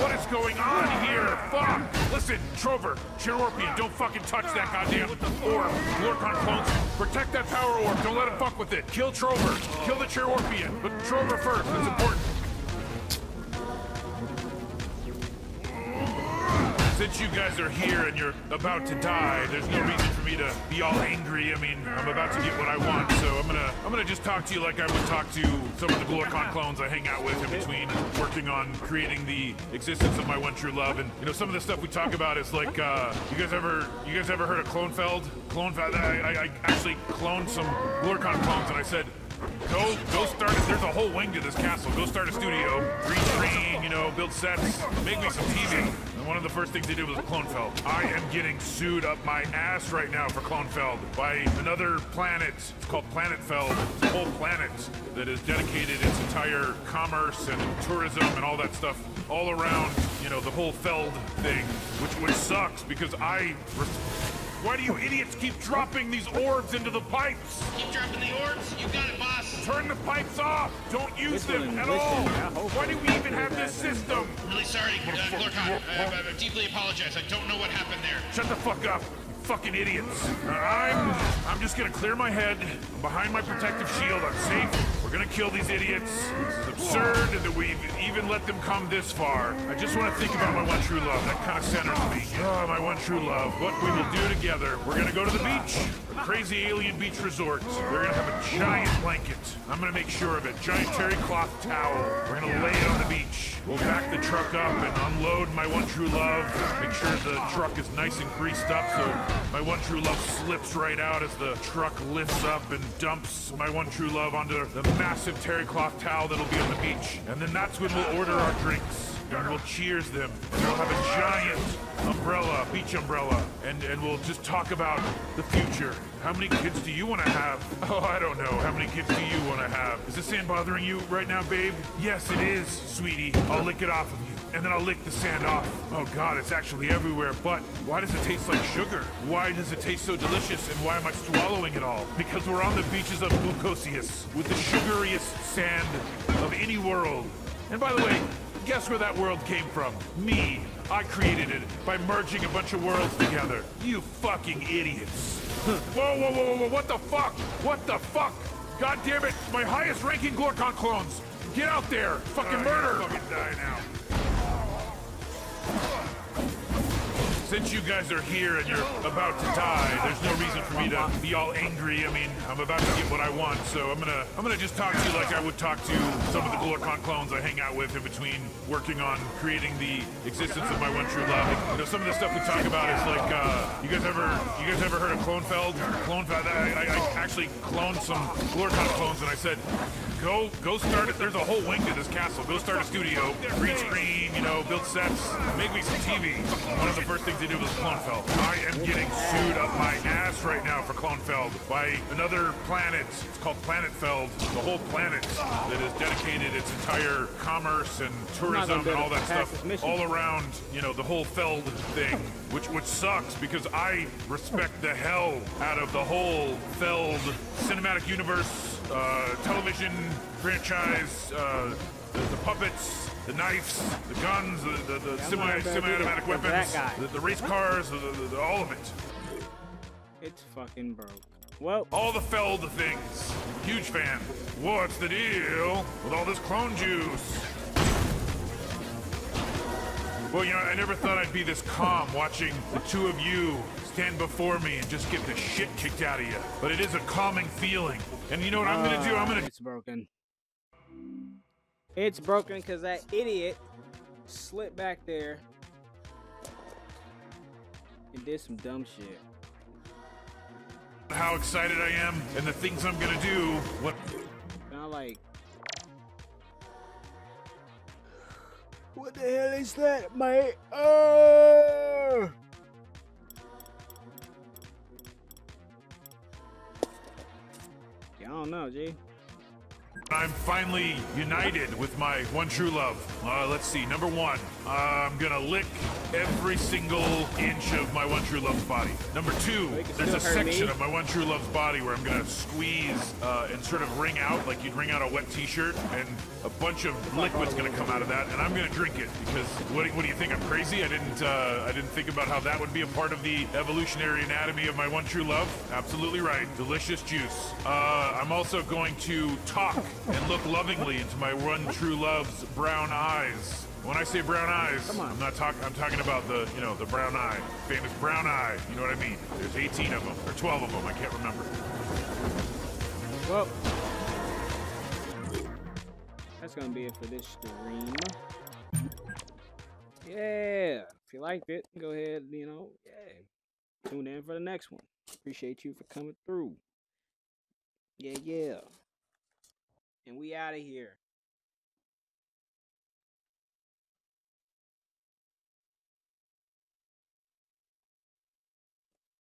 What is going on here? Fuck! Listen, Trover, Chairorpian, don't fucking touch that goddamn orb! Glorkon clones, protect that power orb, don't let him fuck with it! Kill Trover, kill the Chairorpian, but Trover first, it's important. Since you guys are here and you're about to die, there's no reason for me to be all angry. I mean, I'm about to get what I want, so I'm gonna I'm gonna just talk to you like I would talk to some of the Glorkon clones I hang out with in between working on creating the existence of my one true love. And you know, some of the stuff we talk about is like, uh, you guys ever you guys ever heard of Clonefeld? Clonefeld. I, I, I actually cloned some Glorkon clones, and I said. Go, go start it. There's a whole wing to this castle. Go start a studio, screen, you know, build sets, make me some TV. One of the first things they did was Clonefeld. I am getting sued up my ass right now for Clonefeld by another planet. It's called Planetfeld. It's a whole planet that has dedicated its entire commerce and tourism and all that stuff all around, you know, the whole Feld thing, which which sucks because I. Why do you idiots keep dropping these orbs into the pipes? Keep dropping the orbs. You got it, boss. Turn the pipes off! Don't use This them at all! I hope Why do we even have this that- system? Really sorry, uh, Glorkon. I, I deeply apologize. I don't know what happened there. Shut the fuck up, you fucking idiots. I'm I'm just gonna clear my head. I'm behind my protective shield. I'm safe. We're gonna kill these idiots. This is absurd that we've even let them come this far. I just want to think about my one true love. That kind of centers me. Oh, my one true love. What we will do together. We're gonna go to the beach. Crazy alien beach resort. We're gonna have a giant blanket. I'm gonna make sure of it. Giant terry cloth towel. We're gonna lay it on the beach. We'll back the truck up and unload my one true love. Make sure the truck is nice and greased up so my one true love slips right out as the truck lifts up and dumps my one true love onto the massive terry cloth towel that'll be on the beach. And then that's when we'll order our drinks. And we'll cheers them. We'll have a giant umbrella, beach umbrella. And, and we'll just talk about the future. How many kids do you want to have? Oh, I don't know. How many kids do you want to have? Is this sand bothering you right now, babe? Yes, it is, sweetie. I'll lick it off of you. And then I'll lick the sand off. Oh god, it's actually everywhere. But why does it taste like sugar? Why does it taste so delicious? And why am I swallowing it all? Because we're on the beaches of Bucosius with the sugariest sand of any world. And by the way, guess where that world came from? Me. I created it by merging a bunch of worlds together. You fucking idiots. Whoa, whoa, whoa, whoa, what the fuck? What the fuck? God damn it, my highest ranking Glorkon clones. Get out there. Fucking murder. Fucking die now. Since you guys are here and you're about to die, there's no reason for me to be all angry. I mean, I'm about to get what I want, so I'm gonna I'm gonna just talk to you like I would talk to some of the Glorkon clones I hang out with in between working on creating the existence of my one true love. You know, some of the stuff we talk about is like, uh, you guys ever you guys ever heard of Clonefeld? Clonefeld. I, I, I actually cloned some Glorkon clones, and I said, go go start it. There's a whole wing to this castle. Go start a studio, green screen, you know, build sets, make me some TV. One of the first things they did was Clonefeld. I am getting sued up my ass right now for Clonefeld by another planet. It's called Planetfeld. The whole planet that has dedicated its entire commerce and tourism and all that stuff all around, you know, the whole Feld thing, which which sucks because I respect the hell out of the whole Feld cinematic universe, uh, television franchise, uh, the, the puppets, the knives, the guns, the, the, the semi I'm gonna be semi-automatic the- the weapons, the, the race cars, the, the, all of it. It's fucking broke. Well, all the Feld things. Huge fan. What's the deal with all this clone juice? Well, you know, I never thought I'd be this calm watching the two of you stand before me and just get the shit kicked out of you. But it is a calming feeling. And you know what I'm gonna do? I'm gonna. Uh, it's broken. It's broken because that idiot slipped back there and did some dumb shit. How excited I am and the things I'm gonna do. What? And I like. What the hell is that, mate? Oh! Yeah, I don't know, G. I'm finally united with my one true love. Uh, let's see. Number one, I'm gonna lick every single inch of my one true love's body. Number two, Well, you can there's a section me. of my one true love's body where I'm gonna squeeze uh, and sort of wring out like you'd wring out a wet T-shirt, and a bunch of liquid's gonna come out of that, and I'm gonna drink it because what, what do you think? I'm crazy? I didn't uh, I didn't think about how that would be a part of the evolutionary anatomy of my one true love. Absolutely right. Delicious juice. Uh, I'm also going to talk and look lovingly into my one true love's brown eyes. When I say brown eyes, I'm not talking. I'm talking about the, you know, the brown eye, famous brown eye. You know what I mean? There's 18 of them, or 12 of them. I can't remember. Well, that's gonna be it for this stream. Yeah, if you liked it, go ahead, you know, yeah, tune in for the next one. Appreciate you for coming through. Yeah, yeah. And we out of here.